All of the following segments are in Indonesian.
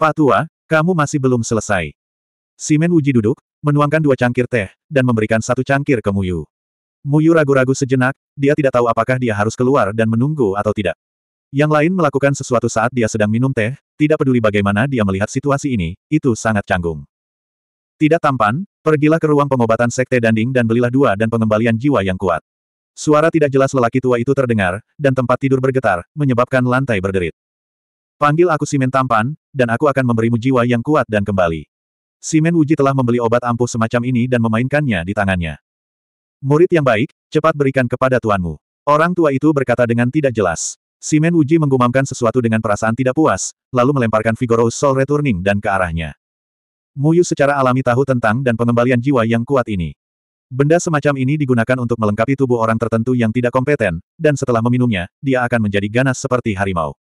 Pak Tua, kamu masih belum selesai. Simen Wuji duduk, menuangkan dua cangkir teh, dan memberikan satu cangkir ke Muyu. Muyu ragu-ragu sejenak, dia tidak tahu apakah dia harus keluar dan menunggu atau tidak. Yang lain melakukan sesuatu saat dia sedang minum teh, tidak peduli bagaimana dia melihat situasi ini, itu sangat canggung. Tidak tampan, pergilah ke ruang pengobatan sekte danding dan belilah dua dan pengembalian jiwa yang kuat. Suara tidak jelas lelaki tua itu terdengar, dan tempat tidur bergetar, menyebabkan lantai berderit. Panggil aku Simen Tampan, dan aku akan memberimu jiwa yang kuat dan kembali. Simen Wuji telah membeli obat ampuh semacam ini dan memainkannya di tangannya. Murid yang baik, cepat berikan kepada tuanmu. Orang tua itu berkata dengan tidak jelas. Simen Wuji menggumamkan sesuatu dengan perasaan tidak puas, lalu melemparkan Vigorous Soul Returning dan ke arahnya. Muyu secara alami tahu tentang dan pengembalian jiwa yang kuat ini. Benda semacam ini digunakan untuk melengkapi tubuh orang tertentu yang tidak kompeten, dan setelah meminumnya, dia akan menjadi ganas seperti harimau.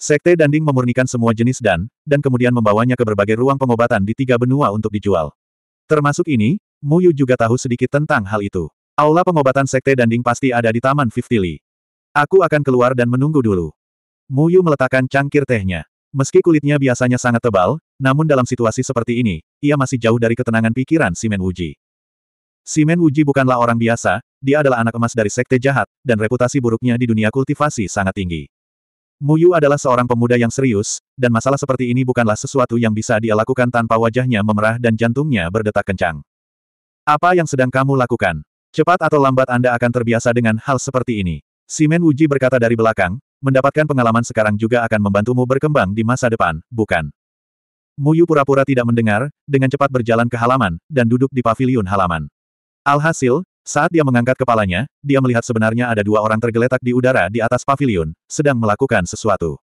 Sekte Danding memurnikan semua jenis dan, dan kemudian membawanya ke berbagai ruang pengobatan di tiga benua untuk dijual. Termasuk ini, Muyu juga tahu sedikit tentang hal itu. Aula pengobatan Sekte Danding pasti ada di Taman Fifty Li. Aku akan keluar dan menunggu dulu. Muyu meletakkan cangkir tehnya. Meski kulitnya biasanya sangat tebal, namun dalam situasi seperti ini, ia masih jauh dari ketenangan pikiran Simen Wuji. Simen Wuji bukanlah orang biasa, dia adalah anak emas dari sekte jahat, dan reputasi buruknya di dunia kultivasi sangat tinggi. Muyu adalah seorang pemuda yang serius, dan masalah seperti ini bukanlah sesuatu yang bisa dia lakukan tanpa wajahnya memerah dan jantungnya berdetak kencang. Apa yang sedang kamu lakukan? Cepat atau lambat Anda akan terbiasa dengan hal seperti ini. Simen Wuji berkata dari belakang, mendapatkan pengalaman sekarang juga akan membantumu berkembang di masa depan, bukan? Muyu pura-pura tidak mendengar, dengan cepat berjalan ke halaman, dan duduk di paviliun halaman. Alhasil, saat dia mengangkat kepalanya, dia melihat sebenarnya ada dua orang tergeletak di udara di atas paviliun, sedang melakukan sesuatu.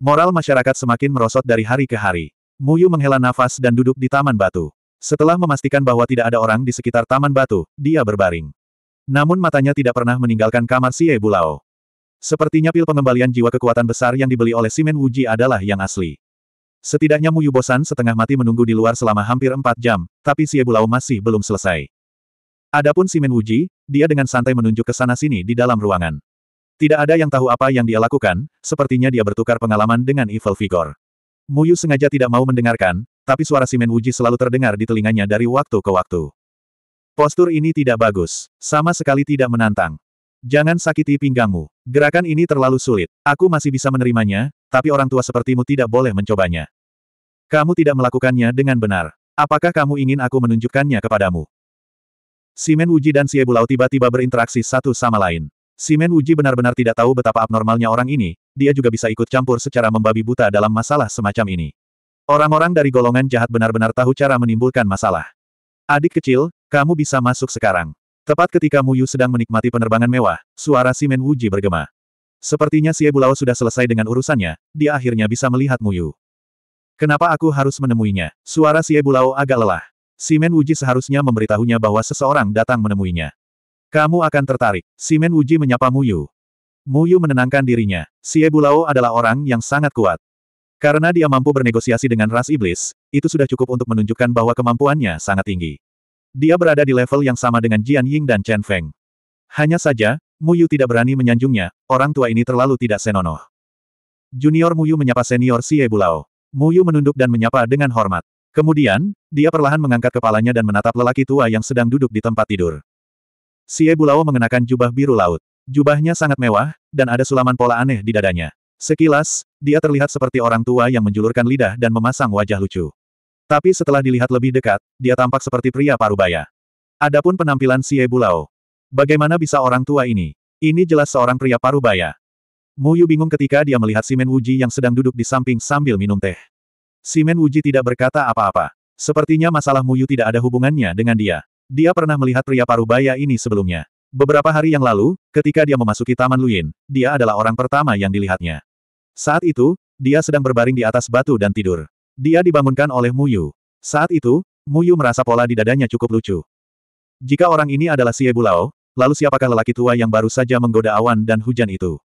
Moral masyarakat semakin merosot dari hari ke hari. Muyu menghela nafas dan duduk di taman batu. Setelah memastikan bahwa tidak ada orang di sekitar taman batu, dia berbaring. Namun matanya tidak pernah meninggalkan kamar Xie Bulao. Sepertinya pil pengembalian jiwa kekuatan besar yang dibeli oleh Simen Wuji adalah yang asli. Setidaknya Muyu bosan setengah mati menunggu di luar selama hampir empat jam, tapi Xie Bulao masih belum selesai. Adapun Simen Wuji, dia dengan santai menunjuk ke sana-sini di dalam ruangan. Tidak ada yang tahu apa yang dia lakukan, sepertinya dia bertukar pengalaman dengan Evil Vigor. Muyu sengaja tidak mau mendengarkan, tapi suara Simen Wuji selalu terdengar di telinganya dari waktu ke waktu. Postur ini tidak bagus, sama sekali tidak menantang. Jangan sakiti pinggangmu. Gerakan ini terlalu sulit. Aku masih bisa menerimanya, tapi orang tua sepertimu tidak boleh mencobanya. Kamu tidak melakukannya dengan benar. Apakah kamu ingin aku menunjukkannya kepadamu? Simen Wuji dan Xie Bulau tiba-tiba berinteraksi satu sama lain. Simen Wuji benar-benar tidak tahu betapa abnormalnya orang ini, dia juga bisa ikut campur secara membabi buta dalam masalah semacam ini. Orang-orang dari golongan jahat benar-benar tahu cara menimbulkan masalah. Adik kecil, kamu bisa masuk sekarang. Tepat ketika Muyu sedang menikmati penerbangan mewah, suara Simen Wuji bergema. Sepertinya Xie Bulao sudah selesai dengan urusannya, dia akhirnya bisa melihat Muyu. Kenapa aku harus menemuinya? Suara Xie Bulao agak lelah. Simen Wuji seharusnya memberitahunya bahwa seseorang datang menemuinya. Kamu akan tertarik. Simen Wuji menyapa Muyu. Muyu menenangkan dirinya. Xie Bulao adalah orang yang sangat kuat. Karena dia mampu bernegosiasi dengan ras iblis, itu sudah cukup untuk menunjukkan bahwa kemampuannya sangat tinggi. Dia berada di level yang sama dengan Jian Ying dan Chen Feng. Hanya saja, Muyu tidak berani menyanjungnya, orang tua ini terlalu tidak senonoh. Junior Muyu menyapa senior Xie Bulao. Muyu menunduk dan menyapa dengan hormat. Kemudian, dia perlahan mengangkat kepalanya dan menatap lelaki tua yang sedang duduk di tempat tidur. Xie Bulao mengenakan jubah biru laut. Jubahnya sangat mewah, dan ada sulaman pola aneh di dadanya. Sekilas, dia terlihat seperti orang tua yang menjulurkan lidah dan memasang wajah lucu. Tapi setelah dilihat lebih dekat, dia tampak seperti pria parubaya. Adapun penampilan Xie Bulao. Bagaimana bisa orang tua ini? Ini jelas seorang pria parubaya. Mu Yu bingung ketika dia melihat Simen Wuji yang sedang duduk di samping sambil minum teh. Simen Wuji tidak berkata apa-apa. Sepertinya masalah Muyu tidak ada hubungannya dengan dia. Dia pernah melihat pria parubaya ini sebelumnya. Beberapa hari yang lalu, ketika dia memasuki Taman Luyin, dia adalah orang pertama yang dilihatnya. Saat itu, dia sedang berbaring di atas batu dan tidur. Dia dibangunkan oleh Muyu. Saat itu, Muyu merasa pola di dadanya cukup lucu. Jika orang ini adalah Xie Bulao, lalu siapakah lelaki tua yang baru saja menggoda awan dan hujan itu?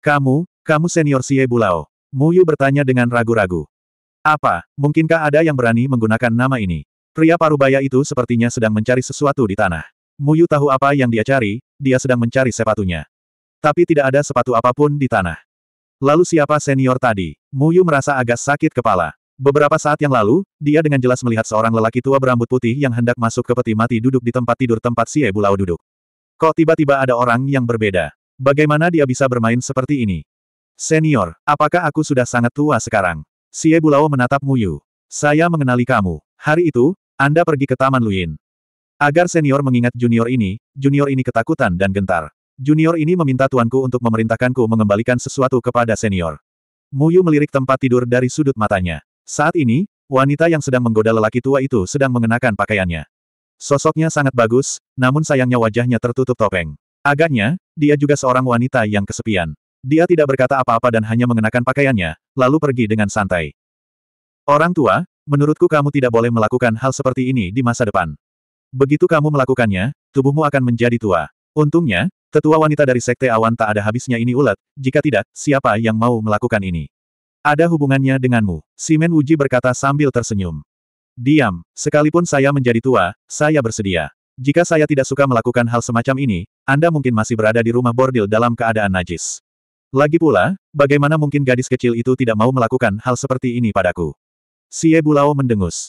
Kamu, kamu senior Xie Bulao. Muyu bertanya dengan ragu-ragu. Apa, mungkinkah ada yang berani menggunakan nama ini? Pria parubaya itu sepertinya sedang mencari sesuatu di tanah. Muyu tahu apa yang dia cari, dia sedang mencari sepatunya. Tapi tidak ada sepatu apa pun di tanah. Lalu siapa senior tadi? Muyu merasa agak sakit kepala. Beberapa saat yang lalu, dia dengan jelas melihat seorang lelaki tua berambut putih yang hendak masuk ke peti mati duduk di tempat tidur tempat Xie Bulao duduk. Kok tiba-tiba ada orang yang berbeda? Bagaimana dia bisa bermain seperti ini? Senior, apakah aku sudah sangat tua sekarang? Xie Bulao menatap Muyu. Saya mengenali kamu. Hari itu, Anda pergi ke Taman Luyin. Agar senior mengingat junior ini, junior ini ketakutan dan gentar. Junior ini meminta tuanku untuk memerintahkanku mengembalikan sesuatu kepada senior. Muyu melirik tempat tidur dari sudut matanya. Saat ini, wanita yang sedang menggoda lelaki tua itu sedang mengenakan pakaiannya. Sosoknya sangat bagus, namun sayangnya wajahnya tertutup topeng. Agaknya, dia juga seorang wanita yang kesepian. Dia tidak berkata apa-apa dan hanya mengenakan pakaiannya, lalu pergi dengan santai. Orang tua, menurutku kamu tidak boleh melakukan hal seperti ini di masa depan. Begitu kamu melakukannya, tubuhmu akan menjadi tua. Untungnya, tetua wanita dari Sekte Awan tak ada habisnya ini ulet, jika tidak, siapa yang mau melakukan ini? Ada hubungannya denganmu, Simen Wuji berkata sambil tersenyum. Diam, sekalipun saya menjadi tua, saya bersedia. Jika saya tidak suka melakukan hal semacam ini, Anda mungkin masih berada di rumah bordil dalam keadaan najis. Lagi pula, bagaimana mungkin gadis kecil itu tidak mau melakukan hal seperti ini padaku? Xie Bulao mendengus.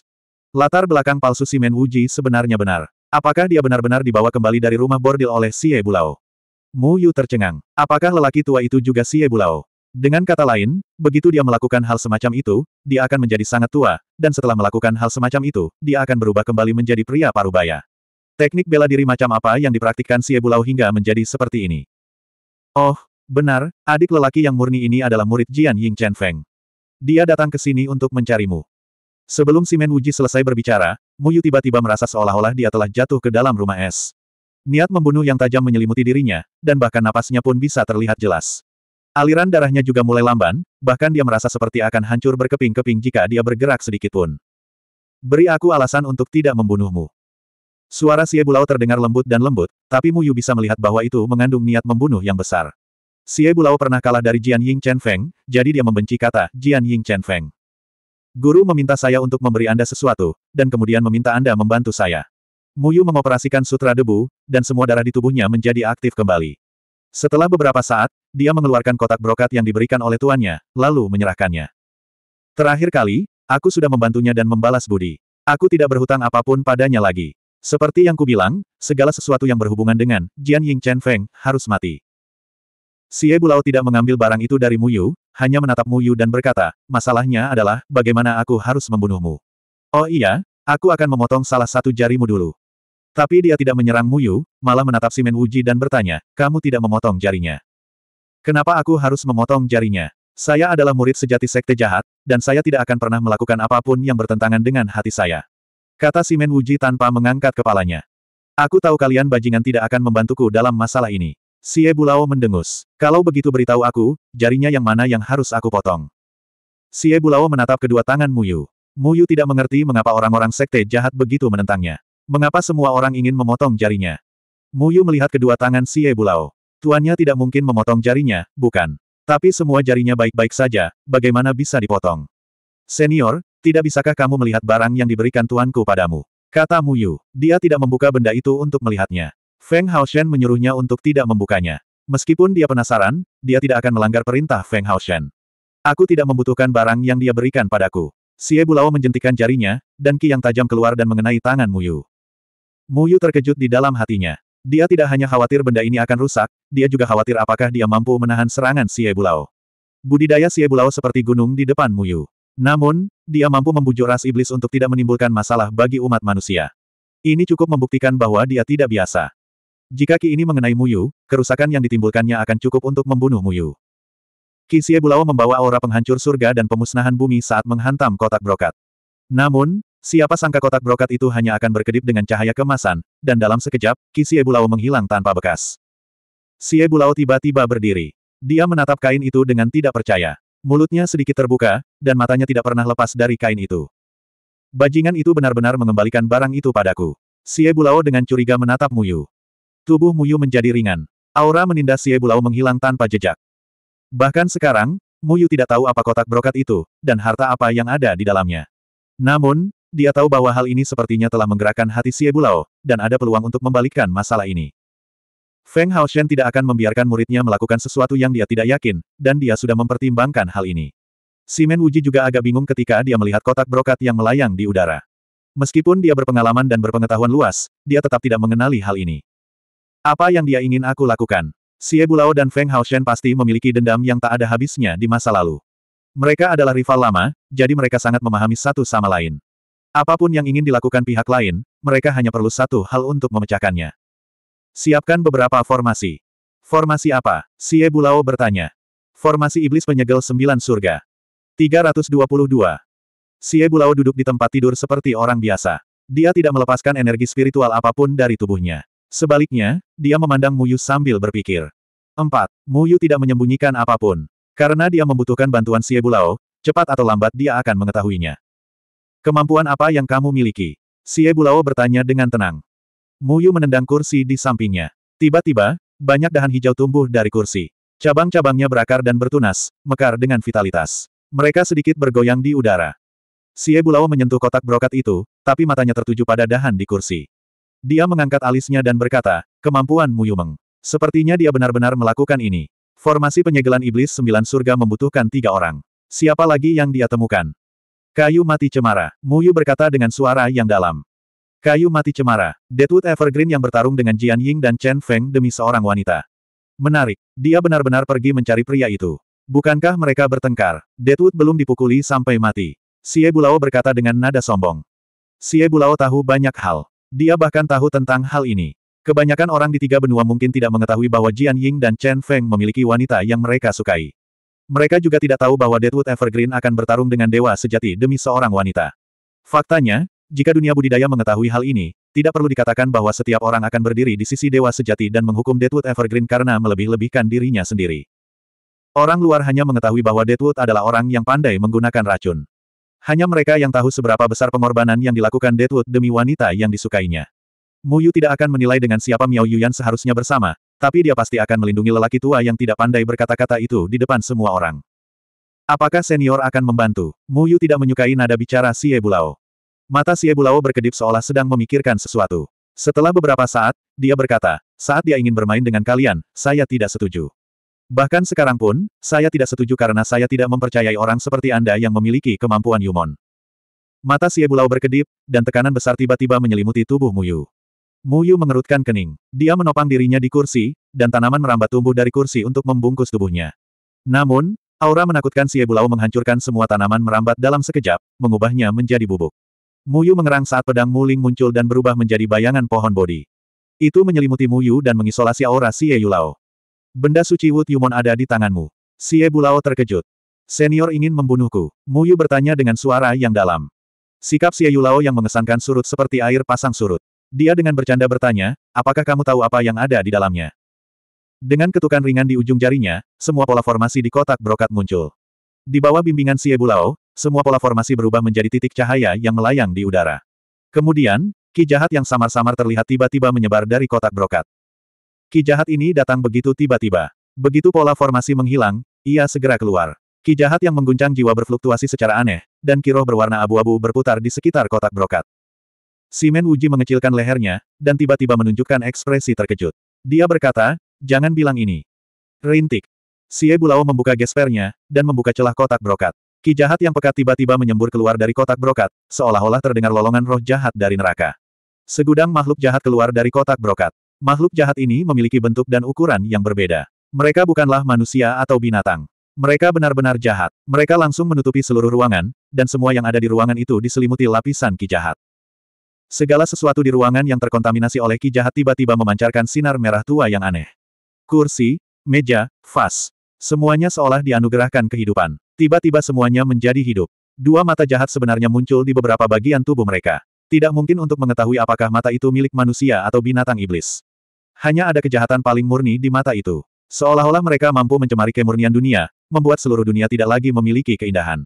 Latar belakang palsu Simen Wuji sebenarnya benar. Apakah dia benar-benar dibawa kembali dari rumah bordil oleh Xie Bulao? Mu Yu tercengang. Apakah lelaki tua itu juga Xie Bulao? Dengan kata lain, begitu dia melakukan hal semacam itu, dia akan menjadi sangat tua, dan setelah melakukan hal semacam itu, dia akan berubah kembali menjadi pria parubaya. Teknik bela diri macam apa yang dipraktikkan Xie Bulao hingga menjadi seperti ini? Oh, benar, adik lelaki yang murni ini adalah murid Jian Ying Chen Feng. Dia datang ke sini untuk mencarimu. Sebelum Simen Wuji selesai berbicara, Muyu tiba-tiba merasa seolah-olah dia telah jatuh ke dalam rumah es. Niat membunuh yang tajam menyelimuti dirinya, dan bahkan napasnya pun bisa terlihat jelas. Aliran darahnya juga mulai lamban, bahkan dia merasa seperti akan hancur berkeping-keping jika dia bergerak sedikit pun. Beri aku alasan untuk tidak membunuhmu. Suara Xie Bulao terdengar lembut dan lembut, tapi Muyu bisa melihat bahwa itu mengandung niat membunuh yang besar. Xie Bulao pernah kalah dari Jian Ying Chen Feng, jadi dia membenci kata Jian Ying Chen Feng. Guru meminta saya untuk memberi Anda sesuatu, dan kemudian meminta Anda membantu saya. Muyu mengoperasikan sutra debu, dan semua darah di tubuhnya menjadi aktif kembali. Setelah beberapa saat, dia mengeluarkan kotak brokat yang diberikan oleh tuannya, lalu menyerahkannya. Terakhir kali, aku sudah membantunya dan membalas budi. Aku tidak berhutang apa pun padanya lagi. Seperti yang kubilang, segala sesuatu yang berhubungan dengan Jian Ying Chen Feng harus mati. Xie Bulao tidak mengambil barang itu dari Muyu, hanya menatap Muyu dan berkata, masalahnya adalah, bagaimana aku harus membunuhmu. Oh iya, aku akan memotong salah satu jarimu dulu. Tapi dia tidak menyerang Muyu, malah menatap Simen Wuji dan bertanya, kamu tidak memotong jarinya. Kenapa aku harus memotong jarinya? Saya adalah murid sejati sekte jahat, dan saya tidak akan pernah melakukan apa pun yang bertentangan dengan hati saya. Kata Simen Wuji tanpa mengangkat kepalanya. Aku tahu kalian bajingan tidak akan membantuku dalam masalah ini. Xie Bulao mendengus. Kalau begitu beritahu aku, jarinya yang mana yang harus aku potong. Xie Bulao menatap kedua tangan Muyu. Muyu tidak mengerti mengapa orang-orang sekte jahat begitu menentangnya. Mengapa semua orang ingin memotong jarinya. Muyu melihat kedua tangan Xie Bulao. Tuannya tidak mungkin memotong jarinya, bukan. Tapi semua jarinya baik-baik saja, bagaimana bisa dipotong? Senior, tidak bisakah kamu melihat barang yang diberikan tuanku padamu? Kata Muyu. Dia tidak membuka benda itu untuk melihatnya. Feng Haoshen menyuruhnya untuk tidak membukanya. Meskipun dia penasaran, dia tidak akan melanggar perintah Feng Haoshen. Aku tidak membutuhkan barang yang dia berikan padaku. Xie Bulao menjentikan jarinya, dan ki yang tajam keluar dan mengenai tangan Muyu. Muyu terkejut di dalam hatinya. Dia tidak hanya khawatir benda ini akan rusak, dia juga khawatir apakah dia mampu menahan serangan Xie Bulao. Budidaya Xie Bulao seperti gunung di depan Muyu. Namun, dia mampu membujuk ras iblis untuk tidak menimbulkan masalah bagi umat manusia. Ini cukup membuktikan bahwa dia tidak biasa. Jika Ki ini mengenai Muyu, kerusakan yang ditimbulkannya akan cukup untuk membunuh Muyu. Ki Xie Bulao membawa aura penghancur surga dan pemusnahan bumi saat menghantam kotak brokat. Namun, siapa sangka kotak brokat itu hanya akan berkedip dengan cahaya kemasan, dan dalam sekejap, Ki Xie Bulao menghilang tanpa bekas. Xie Bulao tiba-tiba berdiri. Dia menatap kain itu dengan tidak percaya. Mulutnya sedikit terbuka, dan matanya tidak pernah lepas dari kain itu. Bajingan itu benar-benar mengembalikan barang itu padaku. Xie Bulao dengan curiga menatap Muyu. Tubuh Muyu menjadi ringan. Aura menindas Xie Bulao menghilang tanpa jejak. Bahkan sekarang, Muyu tidak tahu apa kotak brokat itu, dan harta apa yang ada di dalamnya. Namun, dia tahu bahwa hal ini sepertinya telah menggerakkan hati Xie Bulao, dan ada peluang untuk membalikkan masalah ini. Feng Haoshen tidak akan membiarkan muridnya melakukan sesuatu yang dia tidak yakin, dan dia sudah mempertimbangkan hal ini. Simen Wuji juga agak bingung ketika dia melihat kotak brokat yang melayang di udara. Meskipun dia berpengalaman dan berpengetahuan luas, dia tetap tidak mengenali hal ini. Apa yang dia ingin aku lakukan? Xie Bulao dan Feng Haoshen pasti memiliki dendam yang tak ada habisnya di masa lalu. Mereka adalah rival lama, jadi mereka sangat memahami satu sama lain. Apa pun yang ingin dilakukan pihak lain, mereka hanya perlu satu hal untuk memecahkannya. Siapkan beberapa formasi. Formasi apa? Xie Bulao bertanya. Formasi Iblis Penyegel Sembilan Surga. 322. Xie Bulao duduk di tempat tidur seperti orang biasa. Dia tidak melepaskan energi spiritual apa pun dari tubuhnya. Sebaliknya, dia memandang Muyu sambil berpikir. 4. Muyu tidak menyembunyikan apa pun. Karena dia membutuhkan bantuan Xie Bulao, cepat atau lambat dia akan mengetahuinya. Kemampuan apa yang kamu miliki? Xie Bulao bertanya dengan tenang. Muyu menendang kursi di sampingnya. Tiba-tiba, banyak dahan hijau tumbuh dari kursi. Cabang-cabangnya berakar dan bertunas, mekar dengan vitalitas. Mereka sedikit bergoyang di udara. Xie Bulao menyentuh kotak brokat itu, tapi matanya tertuju pada dahan di kursi. Dia mengangkat alisnya dan berkata, kemampuan Muyu Meng. Sepertinya dia benar-benar melakukan ini. Formasi penyegelan iblis sembilan surga membutuhkan tiga orang. Siapa lagi yang dia temukan? Kayu mati cemara. Muyu berkata dengan suara yang dalam. Kayu mati cemara. Deadwood Evergreen yang bertarung dengan Jian Ying dan Chen Feng demi seorang wanita. Menarik. Dia benar-benar pergi mencari pria itu. Bukankah mereka bertengkar? Deadwood belum dipukuli sampai mati. Xie Bulao berkata dengan nada sombong. Xie Bulao tahu banyak hal. Dia bahkan tahu tentang hal ini. Kebanyakan orang di tiga benua mungkin tidak mengetahui bahwa Jian Ying dan Chen Feng memiliki wanita yang mereka sukai. Mereka juga tidak tahu bahwa Deadwood Evergreen akan bertarung dengan dewa sejati demi seorang wanita. Faktanya, jika dunia budidaya mengetahui hal ini, tidak perlu dikatakan bahwa setiap orang akan berdiri di sisi dewa sejati dan menghukum Deadwood Evergreen karena melebih-lebihkan dirinya sendiri. Orang luar hanya mengetahui bahwa Deadwood adalah orang yang pandai menggunakan racun. Hanya mereka yang tahu seberapa besar pengorbanan yang dilakukan Deadwood demi wanita yang disukainya. Muyu tidak akan menilai dengan siapa Miao Yuyan seharusnya bersama, tapi dia pasti akan melindungi lelaki tua yang tidak pandai berkata-kata itu di depan semua orang. Apakah senior akan membantu? Muyu tidak menyukai nada bicara Xie Bulao. Mata Xie Bulao berkedip seolah sedang memikirkan sesuatu. Setelah beberapa saat, dia berkata, saat dia ingin bermain dengan kalian, saya tidak setuju. Bahkan sekarang pun, saya tidak setuju karena saya tidak mempercayai orang seperti Anda yang memiliki kemampuan Yumon. Mata Xie Bulao berkedip, dan tekanan besar tiba-tiba menyelimuti tubuh Muyu. Muyu mengerutkan kening. Dia menopang dirinya di kursi, dan tanaman merambat tumbuh dari kursi untuk membungkus tubuhnya. Namun, aura menakutkan Xie Bulao menghancurkan semua tanaman merambat dalam sekejap, mengubahnya menjadi bubuk. Muyu mengerang saat pedang muling muncul dan berubah menjadi bayangan pohon bodi. Itu menyelimuti Muyu dan mengisolasi aura Xie Yulao. Benda suci Wut Yumon ada di tanganmu. Xie Bulao terkejut. Senior ingin membunuhku. Muyu bertanya dengan suara yang dalam. Sikap Xie Yulao yang mengesankan surut seperti air pasang surut. Dia dengan bercanda bertanya, apakah kamu tahu apa yang ada di dalamnya? Dengan ketukan ringan di ujung jarinya, semua pola formasi di kotak brokat muncul. Di bawah bimbingan Xie Bulao, semua pola formasi berubah menjadi titik cahaya yang melayang di udara. Kemudian, ki jahat yang samar-samar terlihat tiba-tiba menyebar dari kotak brokat. Ki jahat ini datang begitu tiba-tiba. Begitu pola formasi menghilang, ia segera keluar. Ki jahat yang mengguncang jiwa berfluktuasi secara aneh, dan kiroh berwarna abu-abu berputar di sekitar kotak brokat. Simen Wuji mengecilkan lehernya, dan tiba-tiba menunjukkan ekspresi terkejut. Dia berkata, jangan bilang ini. Rintik. Xie Bulao membuka gespernya, dan membuka celah kotak brokat. Ki jahat yang pekat tiba-tiba menyembur keluar dari kotak brokat, seolah-olah terdengar lolongan roh jahat dari neraka. Segudang makhluk jahat keluar dari kotak brokat. Makhluk jahat ini memiliki bentuk dan ukuran yang berbeda. Mereka bukanlah manusia atau binatang. Mereka benar-benar jahat. Mereka langsung menutupi seluruh ruangan, dan semua yang ada di ruangan itu diselimuti lapisan ki jahat. Segala sesuatu di ruangan yang terkontaminasi oleh ki jahat tiba-tiba memancarkan sinar merah tua yang aneh. Kursi, meja, vas. Semuanya seolah dianugerahkan kehidupan. Tiba-tiba semuanya menjadi hidup. Dua mata jahat sebenarnya muncul di beberapa bagian tubuh mereka. Tidak mungkin untuk mengetahui apakah mata itu milik manusia atau binatang iblis. Hanya ada kejahatan paling murni di mata itu. Seolah-olah mereka mampu mencemari kemurnian dunia, membuat seluruh dunia tidak lagi memiliki keindahan.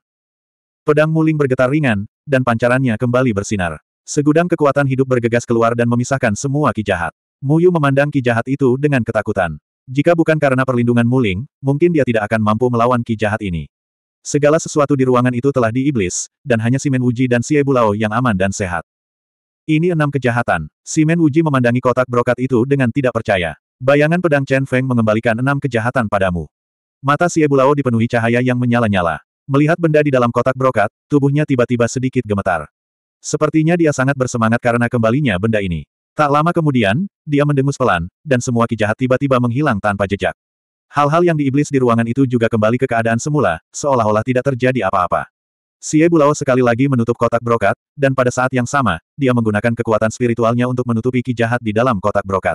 Pedang muling bergetar ringan, dan pancarannya kembali bersinar. Segudang kekuatan hidup bergegas keluar dan memisahkan semua ki jahat. Muyu memandang ki jahat itu dengan ketakutan. Jika bukan karena perlindungan muling, mungkin dia tidak akan mampu melawan ki jahat ini. Segala sesuatu di ruangan itu telah diiblis, dan hanya Simen Wuji dan Xie Bulao yang aman dan sehat. Ini enam kejahatan. Simen Wuji memandangi kotak brokat itu dengan tidak percaya. Bayangan pedang Chen Feng mengembalikan enam kejahatan padamu. Mata Xie Bulao dipenuhi cahaya yang menyala-nyala. Melihat benda di dalam kotak brokat, tubuhnya tiba-tiba sedikit gemetar. Sepertinya dia sangat bersemangat karena kembalinya benda ini. Tak lama kemudian, dia mendengus pelan, dan semua kijahat tiba-tiba menghilang tanpa jejak. Hal-hal yang diiblis di ruangan itu juga kembali ke keadaan semula, seolah-olah tidak terjadi apa-apa. Xie Bulao sekali lagi menutup kotak brokat, dan pada saat yang sama, dia menggunakan kekuatan spiritualnya untuk menutupi kijahat di dalam kotak brokat.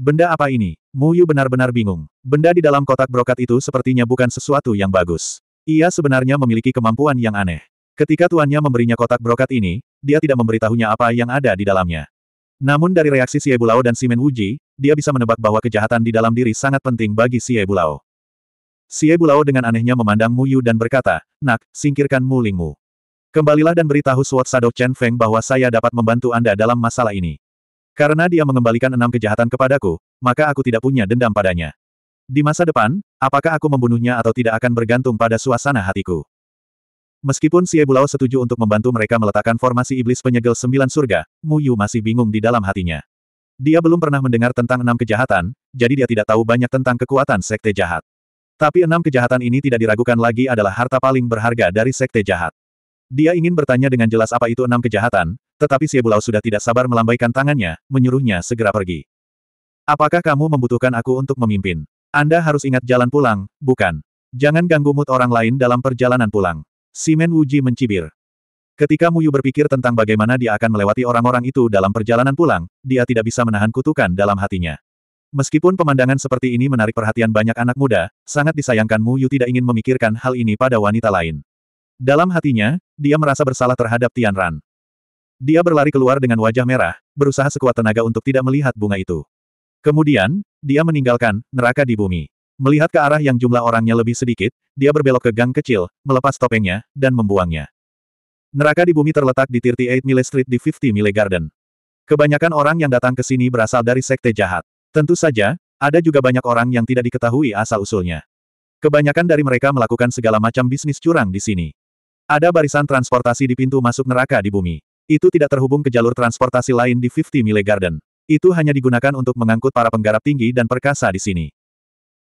Benda apa ini? Mu Yu benar-benar bingung. Benda di dalam kotak brokat itu sepertinya bukan sesuatu yang bagus. Ia sebenarnya memiliki kemampuan yang aneh. Ketika tuannya memberinya kotak brokat ini, dia tidak memberitahunya apa yang ada di dalamnya. Namun dari reaksi Xie Bulao dan Simen Wuji, dia bisa menebak bahwa kejahatan di dalam diri sangat penting bagi Xie Bulao. Xie Bulao dengan anehnya memandang Mu Yu dan berkata, Nak, singkirkan Mu Lingmu. Kembalilah dan beritahu Sword Shadow Chen Feng bahwa saya dapat membantu Anda dalam masalah ini. Karena dia mengembalikan enam kejahatan kepadaku, maka aku tidak punya dendam padanya. Di masa depan, apakah aku membunuhnya atau tidak akan bergantung pada suasana hatiku. Meskipun Xie Bulao setuju untuk membantu mereka meletakkan formasi iblis penyegel sembilan surga, Mu Yu masih bingung di dalam hatinya. Dia belum pernah mendengar tentang enam kejahatan, jadi dia tidak tahu banyak tentang kekuatan sekte jahat. Tapi enam kejahatan ini tidak diragukan lagi adalah harta paling berharga dari sekte jahat. Dia ingin bertanya dengan jelas apa itu enam kejahatan, tetapi Xie Bulao sudah tidak sabar melambaikan tangannya, menyuruhnya segera pergi. Apakah kamu membutuhkan aku untuk memimpin? Anda harus ingat jalan pulang, bukan? Jangan ganggu mood orang lain dalam perjalanan pulang. Simen Wuji mencibir. Ketika Muyu berpikir tentang bagaimana dia akan melewati orang-orang itu dalam perjalanan pulang, dia tidak bisa menahan kutukan dalam hatinya. Meskipun pemandangan seperti ini menarik perhatian banyak anak muda, sangat disayangkan Muyu tidak ingin memikirkan hal ini pada wanita lain. Dalam hatinya, dia merasa bersalah terhadap Tian Ran. Dia berlari keluar dengan wajah merah, berusaha sekuat tenaga untuk tidak melihat bunga itu. Kemudian, dia meninggalkan neraka di bumi. Melihat ke arah yang jumlah orangnya lebih sedikit, dia berbelok ke gang kecil, melepas topengnya, dan membuangnya. Neraka di bumi terletak di 38 Mile Street di 50 Mile Garden. Kebanyakan orang yang datang ke sini berasal dari sekte jahat. Tentu saja, ada juga banyak orang yang tidak diketahui asal-usulnya. Kebanyakan dari mereka melakukan segala macam bisnis curang di sini. Ada barisan transportasi di pintu masuk neraka di bumi. Itu tidak terhubung ke jalur transportasi lain di 50 Mile Garden. Itu hanya digunakan untuk mengangkut para penggarap tinggi dan perkasa di sini.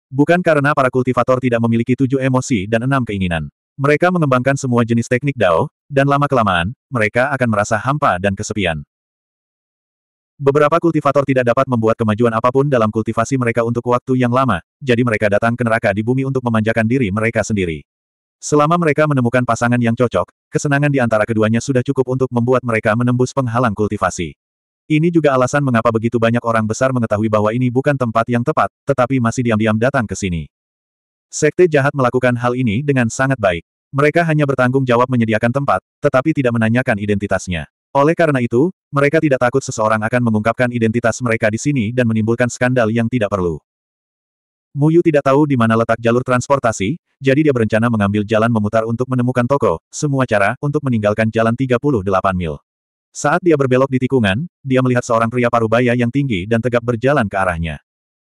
Bukan karena para kultivator tidak memiliki tujuh emosi dan enam keinginan. Mereka mengembangkan semua jenis teknik Dao, dan lama-kelamaan, mereka akan merasa hampa dan kesepian. Beberapa kultivator tidak dapat membuat kemajuan apa pun dalam kultivasi mereka untuk waktu yang lama, jadi mereka datang ke neraka di bumi untuk memanjakan diri mereka sendiri. Selama mereka menemukan pasangan yang cocok, kesenangan di antara keduanya sudah cukup untuk membuat mereka menembus penghalang kultivasi. Ini juga alasan mengapa begitu banyak orang besar mengetahui bahwa ini bukan tempat yang tepat, tetapi masih diam-diam datang ke sini. Sekte jahat melakukan hal ini dengan sangat baik. Mereka hanya bertanggung jawab menyediakan tempat, tetapi tidak menanyakan identitasnya. Oleh karena itu, mereka tidak takut seseorang akan mengungkapkan identitas mereka di sini dan menimbulkan skandal yang tidak perlu. Muyu tidak tahu di mana letak jalur transportasi, jadi dia berencana mengambil jalan memutar untuk menemukan toko, semua cara untuk meninggalkan jalan 38 mil. Saat dia berbelok di tikungan, dia melihat seorang pria parubaya yang tinggi dan tegap berjalan ke arahnya.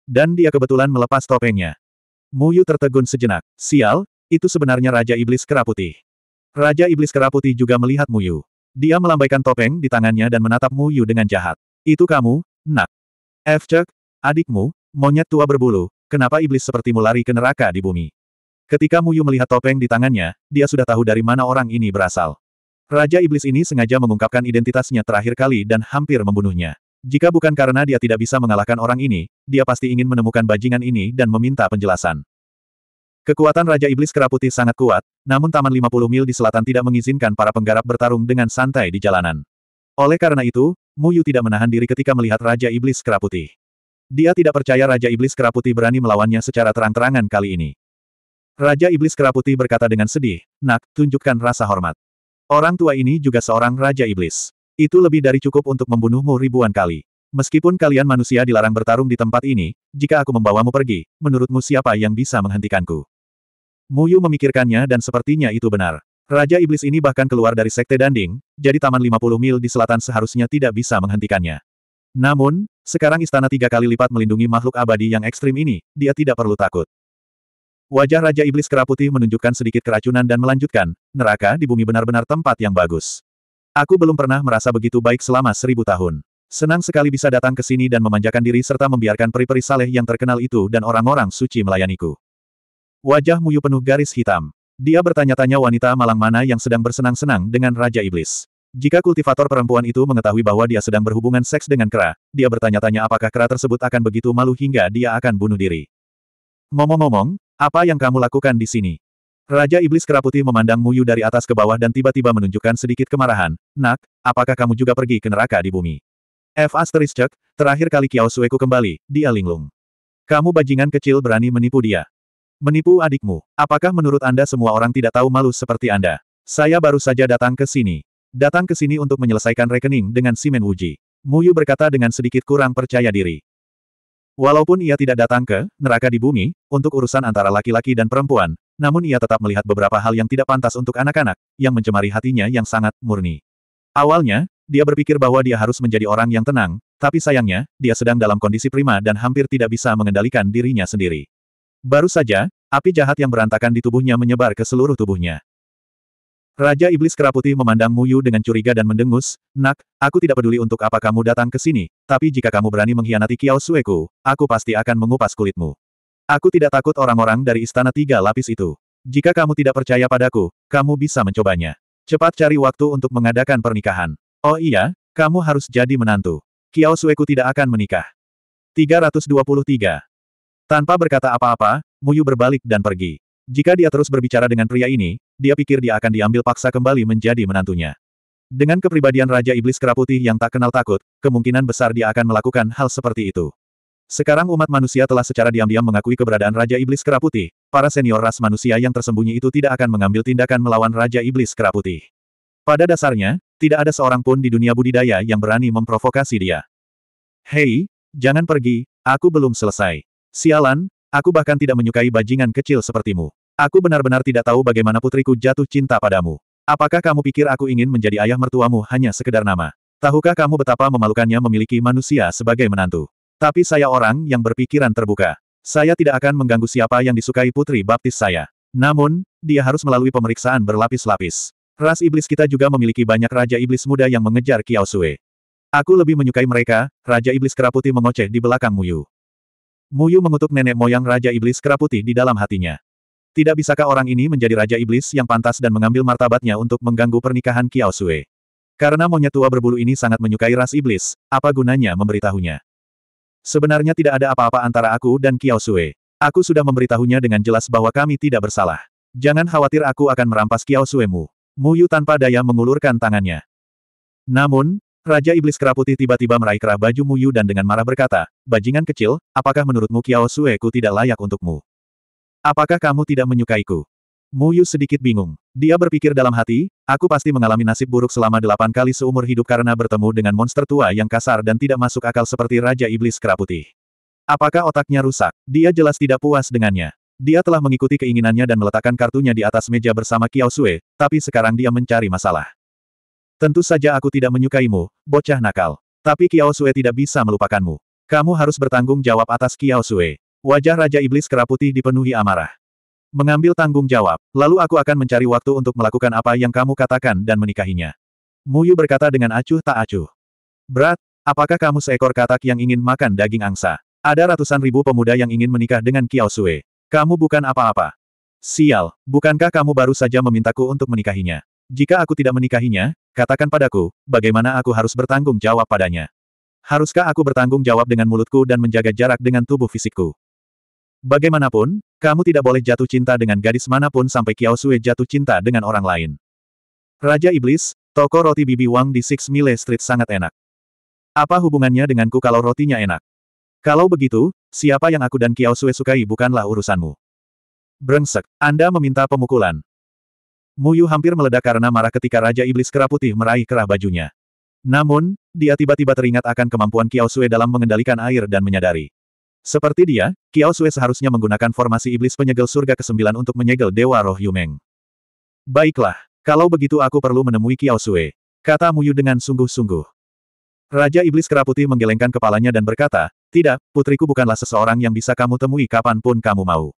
Dan dia kebetulan melepas topengnya. Muyu tertegun sejenak. Sial, itu sebenarnya Raja Iblis Keraputi. Raja Iblis Keraputi juga melihat Muyu. Dia melambaikan topeng di tangannya dan menatap Muyu dengan jahat. Itu kamu, nak. F. Adikmu, monyet tua berbulu, kenapa iblis sepertimu lari ke neraka di bumi? Ketika Muyu melihat topeng di tangannya, dia sudah tahu dari mana orang ini berasal. Raja Iblis ini sengaja mengungkapkan identitasnya terakhir kali dan hampir membunuhnya. Jika bukan karena dia tidak bisa mengalahkan orang ini, dia pasti ingin menemukan bajingan ini dan meminta penjelasan. Kekuatan Raja Iblis Keraputi sangat kuat, namun Taman 50 Mil di selatan tidak mengizinkan para penggarap bertarung dengan santai di jalanan. Oleh karena itu, Mu Yu tidak menahan diri ketika melihat Raja Iblis Keraputi. Dia tidak percaya Raja Iblis Keraputi berani melawannya secara terang-terangan kali ini. Raja Iblis Keraputi berkata dengan sedih, Nak, tunjukkan rasa hormat. Orang tua ini juga seorang Raja Iblis. Itu lebih dari cukup untuk membunuhmu ribuan kali. Meskipun kalian manusia dilarang bertarung di tempat ini, jika aku membawamu pergi, menurutmu siapa yang bisa menghentikanku? Muyu memikirkannya dan sepertinya itu benar. Raja Iblis ini bahkan keluar dari Sekte Danding, jadi Taman 50 Mil di selatan seharusnya tidak bisa menghentikannya. Namun, sekarang istana tiga kali lipat melindungi makhluk abadi yang ekstrim ini, dia tidak perlu takut. Wajah Raja Iblis Keraputi menunjukkan sedikit keracunan dan melanjutkan, neraka di bumi benar-benar tempat yang bagus. Aku belum pernah merasa begitu baik selama seribu tahun. Senang sekali bisa datang ke sini dan memanjakan diri serta membiarkan peri-peri saleh yang terkenal itu dan orang-orang suci melayaniku. Wajah Muyu penuh garis hitam. Dia bertanya-tanya wanita malang mana yang sedang bersenang-senang dengan Raja Iblis. Jika kultivator perempuan itu mengetahui bahwa dia sedang berhubungan seks dengan kera, dia bertanya-tanya apakah kera tersebut akan begitu malu hingga dia akan bunuh diri. Ngomong-ngomong, apa yang kamu lakukan di sini? Raja Iblis Kera Putih memandang Muyu dari atas ke bawah dan tiba-tiba menunjukkan sedikit kemarahan. Nak, apakah kamu juga pergi ke neraka di bumi? F asterisk terakhir kali Kiao Sueku kembali, dia linglung. Kamu bajingan kecil berani menipu dia. Menipu adikmu. Apakah menurut Anda semua orang tidak tahu malu seperti Anda? Saya baru saja datang ke sini. Datang ke sini untuk menyelesaikan rekening dengan Simen Wuji. Muyu berkata dengan sedikit kurang percaya diri. Walaupun ia tidak datang ke neraka di bumi, untuk urusan antara laki-laki dan perempuan, namun ia tetap melihat beberapa hal yang tidak pantas untuk anak-anak, yang mencemari hatinya yang sangat murni. Awalnya, dia berpikir bahwa dia harus menjadi orang yang tenang, tapi sayangnya, dia sedang dalam kondisi prima dan hampir tidak bisa mengendalikan dirinya sendiri. Baru saja, api jahat yang berantakan di tubuhnya menyebar ke seluruh tubuhnya. Raja Iblis Keraputi memandang Muyu dengan curiga dan mendengus, Nak, aku tidak peduli untuk apa kamu datang ke sini, tapi jika kamu berani mengkhianati Kiao Sueku, aku pasti akan mengupas kulitmu. Aku tidak takut orang-orang dari istana tiga lapis itu. Jika kamu tidak percaya padaku, kamu bisa mencobanya. Cepat cari waktu untuk mengadakan pernikahan. Oh iya, kamu harus jadi menantu. Kiao Sueku tidak akan menikah. 323. Tanpa berkata apa-apa, Muyu berbalik dan pergi. Jika dia terus berbicara dengan pria ini, dia pikir dia akan diambil paksa kembali menjadi menantunya. Dengan kepribadian Raja Iblis Keraputih yang tak kenal takut, kemungkinan besar dia akan melakukan hal seperti itu. Sekarang umat manusia telah secara diam-diam mengakui keberadaan Raja Iblis Keraputih, para senior ras manusia yang tersembunyi itu tidak akan mengambil tindakan melawan Raja Iblis Keraputih. Pada dasarnya, tidak ada seorang pun di dunia budidaya yang berani memprovokasi dia. Hei, jangan pergi, aku belum selesai. Sialan, aku bahkan tidak menyukai bajingan kecil sepertimu. Aku benar-benar tidak tahu bagaimana putriku jatuh cinta padamu. Apakah kamu pikir aku ingin menjadi ayah mertuamu hanya sekedar nama? Tahukah kamu betapa memalukannya memiliki manusia sebagai menantu? Tapi saya orang yang berpikiran terbuka. Saya tidak akan mengganggu siapa yang disukai putri baptis saya. Namun, dia harus melalui pemeriksaan berlapis-lapis. Ras iblis kita juga memiliki banyak Raja Iblis muda yang mengejar Kiao Sue. Aku lebih menyukai mereka, Raja Iblis Keraputi mengoceh di belakang Muyu. Muyu mengutuk nenek moyang Raja Iblis Keraputi di dalam hatinya. Tidak bisakah orang ini menjadi Raja Iblis yang pantas dan mengambil martabatnya untuk mengganggu pernikahan Kiao Sue? Karena monyet tua berbulu ini sangat menyukai ras iblis, apa gunanya memberitahunya? Sebenarnya tidak ada apa-apa antara aku dan Kiao Sue. Aku sudah memberitahunya dengan jelas bahwa kami tidak bersalah. Jangan khawatir aku akan merampas Kiao Suemu. Muyu tanpa daya mengulurkan tangannya. Namun, Raja Iblis Keraputi tiba-tiba meraih kerah baju Muyu dan dengan marah berkata, Bajingan kecil, apakah menurutmu Kiao Sueku tidak layak untukmu? Apakah kamu tidak menyukaiku? Muyu sedikit bingung. Dia berpikir dalam hati, aku pasti mengalami nasib buruk selama delapan kali seumur hidup karena bertemu dengan monster tua yang kasar dan tidak masuk akal seperti Raja Iblis Keraputi. Apakah otaknya rusak? Dia jelas tidak puas dengannya. Dia telah mengikuti keinginannya dan meletakkan kartunya di atas meja bersama Kiao Sue, tapi sekarang dia mencari masalah. Tentu saja aku tidak menyukaimu, bocah nakal. Tapi Kiao Sue tidak bisa melupakanmu. Kamu harus bertanggung jawab atas Kiao Sue. Wajah Raja Iblis Keraputi dipenuhi amarah. Mengambil tanggung jawab, lalu aku akan mencari waktu untuk melakukan apa yang kamu katakan dan menikahinya. Muyu berkata dengan acuh tak acuh. Berat, apakah kamu seekor katak yang ingin makan daging angsa? Ada ratusan ribu pemuda yang ingin menikah dengan Kiao Sue. Kamu bukan apa-apa. Sial, bukankah kamu baru saja memintaku untuk menikahinya? Jika aku tidak menikahinya, katakan padaku, bagaimana aku harus bertanggung jawab padanya? Haruskah aku bertanggung jawab dengan mulutku dan menjaga jarak dengan tubuh fisikku? Bagaimanapun, kamu tidak boleh jatuh cinta dengan gadis mana pun sampai Kiao Sue jatuh cinta dengan orang lain. Raja Iblis, toko roti Bibi Wang di Six Mile Street sangat enak. Apa hubungannya denganku kalau rotinya enak? Kalau begitu, siapa yang aku dan Kiao Sue sukai bukanlah urusanmu. Brengsek, Anda meminta pemukulan. Muyu hampir meledak karena marah ketika Raja Iblis Kera Putih meraih kerah bajunya. Namun, dia tiba-tiba teringat akan kemampuan Kiao Sue dalam mengendalikan air dan menyadari. Seperti dia, Kiao Sue seharusnya menggunakan formasi iblis penyegel surga ke-9 untuk menyegel Dewa Roh Yumeng. Baiklah, kalau begitu aku perlu menemui Kiao Sue, kata Muyu dengan sungguh-sungguh. Raja Iblis Keraputi menggelengkan kepalanya dan berkata, Tidak, putriku bukanlah seseorang yang bisa kamu temui kapan pun kamu mau.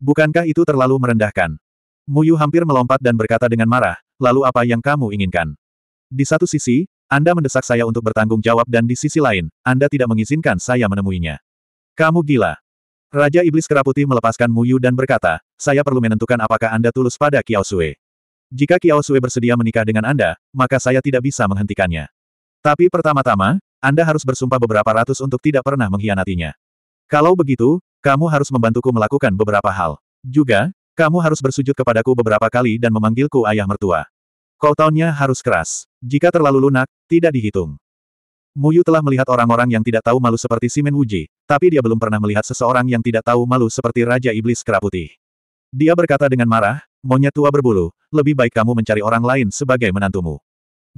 Bukankah itu terlalu merendahkan? Muyu hampir melompat dan berkata dengan marah, lalu apa yang kamu inginkan? Di satu sisi, Anda mendesak saya untuk bertanggung jawab dan di sisi lain, Anda tidak mengizinkan saya menemuinya. Kamu gila. Raja Iblis Keraputi melepaskan Muyu dan berkata, saya perlu menentukan apakah Anda tulus pada Kiao Sui. Jika Kiao Sui bersedia menikah dengan Anda, maka saya tidak bisa menghentikannya. Tapi pertama-tama, Anda harus bersumpah beberapa ratus untuk tidak pernah mengkhianatinya. Kalau begitu, kamu harus membantuku melakukan beberapa hal. Juga, kamu harus bersujud kepadaku beberapa kali dan memanggilku ayah mertua. Countdown-nya harus keras. Jika terlalu lunak, tidak dihitung. Muyu telah melihat orang-orang yang tidak tahu malu seperti Simen Wuji, tapi dia belum pernah melihat seseorang yang tidak tahu malu seperti Raja Iblis Keraputi. Dia berkata dengan marah, monyet tua berbulu, lebih baik kamu mencari orang lain sebagai menantumu.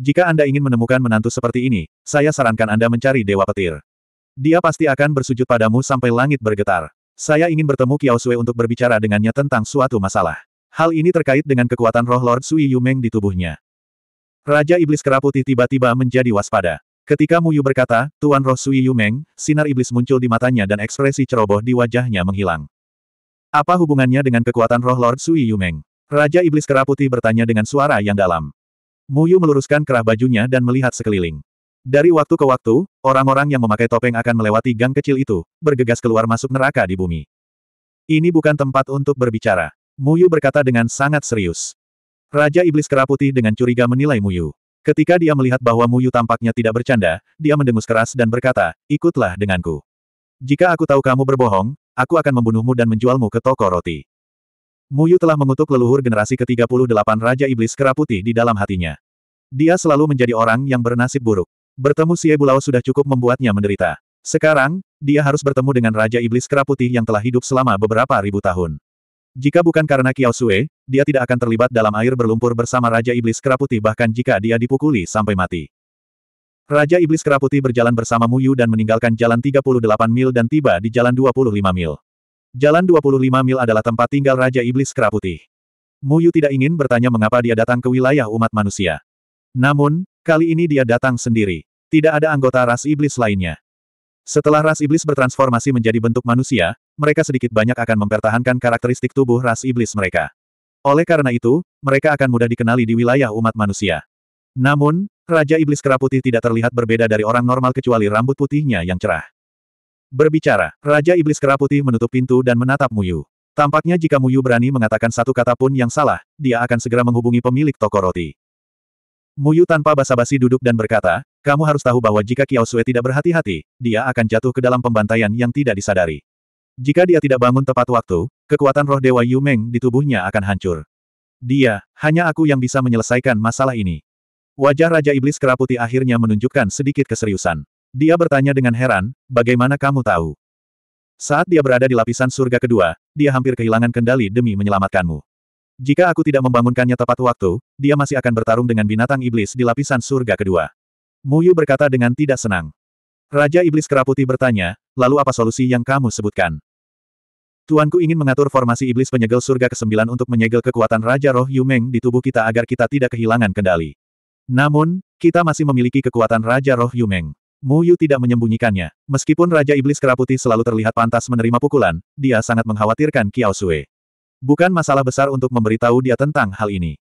Jika Anda ingin menemukan menantu seperti ini, saya sarankan Anda mencari Dewa Petir. Dia pasti akan bersujud padamu sampai langit bergetar. Saya ingin bertemu Kiao Sui untuk berbicara dengannya tentang suatu masalah. Hal ini terkait dengan kekuatan roh Lord Sui Yumeng di tubuhnya. Raja Iblis Keraputi tiba-tiba menjadi waspada. Ketika Muyu berkata, Tuan Roh Sui Yumeng, sinar iblis muncul di matanya dan ekspresi ceroboh di wajahnya menghilang. Apa hubungannya dengan kekuatan roh Lord Sui Yumeng? Raja Iblis Keraputi bertanya dengan suara yang dalam. Muyu meluruskan kerah bajunya dan melihat sekeliling. Dari waktu ke waktu, orang-orang yang memakai topeng akan melewati gang kecil itu, bergegas keluar masuk neraka di bumi. Ini bukan tempat untuk berbicara. Muyu berkata dengan sangat serius. Raja Iblis Keraputi dengan curiga menilai Muyu. Ketika dia melihat bahwa Muyu tampaknya tidak bercanda, dia mendengus keras dan berkata, ikutlah denganku. Jika aku tahu kamu berbohong, aku akan membunuhmu dan menjualmu ke toko roti. Muyu telah mengutuk leluhur generasi ke-38 Raja Iblis Keraputi di dalam hatinya. Dia selalu menjadi orang yang bernasib buruk. Bertemu Xie Bulao sudah cukup membuatnya menderita. Sekarang, dia harus bertemu dengan Raja Iblis Keraputih yang telah hidup selama beberapa ribu tahun. Jika bukan karena Kiao Sue, dia tidak akan terlibat dalam air berlumpur bersama Raja Iblis Keraputih bahkan jika dia dipukuli sampai mati. Raja Iblis Keraputih berjalan bersama Muyu dan meninggalkan jalan 38 mil dan tiba di jalan 25 mil. Jalan 25 mil adalah tempat tinggal Raja Iblis Keraputih. Muyu tidak ingin bertanya mengapa dia datang ke wilayah umat manusia. Namun, kali ini dia datang sendiri. Tidak ada anggota ras iblis lainnya. Setelah ras iblis bertransformasi menjadi bentuk manusia, mereka sedikit banyak akan mempertahankan karakteristik tubuh ras iblis mereka. Oleh karena itu, mereka akan mudah dikenali di wilayah umat manusia. Namun, Raja Iblis Keraputi tidak terlihat berbeda dari orang normal kecuali rambut putihnya yang cerah. Berbicara, Raja Iblis Keraputi menutup pintu dan menatap Muyu. Tampaknya jika Muyu berani mengatakan satu kata pun yang salah, dia akan segera menghubungi pemilik toko roti. Muyu tanpa basa-basi duduk dan berkata, kamu harus tahu bahwa jika Kiao Sue tidak berhati-hati, dia akan jatuh ke dalam pembantaian yang tidak disadari. Jika dia tidak bangun tepat waktu, kekuatan roh Dewa Yu Meng di tubuhnya akan hancur. Dia, hanya aku yang bisa menyelesaikan masalah ini. Wajah Raja Iblis Keraputi akhirnya menunjukkan sedikit keseriusan. Dia bertanya dengan heran, bagaimana kamu tahu? Saat dia berada di lapisan surga kedua, dia hampir kehilangan kendali demi menyelamatkanmu. Jika aku tidak membangunkannya tepat waktu, dia masih akan bertarung dengan binatang iblis di lapisan surga kedua. Muyu berkata dengan tidak senang. Raja Iblis Keraputi bertanya, lalu apa solusi yang kamu sebutkan? Tuanku ingin mengatur formasi iblis penyegel surga ke-9 untuk menyegel kekuatan Raja Roh Yumeng di tubuh kita agar kita tidak kehilangan kendali. Namun, kita masih memiliki kekuatan Raja Roh Yumeng. Muyu tidak menyembunyikannya. Meskipun Raja Iblis Keraputi selalu terlihat pantas menerima pukulan, dia sangat mengkhawatirkan Kiao Sue. Bukan masalah besar untuk memberitahu dia tentang hal ini.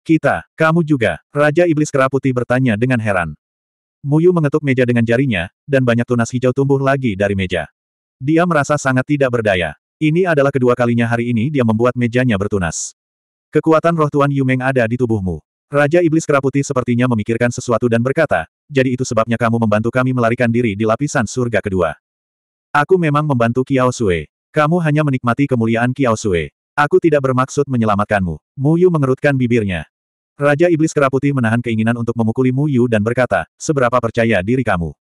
Kita, kamu juga, Raja Iblis Keraputi bertanya dengan heran. Muyu mengetuk meja dengan jarinya, dan banyak tunas hijau tumbuh lagi dari meja. Dia merasa sangat tidak berdaya. Ini adalah kedua kalinya hari ini dia membuat mejanya bertunas. Kekuatan roh Tuan Yumeng ada di tubuhmu. Raja Iblis Keraputi sepertinya memikirkan sesuatu dan berkata, jadi itu sebabnya kamu membantu kami melarikan diri di lapisan surga kedua. Aku memang membantu Kiao Sue. Kamu hanya menikmati kemuliaan Kiao Sue. Aku tidak bermaksud menyelamatkanmu. Mu Yu mengerutkan bibirnya. Raja Iblis Keraputi menahan keinginan untuk memukuli Mu Yu dan berkata, seberapa percaya diri kamu?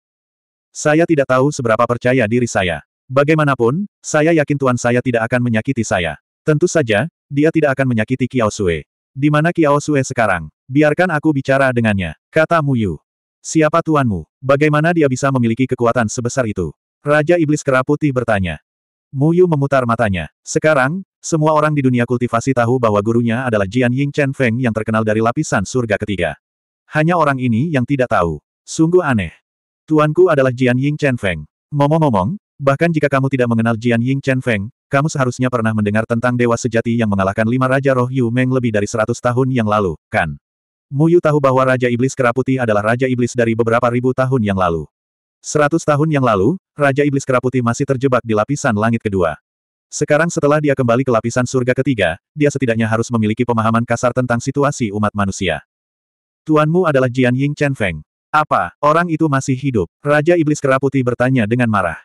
Saya tidak tahu seberapa percaya diri saya. Bagaimanapun, saya yakin tuan saya tidak akan menyakiti saya. Tentu saja, dia tidak akan menyakiti Kiao Sue. Di mana Kiao Sue sekarang? Biarkan aku bicara dengannya, kata Mu Yu. Siapa tuanmu? Bagaimana dia bisa memiliki kekuatan sebesar itu? Raja Iblis Keraputi bertanya. Mu Yu memutar matanya. Sekarang, semua orang di dunia kultivasi tahu bahwa gurunya adalah Jian Ying Chen Feng yang terkenal dari lapisan surga ketiga. Hanya orang ini yang tidak tahu. Sungguh aneh. Tuanku adalah Jian Ying Chen Feng. Ngomong-ngomong, bahkan jika kamu tidak mengenal Jian Ying Chen Feng, kamu seharusnya pernah mendengar tentang dewa sejati yang mengalahkan lima raja roh Yu Meng lebih dari seratus tahun yang lalu, kan? Muyu tahu bahwa Raja Iblis Keraputi adalah Raja Iblis dari beberapa ribu tahun yang lalu. Seratus tahun yang lalu, Raja Iblis Keraputi masih terjebak di lapisan langit kedua. Sekarang setelah dia kembali ke lapisan surga ketiga, dia setidaknya harus memiliki pemahaman kasar tentang situasi umat manusia. Tuanmu adalah Jian Ying Chen Feng. Apa, orang itu masih hidup? Raja Iblis Keraputi bertanya dengan marah.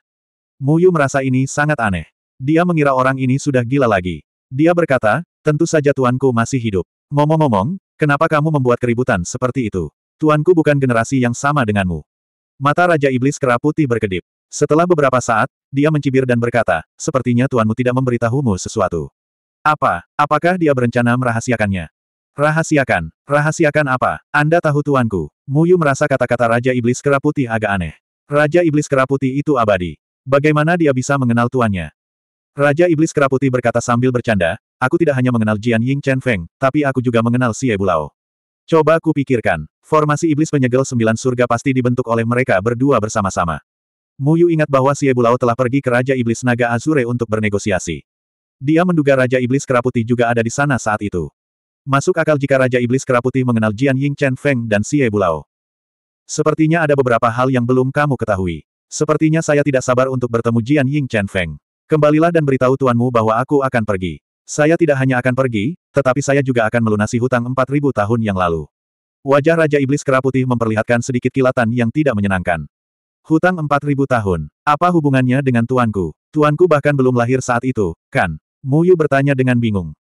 Muyu merasa ini sangat aneh. Dia mengira orang ini sudah gila lagi. Dia berkata, tentu saja tuanku masih hidup. Ngomong-ngomong, Kenapa kamu membuat keributan seperti itu? Tuanku bukan generasi yang sama denganmu. Mata Raja Iblis Kera Putih berkedip. Setelah beberapa saat, dia mencibir dan berkata, sepertinya tuanmu tidak memberitahumu sesuatu. Apa? Apakah dia berencana merahasiakannya? Rahasiakan. Rahasiakan apa? Anda tahu tuanku. Muyu merasa kata-kata Raja Iblis Kera Putih agak aneh. Raja Iblis Kera Putih itu abadi. Bagaimana dia bisa mengenal tuannya? Raja Iblis Kera Putih berkata sambil bercanda, Aku tidak hanya mengenal Jian Ying Chen Feng, tapi aku juga mengenal Xie Bulao. Coba ku pikirkan, formasi iblis penyegel sembilan surga pasti dibentuk oleh mereka berdua bersama-sama. Muyu ingat bahwa Xie Bulao telah pergi ke Raja Iblis Naga Azure untuk bernegosiasi. Dia menduga Raja Iblis Keraputi juga ada di sana saat itu. Masuk akal jika Raja Iblis Keraputi mengenal Jian Ying Chen Feng dan Xie Bulao. Sepertinya ada beberapa hal yang belum kamu ketahui. Sepertinya saya tidak sabar untuk bertemu Jian Ying Chen Feng. Kembalilah dan beritahu tuanmu bahwa aku akan pergi. Saya tidak hanya akan pergi, tetapi saya juga akan melunasi hutang 4.000 tahun yang lalu. Wajah Raja Iblis Keraputih memperlihatkan sedikit kilatan yang tidak menyenangkan. Hutang 4.000 tahun. Apa hubungannya dengan tuanku? Tuanku bahkan belum lahir saat itu, kan? Muyu bertanya dengan bingung.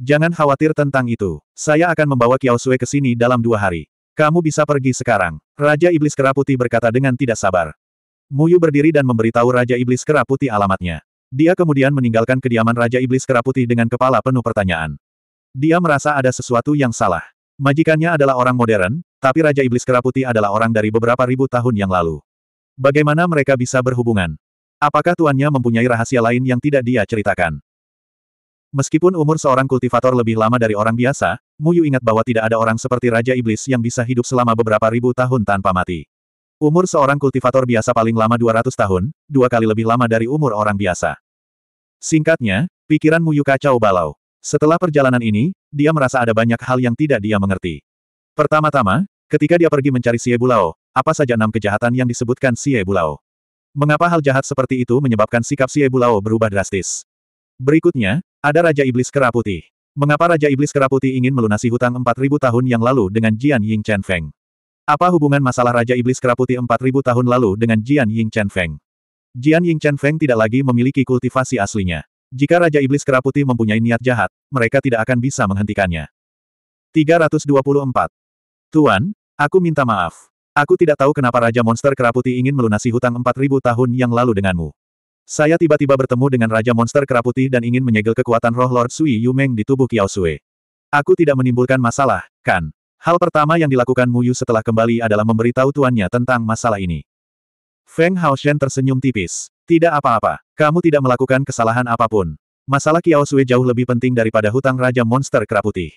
Jangan khawatir tentang itu. Saya akan membawa Kiao Sui ke sini dalam dua hari. Kamu bisa pergi sekarang. Raja Iblis Keraputih berkata dengan tidak sabar. Muyu berdiri dan memberitahu Raja Iblis Keraputih alamatnya. Dia kemudian meninggalkan kediaman Raja Iblis Keraputi dengan kepala penuh pertanyaan. Dia merasa ada sesuatu yang salah. Majikannya adalah orang modern, tapi Raja Iblis Keraputi adalah orang dari beberapa ribu tahun yang lalu. Bagaimana mereka bisa berhubungan? Apakah tuannya mempunyai rahasia lain yang tidak dia ceritakan? Meskipun umur seorang kultivator lebih lama dari orang biasa, Muyu ingat bahwa tidak ada orang seperti Raja Iblis yang bisa hidup selama beberapa ribu tahun tanpa mati. Umur seorang kultivator biasa paling lama 200 tahun, dua kali lebih lama dari umur orang biasa. Singkatnya, pikiran Muyu kacau balau. Setelah perjalanan ini, dia merasa ada banyak hal yang tidak dia mengerti. Pertama-tama, ketika dia pergi mencari Xie Bulao, apa saja enam kejahatan yang disebutkan Xie Bulao? Mengapa hal jahat seperti itu menyebabkan sikap Xie Bulao berubah drastis? Berikutnya, ada Raja Iblis Keraputi. Mengapa Raja Iblis Keraputi ingin melunasi hutang 4.000 tahun yang lalu dengan Jian Ying Chen Feng? Apa hubungan masalah Raja Iblis Keraputi 4000 tahun lalu dengan Jian Ying Chen Feng? Jian Ying Chen Feng tidak lagi memiliki kultivasi aslinya. Jika Raja Iblis Keraputi mempunyai niat jahat, mereka tidak akan bisa menghentikannya. 324. Tuan, aku minta maaf. Aku tidak tahu kenapa Raja Monster Keraputi ingin melunasi hutang 4000 tahun yang lalu denganmu. Saya tiba-tiba bertemu dengan Raja Monster Keraputi dan ingin menyegel kekuatan roh Lord Sui Yumeng di tubuh Kiao Sui. Aku tidak menimbulkan masalah, kan? Hal pertama yang dilakukan Mu Yu setelah kembali adalah memberitahu tuannya tentang masalah ini. Feng Haoshen tersenyum tipis. Tidak apa-apa, kamu tidak melakukan kesalahan apa pun. Masalah Kiao Sui jauh lebih penting daripada hutang Raja Monster Keraputi.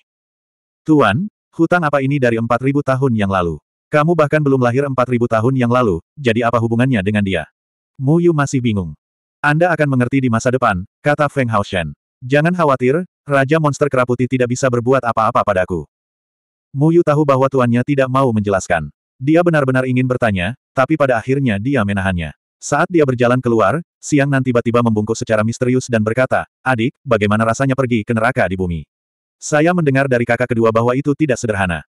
Tuan, hutang apa ini dari 4000 tahun yang lalu? Kamu bahkan belum lahir 4000 tahun yang lalu, jadi apa hubungannya dengan dia? Mu Yu masih bingung. Anda akan mengerti di masa depan, kata Feng Haoshen. Jangan khawatir, Raja Monster Keraputi tidak bisa berbuat apa-apa padaku. Muyu tahu bahwa tuannya tidak mau menjelaskan. Dia benar-benar ingin bertanya, tapi pada akhirnya dia menahannya. Saat dia berjalan keluar, Siang Nan tiba-tiba membungkuk secara misterius dan berkata, Adik, bagaimana rasanya pergi ke neraka di bumi? Saya mendengar dari kakak kedua bahwa itu tidak sederhana.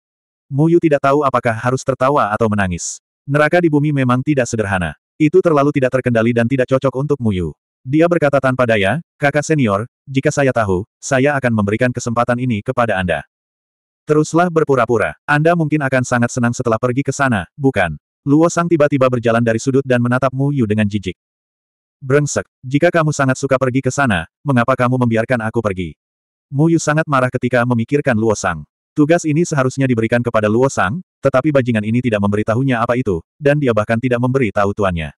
Muyu tidak tahu apakah harus tertawa atau menangis. Neraka di bumi memang tidak sederhana. Itu terlalu tidak terkendali dan tidak cocok untuk Muyu. Dia berkata tanpa daya, kakak senior, jika saya tahu, saya akan memberikan kesempatan ini kepada Anda. Teruslah berpura-pura. Anda mungkin akan sangat senang setelah pergi ke sana, bukan? Luo Sang tiba-tiba berjalan dari sudut dan menatap Mu Yu dengan jijik. Brengsek, jika kamu sangat suka pergi ke sana, mengapa kamu membiarkan aku pergi? Mu Yu sangat marah ketika memikirkan Luo Sang. Tugas ini seharusnya diberikan kepada Luo Sang, tetapi bajingan ini tidak memberitahunya apa itu, dan dia bahkan tidak memberi tahu tuannya.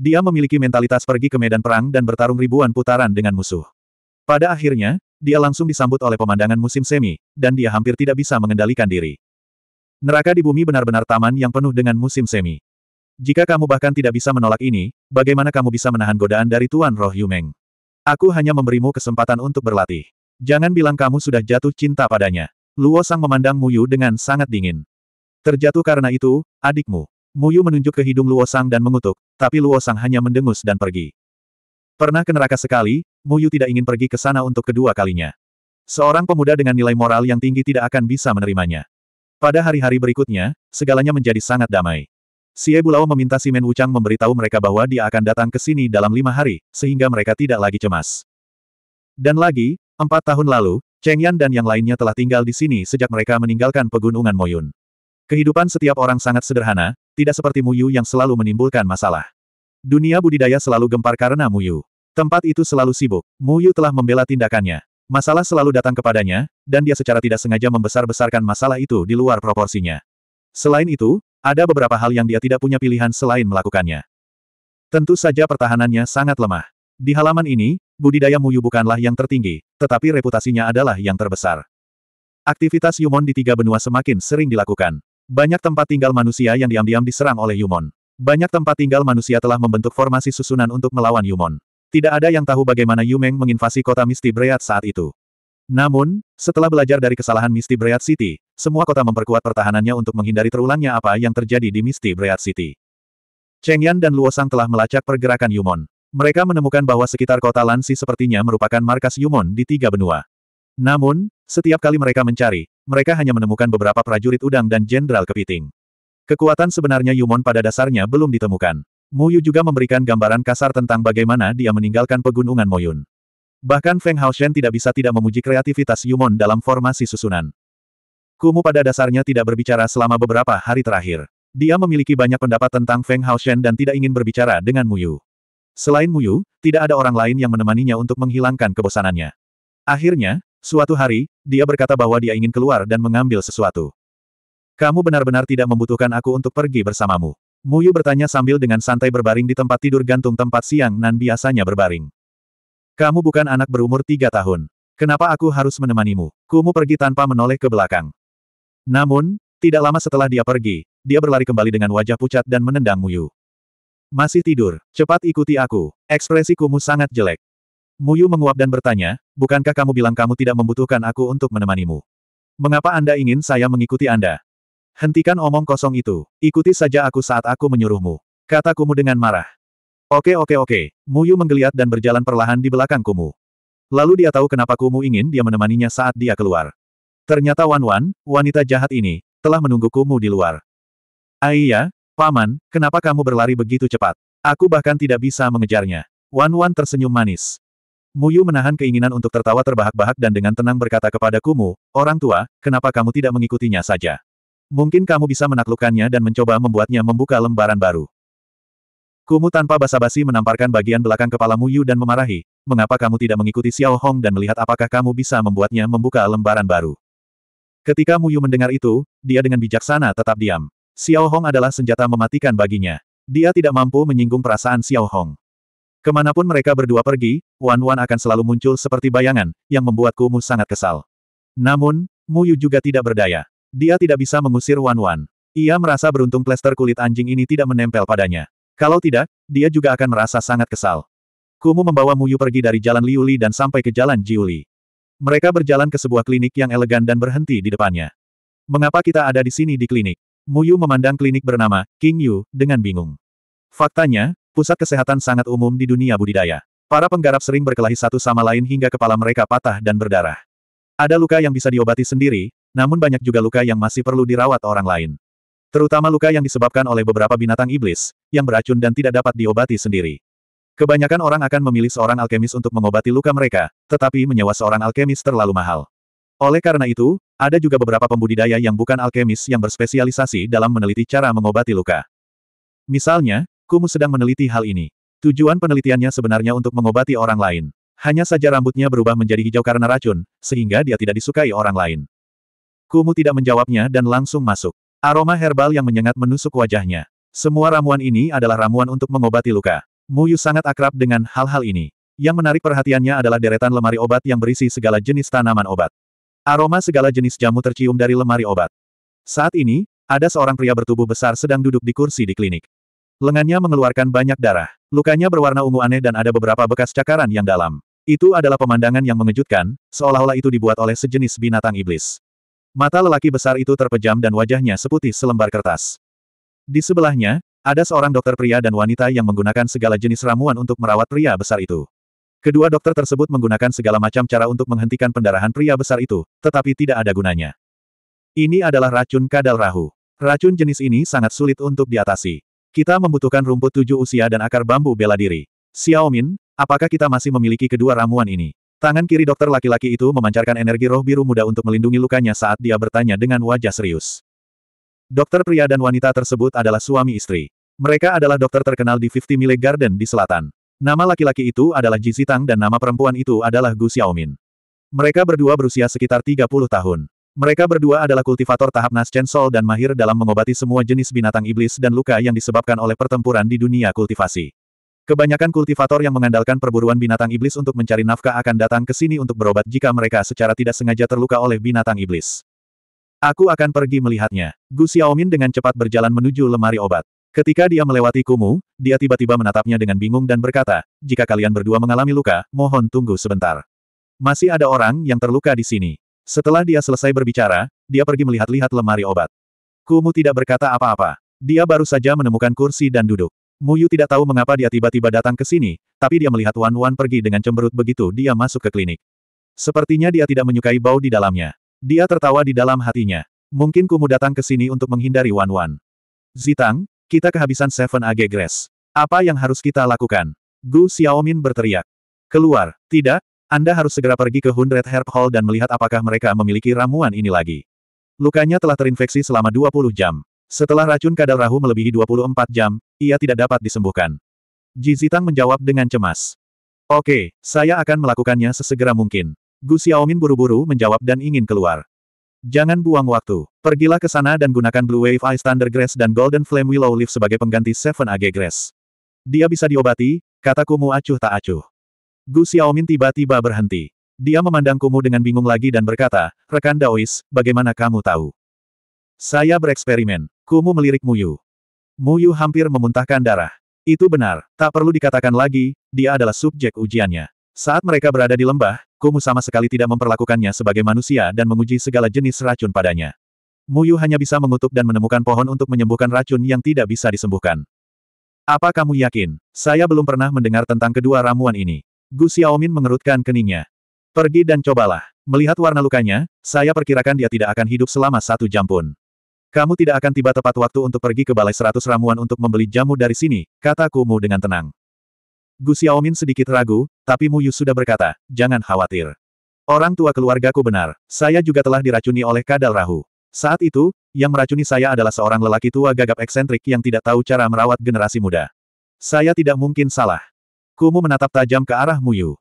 Dia memiliki mentalitas pergi ke medan perang dan bertarung ribuan putaran dengan musuh. Pada akhirnya, dia langsung disambut oleh pemandangan musim semi, dan dia hampir tidak bisa mengendalikan diri. Neraka di bumi benar-benar taman yang penuh dengan musim semi. Jika kamu bahkan tidak bisa menolak ini, bagaimana kamu bisa menahan godaan dari Tuan Roh Yumeng? Aku hanya memberimu kesempatan untuk berlatih. Jangan bilang kamu sudah jatuh cinta padanya. Luo Sang memandang Muyu dengan sangat dingin. Terjatuh karena itu, adikmu. Muyu menunjuk ke hidung Luo Sang dan mengutuk, tapi Luo Sang hanya mendengus dan pergi. Pernah ke neraka sekali, Muyu tidak ingin pergi ke sana untuk kedua kalinya. Seorang pemuda dengan nilai moral yang tinggi tidak akan bisa menerimanya. Pada hari-hari berikutnya, segalanya menjadi sangat damai. Xie Bulao meminta Simen Wuchang memberitahu mereka bahwa dia akan datang ke sini dalam lima hari, sehingga mereka tidak lagi cemas. Dan lagi, empat tahun lalu, Cheng Yan dan yang lainnya telah tinggal di sini sejak mereka meninggalkan pegunungan Moyun. Kehidupan setiap orang sangat sederhana, tidak seperti Muyu yang selalu menimbulkan masalah. Dunia budidaya selalu gempar karena Muyu. Tempat itu selalu sibuk. Muyu telah membela tindakannya. Masalah selalu datang kepadanya, dan dia secara tidak sengaja membesar-besarkan masalah itu di luar proporsinya. Selain itu, ada beberapa hal yang dia tidak punya pilihan selain melakukannya. Tentu saja pertahanannya sangat lemah. Di halaman ini, budidaya Muyu bukanlah yang tertinggi, tetapi reputasinya adalah yang terbesar. Aktivitas Yumon di tiga benua semakin sering dilakukan. Banyak tempat tinggal manusia yang diam-diam diserang oleh Yumon. Banyak tempat tinggal manusia telah membentuk formasi susunan untuk melawan Yumon. Tidak ada yang tahu bagaimana Yumeng menginvasi kota Misty Breat saat itu. Namun, setelah belajar dari kesalahan Misty Breat City, semua kota memperkuat pertahanannya untuk menghindari terulangnya apa yang terjadi di Misty Breat City. Cheng Yan dan Luosang telah melacak pergerakan Yumon. Mereka menemukan bahwa sekitar kota Lansi sepertinya merupakan markas Yumon di tiga benua. Namun, setiap kali mereka mencari, mereka hanya menemukan beberapa prajurit udang dan jenderal kepiting. Kekuatan sebenarnya Yumon pada dasarnya belum ditemukan. Muyu juga memberikan gambaran kasar tentang bagaimana dia meninggalkan pegunungan Moyun. Bahkan Feng Haoshen tidak bisa tidak memuji kreativitas Yumon dalam formasi susunan. Kumu pada dasarnya tidak berbicara selama beberapa hari terakhir. Dia memiliki banyak pendapat tentang Feng Haoshen dan tidak ingin berbicara dengan Muyu. Selain Muyu, tidak ada orang lain yang menemaninya untuk menghilangkan kebosanannya. Akhirnya, suatu hari, dia berkata bahwa dia ingin keluar dan mengambil sesuatu. Kamu benar-benar tidak membutuhkan aku untuk pergi bersamamu. Muyu bertanya sambil dengan santai berbaring di tempat tidur gantung tempat siang Nan biasanya berbaring. Kamu bukan anak berumur tiga tahun. Kenapa aku harus menemanimu? Kumu pergi tanpa menoleh ke belakang. Namun, tidak lama setelah dia pergi, dia berlari kembali dengan wajah pucat dan menendang Muyu. Masih tidur. Cepat ikuti aku. Ekspresi Kumu sangat jelek. Muyu menguap dan bertanya, bukankah kamu bilang kamu tidak membutuhkan aku untuk menemanimu? Mengapa Anda ingin saya mengikuti Anda? Hentikan omong kosong itu. Ikuti saja aku saat aku menyuruhmu. Kata Kumu dengan marah. Oke oke oke. Muyu menggeliat dan berjalan perlahan di belakang Kumu. Lalu dia tahu kenapa Kumu ingin dia menemaninya saat dia keluar. Ternyata Wan Wan, wanita jahat ini, telah menunggu Kumu di luar. Aiya, Paman, kenapa kamu berlari begitu cepat? Aku bahkan tidak bisa mengejarnya. Wan Wan tersenyum manis. Muyu menahan keinginan untuk tertawa terbahak-bahak dan dengan tenang berkata kepada Kumu, orang tua, kenapa kamu tidak mengikutinya saja? Mungkin kamu bisa menaklukkannya dan mencoba membuatnya membuka lembaran baru. Kumu tanpa basa-basi menamparkan bagian belakang kepala Muyu dan memarahi, mengapa kamu tidak mengikuti Xiao Hong dan melihat apakah kamu bisa membuatnya membuka lembaran baru. Ketika Muyu mendengar itu, dia dengan bijaksana tetap diam. Xiao Hong adalah senjata mematikan baginya. Dia tidak mampu menyinggung perasaan Xiao Hong. Ke mana pun mereka berdua pergi, Wan Wan akan selalu muncul seperti bayangan, yang membuat Kumu sangat kesal. Namun, Mu Yu juga tidak berdaya. Dia tidak bisa mengusir Wan Wan. Ia merasa beruntung plester kulit anjing ini tidak menempel padanya. Kalau tidak, dia juga akan merasa sangat kesal. Kumu membawa Mu Yu pergi dari jalan Liuli dan sampai ke jalan Jiuli. Mereka berjalan ke sebuah klinik yang elegan dan berhenti di depannya. Mengapa kita ada di sini di klinik? Muyu memandang klinik bernama King Yu dengan bingung. Faktanya, pusat kesehatan sangat umum di dunia budidaya. Para penggarap sering berkelahi satu sama lain hingga kepala mereka patah dan berdarah. Ada luka yang bisa diobati sendiri, namun banyak juga luka yang masih perlu dirawat orang lain. Terutama luka yang disebabkan oleh beberapa binatang iblis, yang beracun dan tidak dapat diobati sendiri. Kebanyakan orang akan memilih seorang alkemis untuk mengobati luka mereka, tetapi menyewa seorang alkemis terlalu mahal. Oleh karena itu, ada juga beberapa pembudidaya yang bukan alkemis yang berspesialisasi dalam meneliti cara mengobati luka. Misalnya, Kumu sedang meneliti hal ini. Tujuan penelitiannya sebenarnya untuk mengobati orang lain. Hanya saja rambutnya berubah menjadi hijau karena racun, sehingga dia tidak disukai orang lain. Kumu tidak menjawabnya dan langsung masuk. Aroma herbal yang menyengat menusuk wajahnya. Semua ramuan ini adalah ramuan untuk mengobati luka. Muyu sangat akrab dengan hal-hal ini. Yang menarik perhatiannya adalah deretan lemari obat yang berisi segala jenis tanaman obat. Aroma segala jenis jamu tercium dari lemari obat. Saat ini, ada seorang pria bertubuh besar sedang duduk di kursi di klinik. Lengannya mengeluarkan banyak darah. Lukanya berwarna ungu aneh dan ada beberapa bekas cakaran yang dalam. Itu adalah pemandangan yang mengejutkan, seolah-olah itu dibuat oleh sejenis binatang iblis. Mata lelaki besar itu terpejam dan wajahnya seputih selembar kertas. Di sebelahnya, ada seorang dokter pria dan wanita yang menggunakan segala jenis ramuan untuk merawat pria besar itu. Kedua dokter tersebut menggunakan segala macam cara untuk menghentikan pendarahan pria besar itu, tetapi tidak ada gunanya. Ini adalah racun kadal rahu. Racun jenis ini sangat sulit untuk diatasi. Kita membutuhkan rumput tujuh usia dan akar bambu bela diri. Xiaomin, apakah kita masih memiliki kedua ramuan ini? Tangan kiri dokter laki-laki itu memancarkan energi roh biru muda untuk melindungi lukanya saat dia bertanya dengan wajah serius. Dokter pria dan wanita tersebut adalah suami istri. Mereka adalah dokter terkenal di 50 Mile Garden di selatan. Nama laki-laki itu adalah Ji Zitang dan nama perempuan itu adalah Gu Xiaomin. Mereka berdua berusia sekitar 30 tahun. Mereka berdua adalah kultivator tahap Nas Chen Sol dan mahir dalam mengobati semua jenis binatang iblis dan luka yang disebabkan oleh pertempuran di dunia kultivasi. Kebanyakan kultivator yang mengandalkan perburuan binatang iblis untuk mencari nafkah akan datang ke sini untuk berobat jika mereka secara tidak sengaja terluka oleh binatang iblis. Aku akan pergi melihatnya. Gu Xiaomin dengan cepat berjalan menuju lemari obat. Ketika dia melewati Kumu, dia tiba-tiba menatapnya dengan bingung dan berkata, jika kalian berdua mengalami luka, mohon tunggu sebentar. Masih ada orang yang terluka di sini. Setelah dia selesai berbicara, dia pergi melihat-lihat lemari obat. Kumu tidak berkata apa-apa. Dia baru saja menemukan kursi dan duduk. Muyu tidak tahu mengapa dia tiba-tiba datang ke sini, tapi dia melihat Wan Wan pergi dengan cemberut begitu dia masuk ke klinik. Sepertinya dia tidak menyukai bau di dalamnya. Dia tertawa di dalam hatinya. Mungkin Kumu datang ke sini untuk menghindari Wan Wan. Zitang, kita kehabisan Seven AG Grass. Apa yang harus kita lakukan? Gu Xiaomin berteriak. Keluar. Tidak, Anda harus segera pergi ke Hundred Herb Hall dan melihat apakah mereka memiliki ramuan ini lagi. Lukanya telah terinfeksi selama 20 jam. Setelah racun kadal rahu melebihi 24 jam, ia tidak dapat disembuhkan. Ji Zitang menjawab dengan cemas. Oke, saya akan melakukannya sesegera mungkin. Gu Xiaomin buru-buru menjawab dan ingin keluar. Jangan buang waktu. Pergilah ke sana dan gunakan Blue Wave Ice Thunder Grass dan Golden Flame Willow Leaf sebagai pengganti Seven AG Grass. Dia bisa diobati, kata Kumu acuh tak acuh. Gu Xiaomin tiba-tiba berhenti. Dia memandang Kumu dengan bingung lagi dan berkata, Rekan Daois, bagaimana kamu tahu? Saya bereksperimen. Kumu melirik Muyu. Muyu hampir memuntahkan darah. Itu benar, tak perlu dikatakan lagi, dia adalah subjek ujiannya. Saat mereka berada di lembah, Kumu sama sekali tidak memperlakukannya sebagai manusia dan menguji segala jenis racun padanya. Muyu hanya bisa mengutuk dan menemukan pohon untuk menyembuhkan racun yang tidak bisa disembuhkan. Apa kamu yakin? Saya belum pernah mendengar tentang kedua ramuan ini. Gu Xiaomin mengerutkan keningnya. Pergi dan cobalah. Melihat warna lukanya, saya perkirakan dia tidak akan hidup selama satu jam pun. Kamu tidak akan tiba tepat waktu untuk pergi ke balai seratus ramuan untuk membeli jamu dari sini, kata Kumu dengan tenang. Gu Xiaomin sedikit ragu, tapi Mu Yu sudah berkata, jangan khawatir. Orang tua keluargaku benar, saya juga telah diracuni oleh kadal rahu. Saat itu, yang meracuni saya adalah seorang lelaki tua gagap eksentrik yang tidak tahu cara merawat generasi muda. Saya tidak mungkin salah. Kumu menatap tajam ke arah Mu Yu.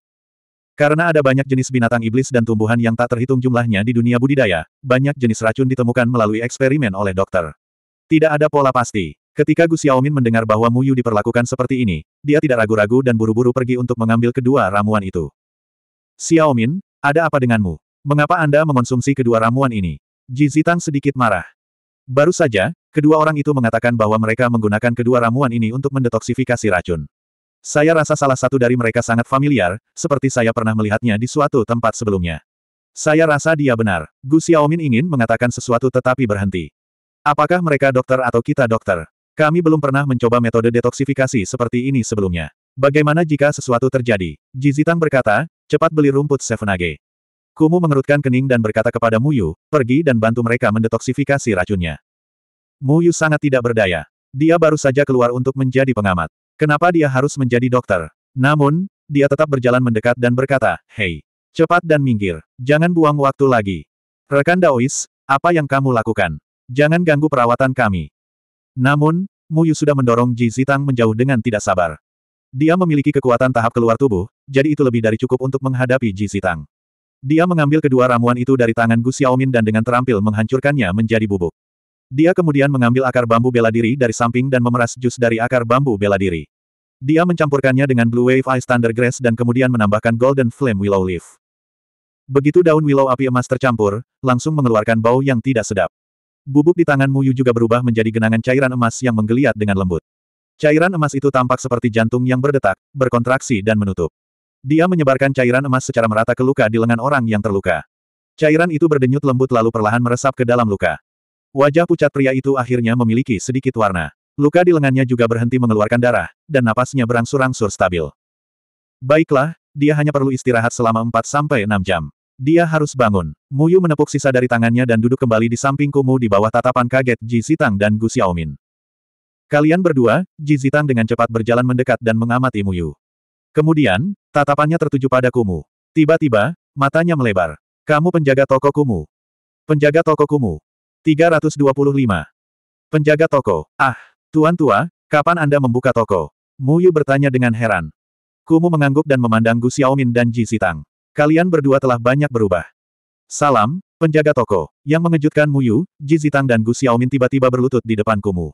Karena ada banyak jenis binatang iblis dan tumbuhan yang tak terhitung jumlahnya di dunia budidaya, banyak jenis racun ditemukan melalui eksperimen oleh dokter. Tidak ada pola pasti. Ketika Gu Xiaomin mendengar bahwa Mu Yu diperlakukan seperti ini, dia tidak ragu-ragu dan buru-buru pergi untuk mengambil kedua ramuan itu. Xiaomin, ada apa denganmu? Mengapa Anda mengonsumsi kedua ramuan ini? Ji Zitang sedikit marah. Baru saja, kedua orang itu mengatakan bahwa mereka menggunakan kedua ramuan ini untuk mendetoksifikasi racun. Saya rasa salah satu dari mereka sangat familiar, seperti saya pernah melihatnya di suatu tempat sebelumnya. Saya rasa dia benar. Gu Xiaomin ingin mengatakan sesuatu tetapi berhenti. Apakah mereka dokter atau kita dokter? Kami belum pernah mencoba metode detoksifikasi seperti ini sebelumnya. Bagaimana jika sesuatu terjadi? Jizitang berkata, cepat beli rumput Sevenage. Kumu mengerutkan kening dan berkata kepada Muyu, pergi dan bantu mereka mendetoksifikasi racunnya. Muyu sangat tidak berdaya. Dia baru saja keluar untuk menjadi pengamat. Kenapa dia harus menjadi dokter? Namun, dia tetap berjalan mendekat dan berkata, Hei, cepat dan minggir. Jangan buang waktu lagi. Rekan Daois, apa yang kamu lakukan? Jangan ganggu perawatan kami. Namun, Mu Yu sudah mendorong Ji Zitang menjauh dengan tidak sabar. Dia memiliki kekuatan tahap keluar tubuh, jadi itu lebih dari cukup untuk menghadapi Ji Zitang. Dia mengambil kedua ramuan itu dari tangan Gu Xiaomin dan dengan terampil menghancurkannya menjadi bubuk. Dia kemudian mengambil akar bambu bela diri dari samping dan memeras jus dari akar bambu bela diri. Dia mencampurkannya dengan Blue Wave Ice Thunder Grass dan kemudian menambahkan Golden Flame Willow Leaf. Begitu daun willow api emas tercampur, langsung mengeluarkan bau yang tidak sedap. Bubuk di tangan Muyu juga berubah menjadi genangan cairan emas yang menggeliat dengan lembut. Cairan emas itu tampak seperti jantung yang berdetak, berkontraksi dan menutup. Dia menyebarkan cairan emas secara merata ke luka di lengan orang yang terluka. Cairan itu berdenyut lembut lalu perlahan meresap ke dalam luka. Wajah pucat pria itu akhirnya memiliki sedikit warna. Luka di lengannya juga berhenti mengeluarkan darah, dan napasnya berangsur-angsur stabil. Baiklah, dia hanya perlu istirahat selama 4-6 jam. Dia harus bangun. Muyu menepuk sisa dari tangannya dan duduk kembali di samping Kumu di bawah tatapan kaget Ji Zitang dan Gu Xiaomin. Kalian berdua, Ji Zitang dengan cepat berjalan mendekat dan mengamati Muyu. Kemudian, tatapannya tertuju pada Kumu. Tiba-tiba, matanya melebar. Kamu penjaga toko Kumu. Penjaga toko Kumu. 325. Penjaga toko. Ah, Tuan tua, kapan Anda membuka toko? Muyu bertanya dengan heran. Kumu mengangguk dan memandang Gu Xiaomin dan Ji Zitang. Kalian berdua telah banyak berubah. Salam, penjaga toko. Yang mengejutkan Muyu, Ji Zitang dan Gu Xiaomin tiba-tiba berlutut di depan Kumu.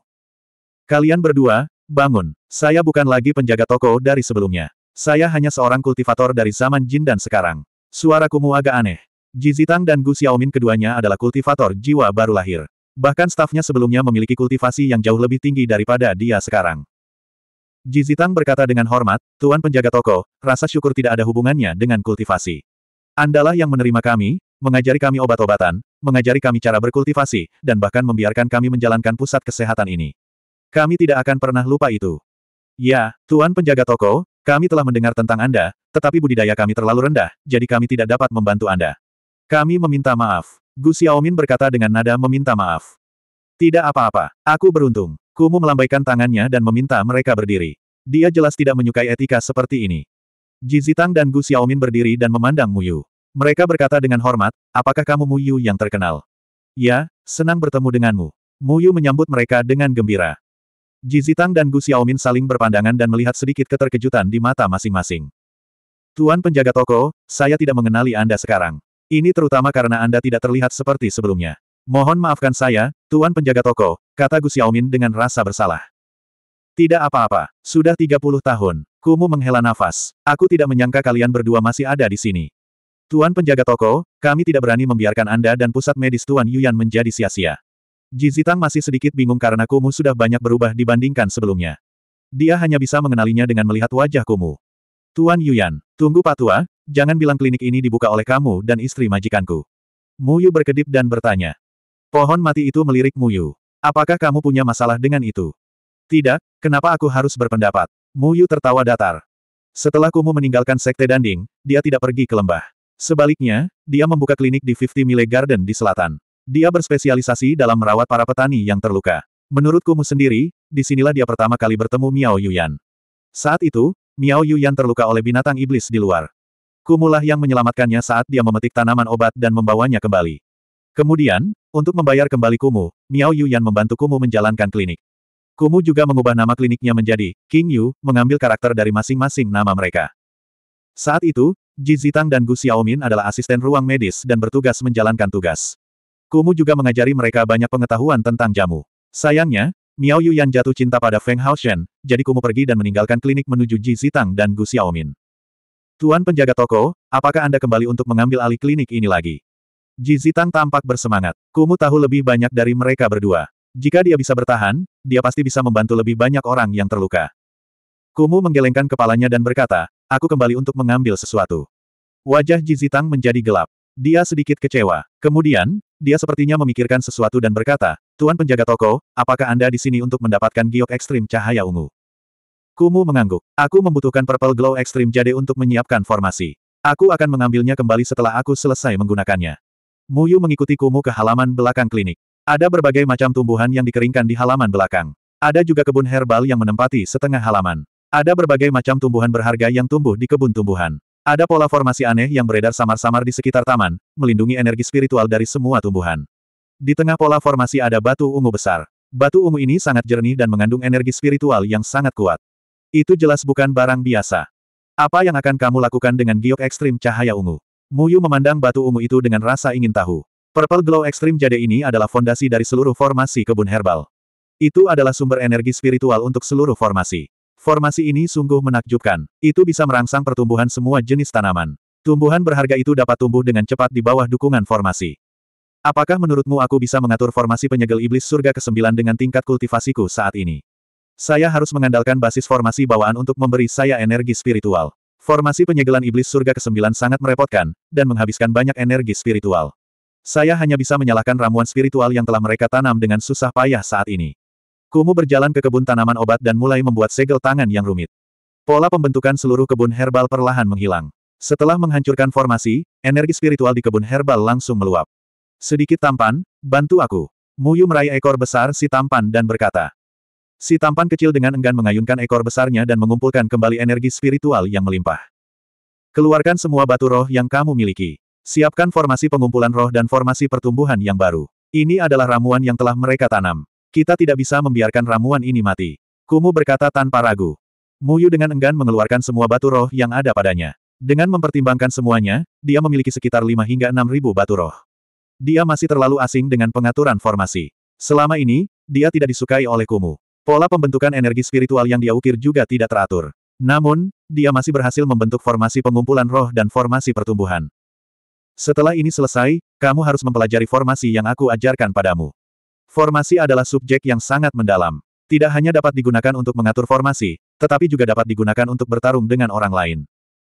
Kalian berdua, bangun. Saya bukan lagi penjaga toko dari sebelumnya. Saya hanya seorang kultivator dari zaman Jin dan sekarang. Suara Kumu agak aneh. Jizitang dan Gu Xiaomin keduanya adalah kultivator jiwa baru lahir. Bahkan stafnya sebelumnya memiliki kultivasi yang jauh lebih tinggi daripada dia sekarang. Jizitang berkata dengan hormat, Tuan penjaga toko, rasa syukur tidak ada hubungannya dengan kultivasi. Andalah yang menerima kami, mengajari kami obat-obatan, mengajari kami cara berkultivasi, dan bahkan membiarkan kami menjalankan pusat kesehatan ini. Kami tidak akan pernah lupa itu. Ya, Tuan penjaga toko, kami telah mendengar tentang Anda, tetapi budidaya kami terlalu rendah, jadi kami tidak dapat membantu Anda. Kami meminta maaf. Gu Xiaomin berkata dengan nada meminta maaf. Tidak apa-apa, aku beruntung. Kumu melambaikan tangannya dan meminta mereka berdiri. Dia jelas tidak menyukai etika seperti ini. Ji Zitang dan Gu Xiaomin berdiri dan memandang Muyu. Mereka berkata dengan hormat, apakah kamu Muyu yang terkenal? Ya, senang bertemu denganmu. Muyu menyambut mereka dengan gembira. Jizitang dan Gu Xiaomin saling berpandangan dan melihat sedikit keterkejutan di mata masing-masing. Tuan penjaga toko, saya tidak mengenali Anda sekarang. Ini terutama karena Anda tidak terlihat seperti sebelumnya. Mohon maafkan saya, Tuan penjaga toko, kata Gu Xiaomin dengan rasa bersalah. Tidak apa-apa, sudah 30 tahun. Kumu menghela nafas. Aku tidak menyangka kalian berdua masih ada di sini. Tuan penjaga toko, kami tidak berani membiarkan Anda dan pusat medis Tuan Yuyan menjadi sia-sia. Jizitang masih sedikit bingung karena Kumu sudah banyak berubah dibandingkan sebelumnya. Dia hanya bisa mengenalinya dengan melihat wajah Kumu. Tuan Yuyan, tunggu Pak Tua, jangan bilang klinik ini dibuka oleh kamu dan istri majikanku. Muyu berkedip dan bertanya. Pohon mati itu melirik Muyu. Apakah kamu punya masalah dengan itu? Tidak, kenapa aku harus berpendapat? Muyu tertawa datar. Setelah Kumu meninggalkan Sekte Danding, dia tidak pergi ke lembah. Sebaliknya, dia membuka klinik di Fifty Mile Garden di selatan. Dia berspesialisasi dalam merawat para petani yang terluka. Menurut Kumu sendiri, di sinilah dia pertama kali bertemu Miao Yuyan. Saat itu, Miao Yuyan terluka oleh binatang iblis di luar. Kumulah yang menyelamatkannya saat dia memetik tanaman obat dan membawanya kembali. Kemudian, untuk membayar kembali Kumu, Miao Yuyan membantu Kumu menjalankan klinik. Kumu juga mengubah nama kliniknya menjadi King Yu, mengambil karakter dari masing-masing nama mereka. Saat itu, Ji Zitang dan Gu Xiaomin adalah asisten ruang medis dan bertugas menjalankan tugas. Kumu juga mengajari mereka banyak pengetahuan tentang jamu. Sayangnya, Miao Yuyan jatuh cinta pada Feng Haoshen, jadi Kumu pergi dan meninggalkan klinik menuju Ji Zitang dan Gu Xiaomin. Tuan penjaga toko, apakah Anda kembali untuk mengambil alih klinik ini lagi? Ji Zitang tampak bersemangat. Kumu tahu lebih banyak dari mereka berdua. Jika dia bisa bertahan, dia pasti bisa membantu lebih banyak orang yang terluka. Kumu menggelengkan kepalanya dan berkata, aku kembali untuk mengambil sesuatu. Wajah Ji Zitang menjadi gelap. Dia sedikit kecewa. Kemudian, dia sepertinya memikirkan sesuatu dan berkata, Tuan penjaga toko, apakah Anda di sini untuk mendapatkan giok ekstrim cahaya ungu? Kumu mengangguk. Aku membutuhkan Purple Glow Extreme Jade untuk menyiapkan formasi. Aku akan mengambilnya kembali setelah aku selesai menggunakannya. Muyu mengikuti Kumu ke halaman belakang klinik. Ada berbagai macam tumbuhan yang dikeringkan di halaman belakang. Ada juga kebun herbal yang menempati setengah halaman. Ada berbagai macam tumbuhan berharga yang tumbuh di kebun tumbuhan. Ada pola formasi aneh yang beredar samar-samar di sekitar taman, melindungi energi spiritual dari semua tumbuhan. Di tengah pola formasi ada batu ungu besar. Batu ungu ini sangat jernih dan mengandung energi spiritual yang sangat kuat. Itu jelas bukan barang biasa. Apa yang akan kamu lakukan dengan giok ekstrim cahaya ungu? Muyu memandang batu ungu itu dengan rasa ingin tahu. Purple Glow Extreme Jade ini adalah fondasi dari seluruh formasi kebun herbal. Itu adalah sumber energi spiritual untuk seluruh formasi. Formasi ini sungguh menakjubkan. Itu bisa merangsang pertumbuhan semua jenis tanaman. Tumbuhan berharga itu dapat tumbuh dengan cepat di bawah dukungan formasi. Apakah menurutmu aku bisa mengatur formasi penyegel iblis surga ke-9 dengan tingkat kultivasiku saat ini? Saya harus mengandalkan basis formasi bawaan untuk memberi saya energi spiritual. Formasi penyegelan iblis surga ke-9 sangat merepotkan, dan menghabiskan banyak energi spiritual. Saya hanya bisa menyalahkan ramuan spiritual yang telah mereka tanam dengan susah payah saat ini. Kumu berjalan ke kebun tanaman obat dan mulai membuat segel tangan yang rumit. Pola pembentukan seluruh kebun herbal perlahan menghilang. Setelah menghancurkan formasi, energi spiritual di kebun herbal langsung meluap. Sedikit tampan, bantu aku. Muyu meraih ekor besar si tampan dan berkata. Si tampan kecil dengan enggan mengayunkan ekor besarnya dan mengumpulkan kembali energi spiritual yang melimpah. Keluarkan semua batu roh yang kamu miliki. Siapkan formasi pengumpulan roh dan formasi pertumbuhan yang baru. Ini adalah ramuan yang telah mereka tanam. Kita tidak bisa membiarkan ramuan ini mati. Kumu berkata tanpa ragu. Muyu dengan enggan mengeluarkan semua batu roh yang ada padanya. Dengan mempertimbangkan semuanya, dia memiliki sekitar 5 hingga 6 ribu batu roh. Dia masih terlalu asing dengan pengaturan formasi. Selama ini, dia tidak disukai oleh Kumu. Pola pembentukan energi spiritual yang dia ukir juga tidak teratur. Namun, dia masih berhasil membentuk formasi pengumpulan roh dan formasi pertumbuhan. Setelah ini selesai, kamu harus mempelajari formasi yang aku ajarkan padamu. Formasi adalah subjek yang sangat mendalam. Tidak hanya dapat digunakan untuk mengatur formasi, tetapi juga dapat digunakan untuk bertarung dengan orang lain.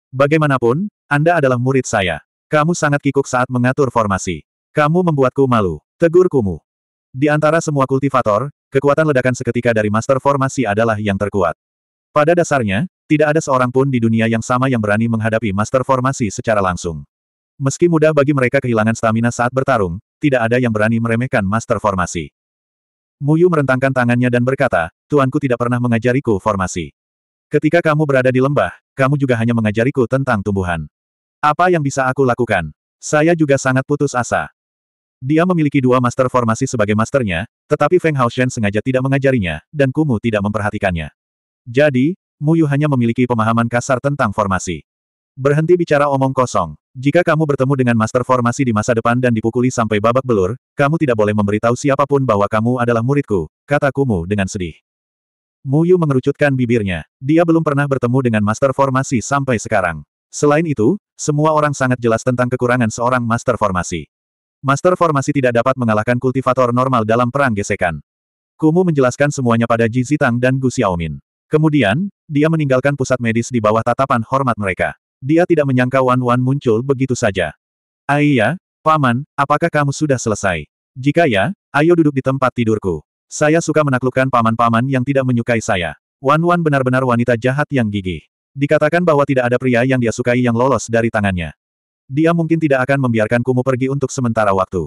Bagaimanapun, Anda adalah murid saya. Kamu sangat kikuk saat mengatur formasi. Kamu membuatku malu. Tegur Kumu. Di antara semua kultivator, kekuatan ledakan seketika dari master formasi adalah yang terkuat. Pada dasarnya, tidak ada seorang pun di dunia yang sama yang berani menghadapi master formasi secara langsung. Meski mudah bagi mereka kehilangan stamina saat bertarung, tidak ada yang berani meremehkan master formasi. Muyu merentangkan tangannya dan berkata, Tuanku tidak pernah mengajariku formasi. Ketika kamu berada di lembah, kamu juga hanya mengajariku tentang tumbuhan. Apa yang bisa aku lakukan? Saya juga sangat putus asa. Dia memiliki dua master formasi sebagai masternya, tetapi Feng Haoshen sengaja tidak mengajarinya, dan Kumu tidak memperhatikannya. Jadi, Muyu hanya memiliki pemahaman kasar tentang formasi. Berhenti bicara omong kosong. Jika kamu bertemu dengan master formasi di masa depan dan dipukuli sampai babak belur, kamu tidak boleh memberitahu siapa pun bahwa kamu adalah muridku, kata Kumu dengan sedih. Muyu mengerucutkan bibirnya. Dia belum pernah bertemu dengan master formasi sampai sekarang. Selain itu, semua orang sangat jelas tentang kekurangan seorang master formasi. Master formasi tidak dapat mengalahkan kultivator normal dalam perang gesekan. Kumu menjelaskan semuanya pada Ji Zitang dan Gu Xiaomin. Kemudian, dia meninggalkan pusat medis di bawah tatapan hormat mereka. Dia tidak menyangka Wan Wan muncul begitu saja. Aiya, Paman, apakah kamu sudah selesai? Jika ya, ayo duduk di tempat tidurku. Saya suka menaklukkan paman-paman yang tidak menyukai saya. Wan Wan benar-benar wanita jahat yang gigih. Dikatakan bahwa tidak ada pria yang dia sukai yang lolos dari tangannya. Dia mungkin tidak akan membiarkan Kumu pergi untuk sementara waktu.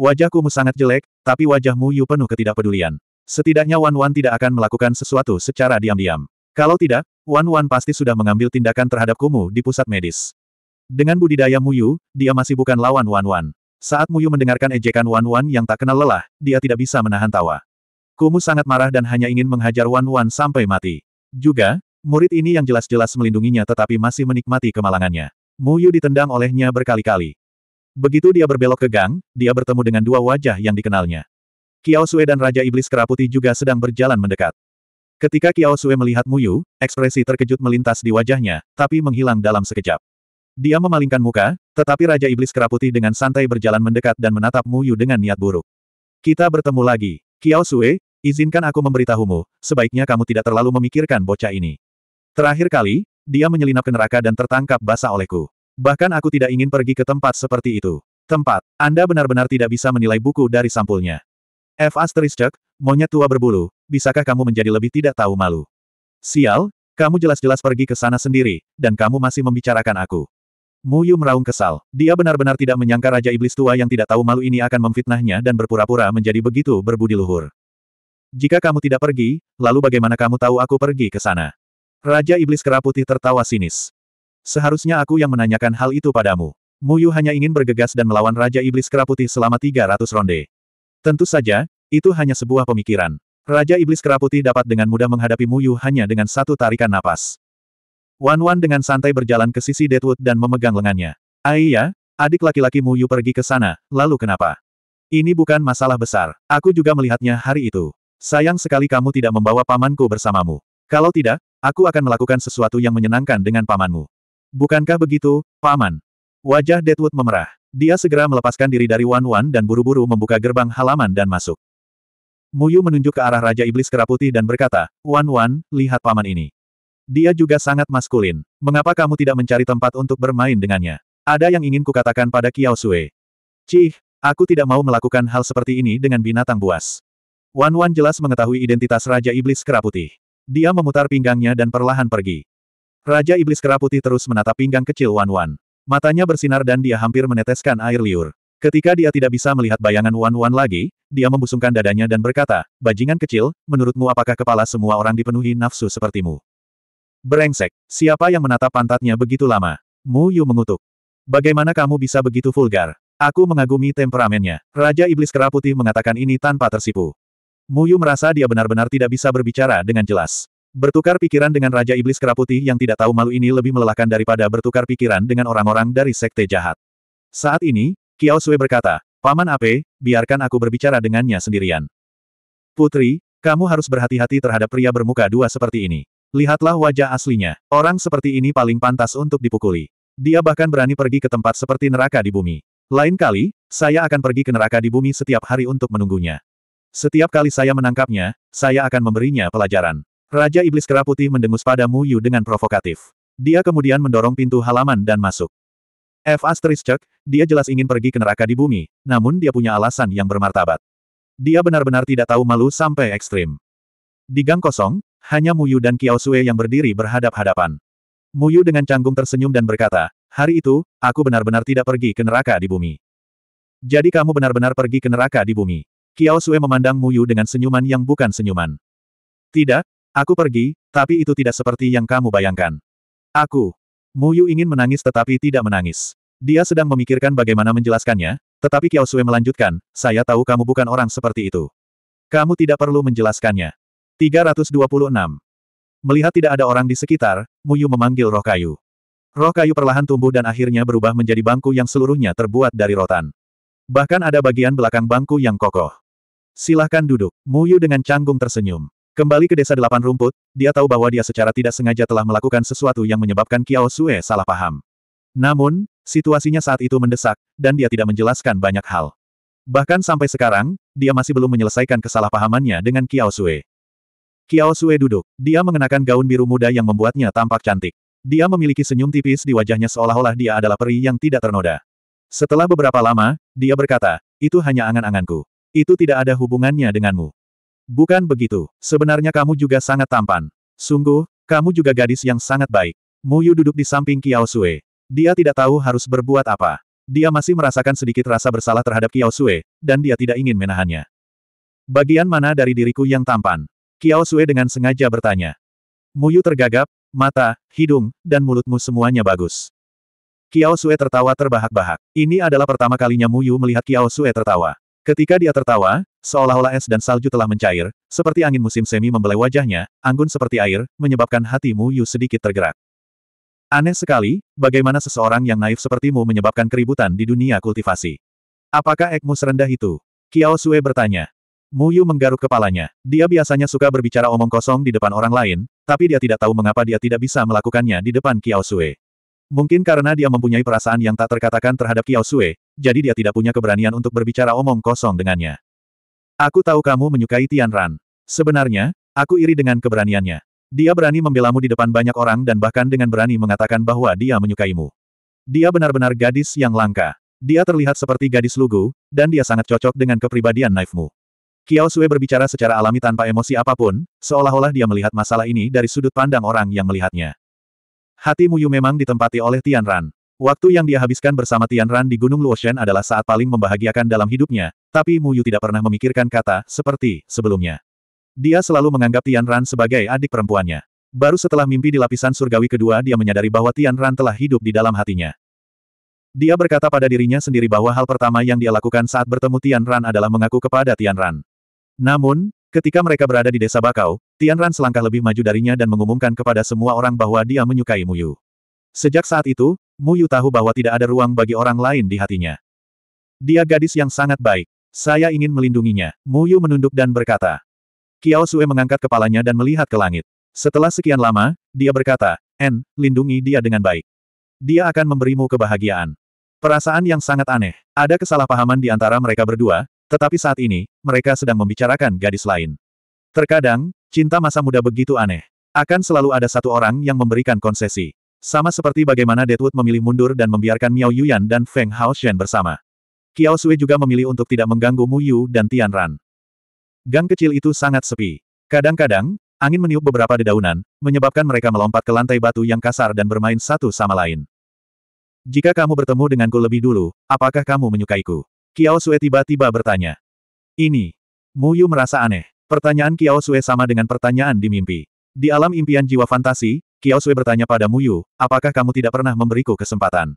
Wajah Kumu sangat jelek, tapi wajahmu Yu penuh ketidakpedulian. Setidaknya Wan Wan tidak akan melakukan sesuatu secara diam-diam. Kalau tidak, Wan Wan pasti sudah mengambil tindakan terhadap Kumu di pusat medis. Dengan budidaya Muyu, dia masih bukan lawan Wan Wan. Saat Muyu mendengarkan ejekan Wan Wan yang tak kenal lelah, dia tidak bisa menahan tawa. Kumu sangat marah dan hanya ingin menghajar Wan Wan sampai mati. Juga, murid ini yang jelas-jelas melindunginya tetapi masih menikmati kemalangannya. Muyu ditendang olehnya berkali-kali. Begitu dia berbelok ke gang, dia bertemu dengan dua wajah yang dikenalnya. Kiao Sue dan Raja Iblis Keraputi juga sedang berjalan mendekat. Ketika Kiao Sue melihat Muyu, ekspresi terkejut melintas di wajahnya, tapi menghilang dalam sekejap. Dia memalingkan muka, tetapi Raja Iblis Keraputi dengan santai berjalan mendekat dan menatap Muyu dengan niat buruk. Kita bertemu lagi. Kiao Sue, izinkan aku memberitahumu, sebaiknya kamu tidak terlalu memikirkan bocah ini. Terakhir kali, dia menyelinap ke neraka dan tertangkap basah olehku. Bahkan aku tidak ingin pergi ke tempat seperti itu. Tempat, Anda benar-benar tidak bisa menilai buku dari sampulnya. F. Asterisk, monyet tua berbulu, bisakah kamu menjadi lebih tidak tahu malu? Sial, kamu jelas-jelas pergi ke sana sendiri, dan kamu masih membicarakan aku. Mu Yu meraung kesal. Dia benar-benar tidak menyangka Raja Iblis tua yang tidak tahu malu ini akan memfitnahnya dan berpura-pura menjadi begitu berbudi luhur. Jika kamu tidak pergi, lalu bagaimana kamu tahu aku pergi ke sana? Raja Iblis Kera Putih tertawa sinis. Seharusnya aku yang menanyakan hal itu padamu. Mu Yu hanya ingin bergegas dan melawan Raja Iblis Kera Putih selama 300 ronde. Tentu saja, itu hanya sebuah pemikiran. Raja Iblis Kera Putih dapat dengan mudah menghadapi Muyu hanya dengan satu tarikan napas. Wan Wan dengan santai berjalan ke sisi Deadwood dan memegang lengannya. Aiya, adik laki-laki Muyu pergi ke sana, lalu kenapa? Ini bukan masalah besar. Aku juga melihatnya hari itu. Sayang sekali kamu tidak membawa pamanku bersamamu. Kalau tidak, aku akan melakukan sesuatu yang menyenangkan dengan pamanmu. Bukankah begitu, paman? Wajah Deadwood memerah. Dia segera melepaskan diri dari Wan Wan dan buru-buru membuka gerbang halaman dan masuk. Muyu menunjuk ke arah Raja Iblis Keraputi dan berkata, Wan Wan, lihat paman ini. Dia juga sangat maskulin. Mengapa kamu tidak mencari tempat untuk bermain dengannya? Ada yang ingin kukatakan pada Kiao Sui. Cih, aku tidak mau melakukan hal seperti ini dengan binatang buas. Wan Wan jelas mengetahui identitas Raja Iblis Kera Putih. Dia memutar pinggangnya dan perlahan pergi. Raja Iblis Kera Putih terus menatap pinggang kecil Wan Wan. Matanya bersinar dan dia hampir meneteskan air liur. Ketika dia tidak bisa melihat bayangan Wan Wan lagi, dia membusungkan dadanya dan berkata, Bajingan kecil, menurutmu apakah kepala semua orang dipenuhi nafsu sepertimu? Brengsek, siapa yang menatap pantatnya begitu lama? Mu Yu mengutuk. Bagaimana kamu bisa begitu vulgar? Aku mengagumi temperamennya. Raja Iblis Kera Putih mengatakan ini tanpa tersipu. Mu Yu merasa dia benar-benar tidak bisa berbicara dengan jelas. Bertukar pikiran dengan Raja Iblis Kera Putih yang tidak tahu malu ini lebih melelahkan daripada bertukar pikiran dengan orang-orang dari Sekte Jahat. Saat ini, Kiao Sui berkata, Paman Ape, biarkan aku berbicara dengannya sendirian. Putri, kamu harus berhati-hati terhadap pria bermuka dua seperti ini. Lihatlah wajah aslinya. Orang seperti ini paling pantas untuk dipukuli. Dia bahkan berani pergi ke tempat seperti neraka di bumi. Lain kali, saya akan pergi ke neraka di bumi setiap hari untuk menunggunya. Setiap kali saya menangkapnya, saya akan memberinya pelajaran. Raja Iblis Kera Putih mendengus pada Mu Yu dengan provokatif. Dia kemudian mendorong pintu halaman dan masuk. F. Cek, dia jelas ingin pergi ke neraka di bumi, namun dia punya alasan yang bermartabat. Dia benar-benar tidak tahu malu sampai ekstrim. Di gang kosong, hanya Muyu dan Kiao Sue yang berdiri berhadap-hadapan. Muyu dengan canggung tersenyum dan berkata, hari itu, aku benar-benar tidak pergi ke neraka di bumi. Jadi kamu benar-benar pergi ke neraka di bumi. Kiao Sue memandang Muyu dengan senyuman yang bukan senyuman. Tidak, aku pergi, tapi itu tidak seperti yang kamu bayangkan. Aku. Muyu ingin menangis tetapi tidak menangis. Dia sedang memikirkan bagaimana menjelaskannya, tetapi Kiao Sue melanjutkan, saya tahu kamu bukan orang seperti itu. Kamu tidak perlu menjelaskannya. 326. Melihat tidak ada orang di sekitar, Muyu memanggil roh kayu. Roh kayu perlahan tumbuh dan akhirnya berubah menjadi bangku yang seluruhnya terbuat dari rotan. Bahkan ada bagian belakang bangku yang kokoh. Silahkan duduk. Muyu dengan canggung tersenyum. Kembali ke desa delapan rumput, dia tahu bahwa dia secara tidak sengaja telah melakukan sesuatu yang menyebabkan Kiao Sue salah paham. Namun, situasinya saat itu mendesak, dan dia tidak menjelaskan banyak hal. Bahkan sampai sekarang, dia masih belum menyelesaikan kesalahpahamannya dengan Kiao Sue. Kiao Sue duduk. Dia mengenakan gaun biru muda yang membuatnya tampak cantik. Dia memiliki senyum tipis di wajahnya seolah-olah dia adalah peri yang tidak ternoda. Setelah beberapa lama, dia berkata, itu hanya angan-anganku. Itu tidak ada hubungannya denganmu. Bukan begitu. Sebenarnya kamu juga sangat tampan. Sungguh, kamu juga gadis yang sangat baik. Mu Yu duduk di samping Kiao Sue. Dia tidak tahu harus berbuat apa. Dia masih merasakan sedikit rasa bersalah terhadap Kiao Sue, dan dia tidak ingin menahannya. Bagian mana dari diriku yang tampan? Kiao Sue dengan sengaja bertanya. Muyu tergagap, mata, hidung, dan mulutmu semuanya bagus. Kiao Sue tertawa terbahak-bahak. Ini adalah pertama kalinya Muyu melihat Kiao Sue tertawa. Ketika dia tertawa, seolah-olah es dan salju telah mencair, seperti angin musim semi membelai wajahnya, anggun seperti air, menyebabkan hati Muyu sedikit tergerak. Aneh sekali, bagaimana seseorang yang naif sepertimu menyebabkan keributan di dunia kultivasi. Apakah ekmu serendah itu? Kiao Sue bertanya. Muyu menggaruk kepalanya. Dia biasanya suka berbicara omong kosong di depan orang lain, tapi dia tidak tahu mengapa dia tidak bisa melakukannya di depan Kiao Sue. Mungkin karena dia mempunyai perasaan yang tak terkatakan terhadap Kiao Sue, jadi dia tidak punya keberanian untuk berbicara omong kosong dengannya. Aku tahu kamu menyukai Tian Ran. Sebenarnya, aku iri dengan keberaniannya. Dia berani membelamu di depan banyak orang dan bahkan dengan berani mengatakan bahwa dia menyukaimu. Dia benar-benar gadis yang langka. Dia terlihat seperti gadis lugu, dan dia sangat cocok dengan kepribadian naifmu. Kiao Sue berbicara secara alami tanpa emosi apa pun, seolah-olah dia melihat masalah ini dari sudut pandang orang yang melihatnya. Hati Muyu memang ditempati oleh Tian Ran. Waktu yang dia habiskan bersama Tian Ran di Gunung Luoshen adalah saat paling membahagiakan dalam hidupnya, tapi Muyu tidak pernah memikirkan kata seperti sebelumnya. Dia selalu menganggap Tian Ran sebagai adik perempuannya. Baru setelah mimpi di lapisan surgawi kedua dia menyadari bahwa Tian Ran telah hidup di dalam hatinya. Dia berkata pada dirinya sendiri bahwa hal pertama yang dia lakukan saat bertemu Tian Ran adalah mengaku kepada Tian Ran. Namun, ketika mereka berada di desa Bakau, Tian Ran selangkah lebih maju darinya dan mengumumkan kepada semua orang bahwa dia menyukai Muyu. Sejak saat itu, Muyu tahu bahwa tidak ada ruang bagi orang lain di hatinya. Dia gadis yang sangat baik. Saya ingin melindunginya. Muyu menunduk dan berkata. Kiao Sue mengangkat kepalanya dan melihat ke langit. Setelah sekian lama, dia berkata, En, lindungi dia dengan baik. Dia akan memberimu kebahagiaan. Perasaan yang sangat aneh. Ada kesalahpahaman di antara mereka berdua, tetapi saat ini, mereka sedang membicarakan gadis lain. Terkadang, cinta masa muda begitu aneh. Akan selalu ada satu orang yang memberikan konsesi. Sama seperti bagaimana Deadwood memilih mundur dan membiarkan Miao Yuyan dan Feng Haoshen bersama. Kiao Sui juga memilih untuk tidak mengganggu Mu Yu dan Tian Ran. Gang kecil itu sangat sepi. Kadang-kadang, angin meniup beberapa dedaunan, menyebabkan mereka melompat ke lantai batu yang kasar dan bermain satu sama lain. Jika kamu bertemu denganku lebih dulu, apakah kamu menyukaiku? Kiao Sue tiba-tiba bertanya. Ini. Mu Yu merasa aneh. Pertanyaan Kiao Sue sama dengan pertanyaan di mimpi. Di alam impian jiwa fantasi, Kiao Sue bertanya pada Mu Yu, apakah kamu tidak pernah memberiku kesempatan?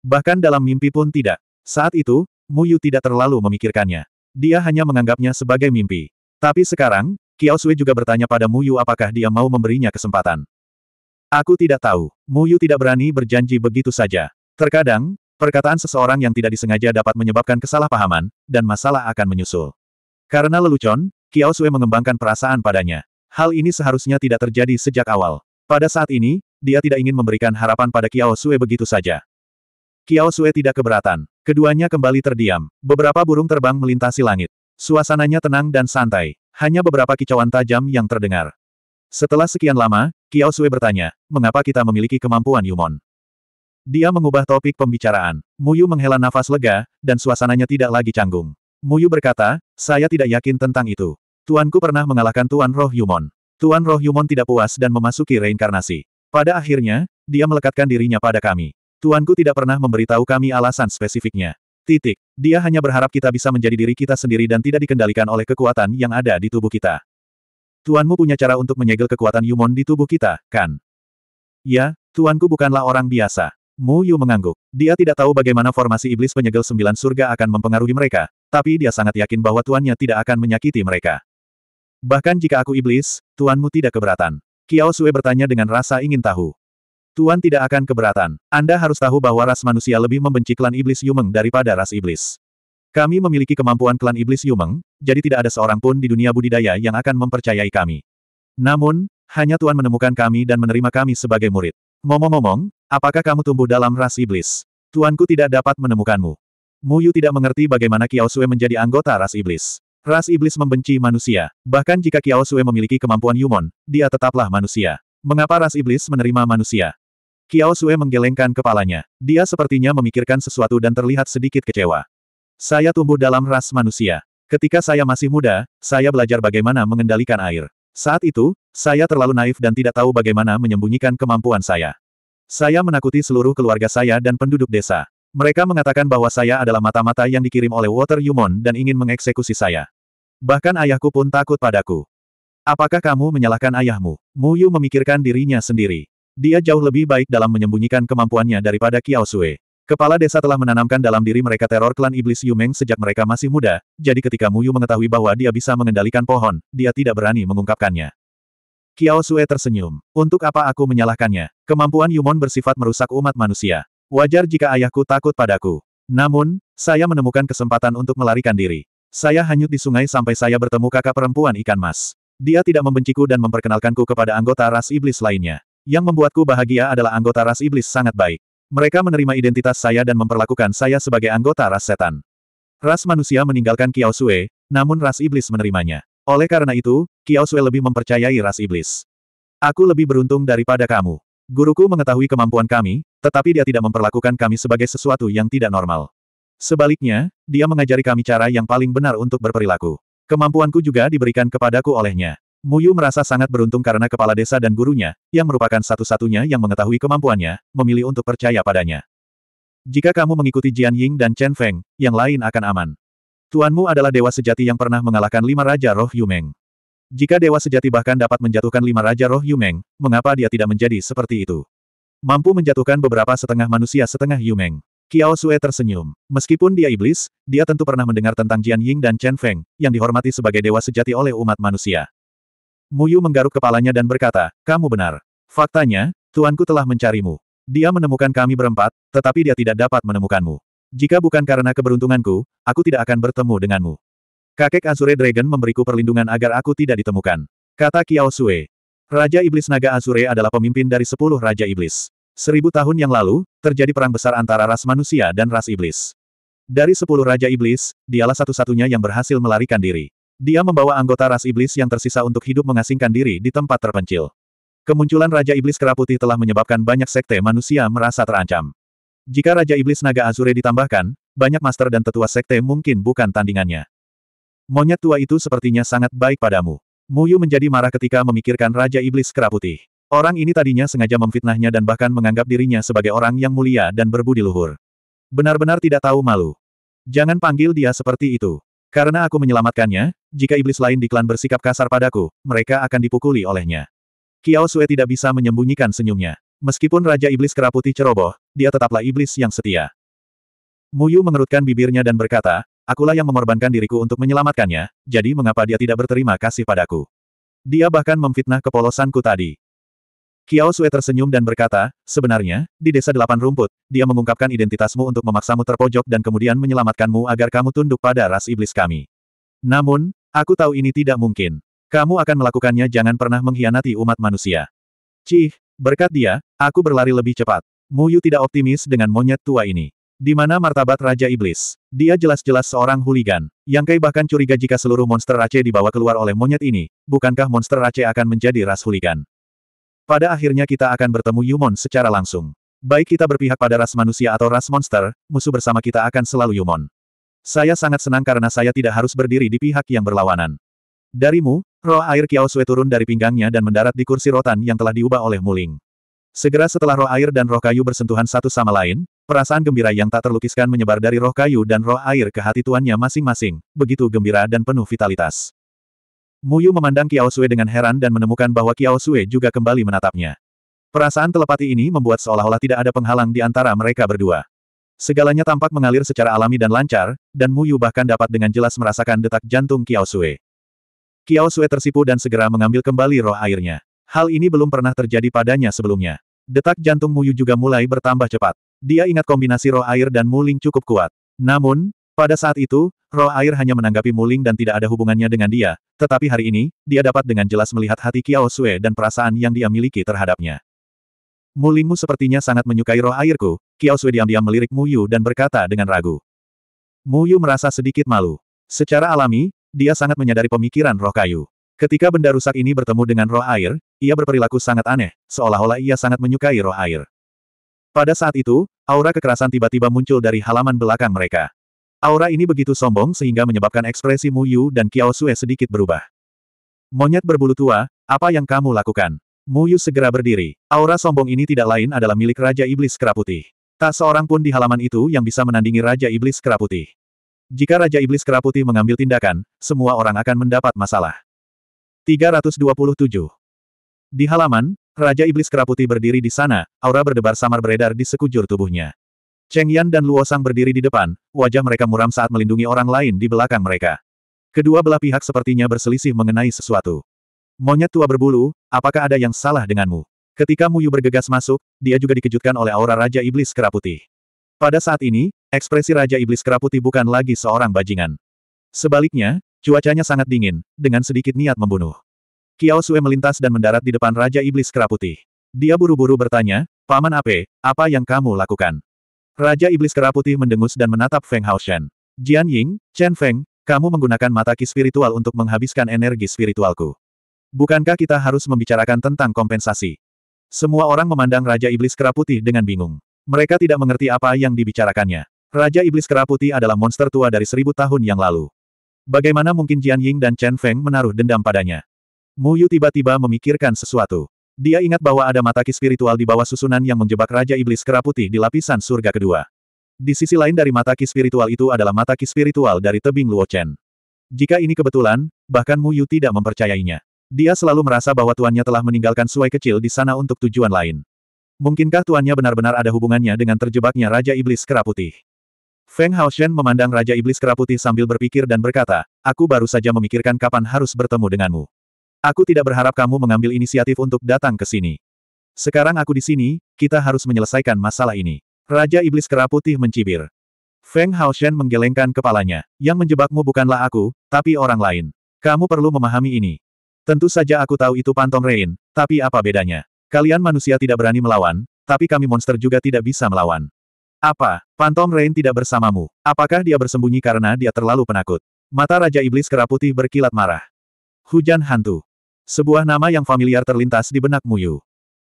Bahkan dalam mimpi pun tidak. Saat itu, Mu Yu tidak terlalu memikirkannya. Dia hanya menganggapnya sebagai mimpi. Tapi sekarang, Kiao Sui juga bertanya pada Mu Yu apakah dia mau memberinya kesempatan. Aku tidak tahu. Mu Yu tidak berani berjanji begitu saja. Terkadang, perkataan seseorang yang tidak disengaja dapat menyebabkan kesalahpahaman, dan masalah akan menyusul. Karena lelucon, Kiao Sui mengembangkan perasaan padanya. Hal ini seharusnya tidak terjadi sejak awal. Pada saat ini, dia tidak ingin memberikan harapan pada Kiao Sui begitu saja. Kiao Sui tidak keberatan. Keduanya kembali terdiam. Beberapa burung terbang melintasi langit. Suasananya tenang dan santai. Hanya beberapa kicauan tajam yang terdengar. Setelah sekian lama, Kiao Sui bertanya, mengapa kita memiliki kemampuan Yumon? Dia mengubah topik pembicaraan. Muyu menghela nafas lega, dan suasananya tidak lagi canggung. Muyu berkata, saya tidak yakin tentang itu. Tuanku pernah mengalahkan Tuan Roh Yumon. Tuan Roh Yumon tidak puas dan memasuki reinkarnasi. Pada akhirnya, dia melekatkan dirinya pada kami. Tuanku tidak pernah memberitahu kami alasan spesifiknya. Titik. Dia hanya berharap kita bisa menjadi diri kita sendiri dan tidak dikendalikan oleh kekuatan yang ada di tubuh kita. Tuanmu punya cara untuk menyegel kekuatan Yumon di tubuh kita, kan? Ya, tuanku bukanlah orang biasa. Mu Yu mengangguk. Dia tidak tahu bagaimana formasi iblis penyegel sembilan surga akan mempengaruhi mereka, tapi dia sangat yakin bahwa tuannya tidak akan menyakiti mereka. Bahkan jika aku iblis, tuanmu tidak keberatan. Kiao Sue bertanya dengan rasa ingin tahu. Tuan tidak akan keberatan. Anda harus tahu bahwa ras manusia lebih membenci klan iblis Yumeng daripada ras iblis. Kami memiliki kemampuan klan iblis Yumeng, jadi tidak ada seorang pun di dunia budidaya yang akan mempercayai kami. Namun, hanya Tuan menemukan kami dan menerima kami sebagai murid. Ngomong-ngomong, apakah kamu tumbuh dalam ras iblis? Tuanku tidak dapat menemukanmu. Mu Yu tidak mengerti bagaimana Kiao Sue menjadi anggota ras iblis. Ras iblis membenci manusia. Bahkan jika Kiao Sue memiliki kemampuan Yumon, dia tetaplah manusia. Mengapa ras iblis menerima manusia? Kiao Sue menggelengkan kepalanya. Dia sepertinya memikirkan sesuatu dan terlihat sedikit kecewa. Saya tumbuh dalam ras manusia. Ketika saya masih muda, saya belajar bagaimana mengendalikan air. Saat itu, saya terlalu naif dan tidak tahu bagaimana menyembunyikan kemampuan saya. Saya menakuti seluruh keluarga saya dan penduduk desa. Mereka mengatakan bahwa saya adalah mata-mata yang dikirim oleh Water Yumon dan ingin mengeksekusi saya. Bahkan ayahku pun takut padaku. Apakah kamu menyalahkan ayahmu? Mu Yu memikirkan dirinya sendiri. Dia jauh lebih baik dalam menyembunyikan kemampuannya daripada Kiao Sue. Kepala desa telah menanamkan dalam diri mereka teror klan iblis Yumeng sejak mereka masih muda, jadi ketika Muyu mengetahui bahwa dia bisa mengendalikan pohon, dia tidak berani mengungkapkannya. Kiao Sue tersenyum. Untuk apa aku menyalahkannya? Kemampuan Yumon bersifat merusak umat manusia. Wajar jika ayahku takut padaku. Namun, saya menemukan kesempatan untuk melarikan diri. Saya hanyut di sungai sampai saya bertemu kakak perempuan ikan mas. Dia tidak membenciku dan memperkenalkanku kepada anggota ras iblis lainnya. Yang membuatku bahagia adalah anggota ras iblis sangat baik. Mereka menerima identitas saya dan memperlakukan saya sebagai anggota ras setan. Ras manusia meninggalkan Kiao Sue, namun ras iblis menerimanya. Oleh karena itu, Kiao Sue lebih mempercayai ras iblis. Aku lebih beruntung daripada kamu. Guruku mengetahui kemampuan kami, tetapi dia tidak memperlakukan kami sebagai sesuatu yang tidak normal. Sebaliknya, dia mengajari kami cara yang paling benar untuk berperilaku. Kemampuanku juga diberikan kepadaku olehnya. Muyu merasa sangat beruntung karena kepala desa dan gurunya, yang merupakan satu-satunya yang mengetahui kemampuannya, memilih untuk percaya padanya. Jika kamu mengikuti Jian Ying dan Chen Feng, yang lain akan aman. Tuanmu adalah dewa sejati yang pernah mengalahkan lima raja roh Yumeng. Jika dewa sejati bahkan dapat menjatuhkan lima raja roh Yumeng, mengapa dia tidak menjadi seperti itu? Mampu menjatuhkan beberapa setengah manusia setengah Yumeng. Kiao Sue tersenyum. Meskipun dia iblis, dia tentu pernah mendengar tentang Jian Ying dan Chen Feng, yang dihormati sebagai dewa sejati oleh umat manusia. Muyu menggaruk kepalanya dan berkata, kamu benar. Faktanya, tuanku telah mencarimu. Dia menemukan kami berempat, tetapi dia tidak dapat menemukanmu. Jika bukan karena keberuntunganku, aku tidak akan bertemu denganmu. Kakek Azure Dragon memberiku perlindungan agar aku tidak ditemukan. Kata Kiao Sue. Raja Iblis Naga Azure adalah pemimpin dari sepuluh Raja Iblis. Seribu tahun yang lalu, terjadi perang besar antara ras manusia dan ras iblis. Dari sepuluh Raja Iblis, dialah satu-satunya yang berhasil melarikan diri. Dia membawa anggota ras iblis yang tersisa untuk hidup mengasingkan diri di tempat terpencil. Kemunculan Raja Iblis Kera Putih telah menyebabkan banyak sekte manusia merasa terancam. Jika Raja Iblis Naga Azure ditambahkan, banyak master dan tetua sekte mungkin bukan tandingannya. Monyet tua itu sepertinya sangat baik padamu. Muyu menjadi marah ketika memikirkan Raja Iblis Kera Putih. Orang ini tadinya sengaja memfitnahnya dan bahkan menganggap dirinya sebagai orang yang mulia dan berbudi luhur. Benar-benar tidak tahu malu. Jangan panggil dia seperti itu. Karena aku menyelamatkannya, jika iblis lain di klan bersikap kasar padaku, mereka akan dipukuli olehnya. Kiao Sue tidak bisa menyembunyikan senyumnya. Meskipun Raja Iblis Kera Putih ceroboh, dia tetaplah iblis yang setia. Muyu mengerutkan bibirnya dan berkata, akulah yang mengorbankan diriku untuk menyelamatkannya, jadi mengapa dia tidak berterima kasih padaku? Dia bahkan memfitnah kepolosanku tadi. Kiao Sue tersenyum dan berkata, sebenarnya, di desa delapan rumput, dia mengungkapkan identitasmu untuk memaksamu terpojok dan kemudian menyelamatkanmu agar kamu tunduk pada ras iblis kami. Namun, aku tahu ini tidak mungkin. Kamu akan melakukannya jangan pernah mengkhianati umat manusia. Cih, berkat dia, aku berlari lebih cepat. Muyu tidak optimis dengan monyet tua ini. Di mana martabat Raja Iblis? Dia jelas-jelas seorang huligan. Yang Kai bahkan curiga jika seluruh monster Rache dibawa keluar oleh monyet ini, bukankah monster Rache akan menjadi ras huligan? Pada akhirnya kita akan bertemu Yumon secara langsung. Baik kita berpihak pada ras manusia atau ras monster, musuh bersama kita akan selalu Yumon. Saya sangat senang karena saya tidak harus berdiri di pihak yang berlawanan. Darimu, roh air Kiao Sue turun dari pinggangnya dan mendarat di kursi rotan yang telah diubah oleh Muling. Segera setelah roh air dan roh kayu bersentuhan satu sama lain, perasaan gembira yang tak terlukiskan menyebar dari roh kayu dan roh air ke hati tuannya masing-masing, begitu gembira dan penuh vitalitas. Muyu memandang Kiao Sue dengan heran dan menemukan bahwa Kiao Sue juga kembali menatapnya. Perasaan telepati ini membuat seolah-olah tidak ada penghalang di antara mereka berdua. Segalanya tampak mengalir secara alami dan lancar, dan Muyu bahkan dapat dengan jelas merasakan detak jantung Kiao Sue. Kiao Sue tersipu dan segera mengambil kembali roh airnya. Hal ini belum pernah terjadi padanya sebelumnya. Detak jantung Muyu juga mulai bertambah cepat. Dia ingat kombinasi roh air dan muling cukup kuat. Namun, pada saat itu, roh air hanya menanggapi Muling dan tidak ada hubungannya dengan dia, tetapi hari ini, dia dapat dengan jelas melihat hati Kiao Sue dan perasaan yang dia miliki terhadapnya. Mulingmu sepertinya sangat menyukai roh airku, Kiao Sue diam-diam melirik Muyu dan berkata dengan ragu. Muyu merasa sedikit malu. Secara alami, dia sangat menyadari pemikiran roh kayu. Ketika benda rusak ini bertemu dengan roh air, ia berperilaku sangat aneh, seolah-olah ia sangat menyukai roh air. Pada saat itu, aura kekerasan tiba-tiba muncul dari halaman belakang mereka. Aura ini begitu sombong sehingga menyebabkan ekspresi Mu Yu dan Kiao Sue sedikit berubah. Monyet berbulu tua, apa yang kamu lakukan? Mu Yu segera berdiri. Aura sombong ini tidak lain adalah milik Raja Iblis Keraputih. Tak seorang pun di halaman itu yang bisa menandingi Raja Iblis Keraputih. Jika Raja Iblis Keraputih mengambil tindakan, semua orang akan mendapat masalah. 327. Di halaman, Raja Iblis Keraputih berdiri di sana, aura berdebar samar beredar di sekujur tubuhnya. Cheng Yan dan Luo Sang berdiri di depan, wajah mereka muram saat melindungi orang lain di belakang mereka. Kedua belah pihak sepertinya berselisih mengenai sesuatu. Monyet tua berbulu, apakah ada yang salah denganmu? Ketika Muyu bergegas masuk, dia juga dikejutkan oleh aura Raja Iblis Keraputi. Pada saat ini, ekspresi Raja Iblis Keraputi bukan lagi seorang bajingan. Sebaliknya, cuacanya sangat dingin, dengan sedikit niat membunuh. Kiao Sue melintas dan mendarat di depan Raja Iblis Keraputi. Dia buru-buru bertanya, Paman Ape, apa yang kamu lakukan? Raja Iblis Kera Putih mendengus dan menatap Feng Haoshan. Jian Ying, Chen Feng, kamu menggunakan mata ki spiritual untuk menghabiskan energi spiritualku. Bukankah kita harus membicarakan tentang kompensasi? Semua orang memandang Raja Iblis Kera Putih dengan bingung. Mereka tidak mengerti apa yang dibicarakannya. Raja Iblis Kera Putih adalah monster tua dari seribu tahun yang lalu. Bagaimana mungkin Jian Ying dan Chen Feng menaruh dendam padanya? Mu Yu tiba-tiba memikirkan sesuatu. Dia ingat bahwa ada mata ki spiritual di bawah susunan yang menjebak Raja Iblis Kera Putih di lapisan surga kedua. Di sisi lain dari mata ki spiritual itu adalah mata ki spiritual dari tebing Luo Chen. Jika ini kebetulan, bahkan Mu Yu tidak mempercayainya. Dia selalu merasa bahwa tuannya telah meninggalkan suai kecil di sana untuk tujuan lain. Mungkinkah tuannya benar-benar ada hubungannya dengan terjebaknya Raja Iblis Kera Putih? Feng Haoshen memandang Raja Iblis Kera Putih sambil berpikir dan berkata, aku baru saja memikirkan kapan harus bertemu denganmu. Aku tidak berharap kamu mengambil inisiatif untuk datang ke sini. Sekarang aku di sini, kita harus menyelesaikan masalah ini. Raja Iblis Kera Putih mencibir. Feng Haoshen menggelengkan kepalanya. Yang menjebakmu bukanlah aku, tapi orang lain. Kamu perlu memahami ini. Tentu saja aku tahu itu Pantong Rain, tapi apa bedanya? Kalian manusia tidak berani melawan, tapi kami monster juga tidak bisa melawan. Apa, Pantong Rain tidak bersamamu? Apakah dia bersembunyi karena dia terlalu penakut? Mata Raja Iblis Kera Putih berkilat marah. Hujan hantu. Sebuah nama yang familiar terlintas di benak Muyu.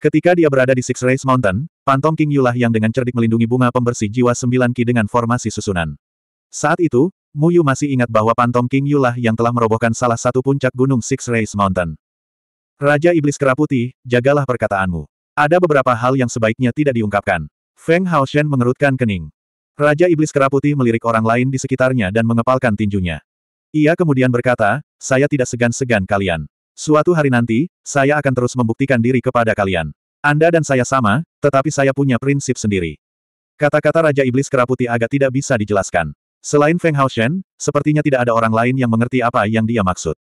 Ketika dia berada di Six Race Mountain, Pantom King Yulah yang dengan cerdik melindungi bunga pembersih jiwa sembilan ki dengan formasi susunan. Saat itu, Mu Yu masih ingat bahwa Pantom King Yulah yang telah merobohkan salah satu puncak gunung Six Race Mountain. Raja Iblis Keraputi, jagalah perkataanmu. Ada beberapa hal yang sebaiknya tidak diungkapkan. Feng Haoshen mengerutkan kening. Raja Iblis Keraputi melirik orang lain di sekitarnya dan mengepalkan tinjunya. Ia kemudian berkata, saya tidak segan-segan kalian. Suatu hari nanti, saya akan terus membuktikan diri kepada kalian. Anda dan saya sama, tetapi saya punya prinsip sendiri. Kata-kata Raja Iblis Keraputi agak tidak bisa dijelaskan. Selain Feng Haoshen, sepertinya tidak ada orang lain yang mengerti apa yang dia maksud.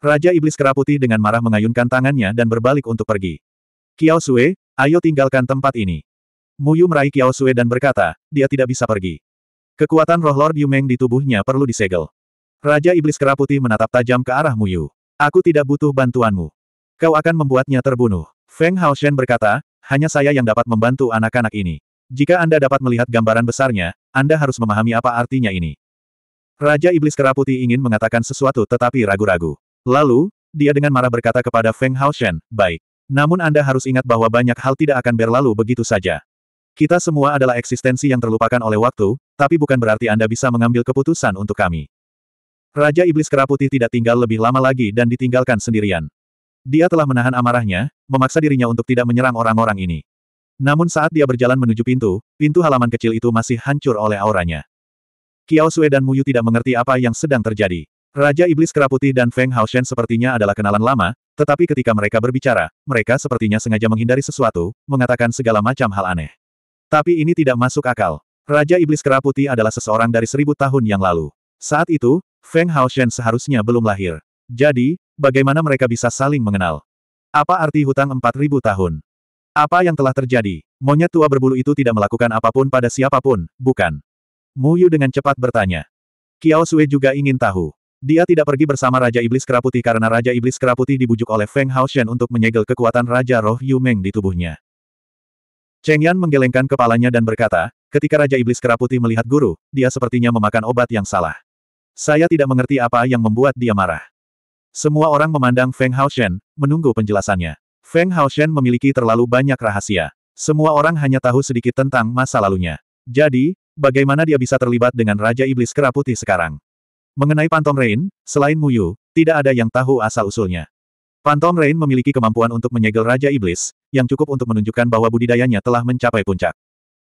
Raja Iblis Keraputi dengan marah mengayunkan tangannya dan berbalik untuk pergi. Kiao Sue, ayo tinggalkan tempat ini. Muyu meraih Kiao Sue dan berkata, dia tidak bisa pergi. Kekuatan roh Lord Yumeng di tubuhnya perlu disegel. Raja Iblis Keraputi menatap tajam ke arah Muyu. Aku tidak butuh bantuanmu. Kau akan membuatnya terbunuh. Feng Haoshen berkata, hanya saya yang dapat membantu anak-anak ini. Jika Anda dapat melihat gambaran besarnya, Anda harus memahami apa artinya ini. Raja Iblis Keraputi ingin mengatakan sesuatu tetapi ragu-ragu. Lalu, dia dengan marah berkata kepada Feng Haoshen, baik. Namun Anda harus ingat bahwa banyak hal tidak akan berlalu begitu saja. Kita semua adalah eksistensi yang terlupakan oleh waktu, tapi bukan berarti Anda bisa mengambil keputusan untuk kami. Raja Iblis Keraputi tidak tinggal lebih lama lagi dan ditinggalkan sendirian. Dia telah menahan amarahnya, memaksa dirinya untuk tidak menyerang orang-orang ini. Namun saat dia berjalan menuju pintu, pintu halaman kecil itu masih hancur oleh auranya. Kiao Sue dan Muyu tidak mengerti apa yang sedang terjadi. Raja Iblis Keraputi dan Feng Haoshen sepertinya adalah kenalan lama, tetapi ketika mereka berbicara, mereka sepertinya sengaja menghindari sesuatu, mengatakan segala macam hal aneh. Tapi ini tidak masuk akal. Raja Iblis Keraputi adalah seseorang dari seribu tahun yang lalu. Saat itu, Feng Haoshen seharusnya belum lahir. Jadi, bagaimana mereka bisa saling mengenal? Apa arti hutang 4000 tahun? Apa yang telah terjadi? Monyet tua berbulu itu tidak melakukan apa pun pada siapa pun, bukan? Mu Yu dengan cepat bertanya. Kiao Sui juga ingin tahu. Dia tidak pergi bersama Raja Iblis Keraputi karena Raja Iblis Keraputi dibujuk oleh Feng Haoshen untuk menyegel kekuatan Raja Roh Yu Meng di tubuhnya. Cheng Yan menggelengkan kepalanya dan berkata, ketika Raja Iblis Keraputi melihat guru, dia sepertinya memakan obat yang salah. Saya tidak mengerti apa yang membuat dia marah. Semua orang memandang Feng Haoshen, menunggu penjelasannya. Feng Haoshen memiliki terlalu banyak rahasia. Semua orang hanya tahu sedikit tentang masa lalunya. Jadi, bagaimana dia bisa terlibat dengan Raja Iblis Keraputi sekarang? Mengenai Pantom Rain, selain Muyu, tidak ada yang tahu asal-usulnya. Pantom Rain memiliki kemampuan untuk menyegel Raja Iblis, yang cukup untuk menunjukkan bahwa budidayanya telah mencapai puncak.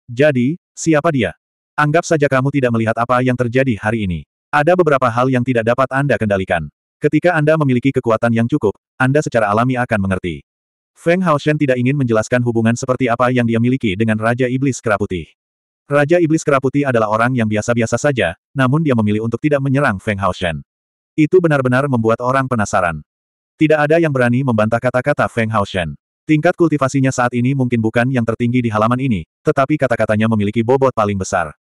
Jadi, siapa dia? Anggap saja kamu tidak melihat apa yang terjadi hari ini. Ada beberapa hal yang tidak dapat Anda kendalikan. Ketika Anda memiliki kekuatan yang cukup, Anda secara alami akan mengerti. Feng Haoshen tidak ingin menjelaskan hubungan seperti apa yang dia miliki dengan Raja Iblis Keraputi. Raja Iblis Keraputi adalah orang yang biasa-biasa saja, namun dia memilih untuk tidak menyerang Feng Haoshen. Itu benar-benar membuat orang penasaran. Tidak ada yang berani membantah kata-kata Feng Haoshen. Tingkat kultivasinya saat ini mungkin bukan yang tertinggi di halaman ini, tetapi kata-katanya memiliki bobot paling besar.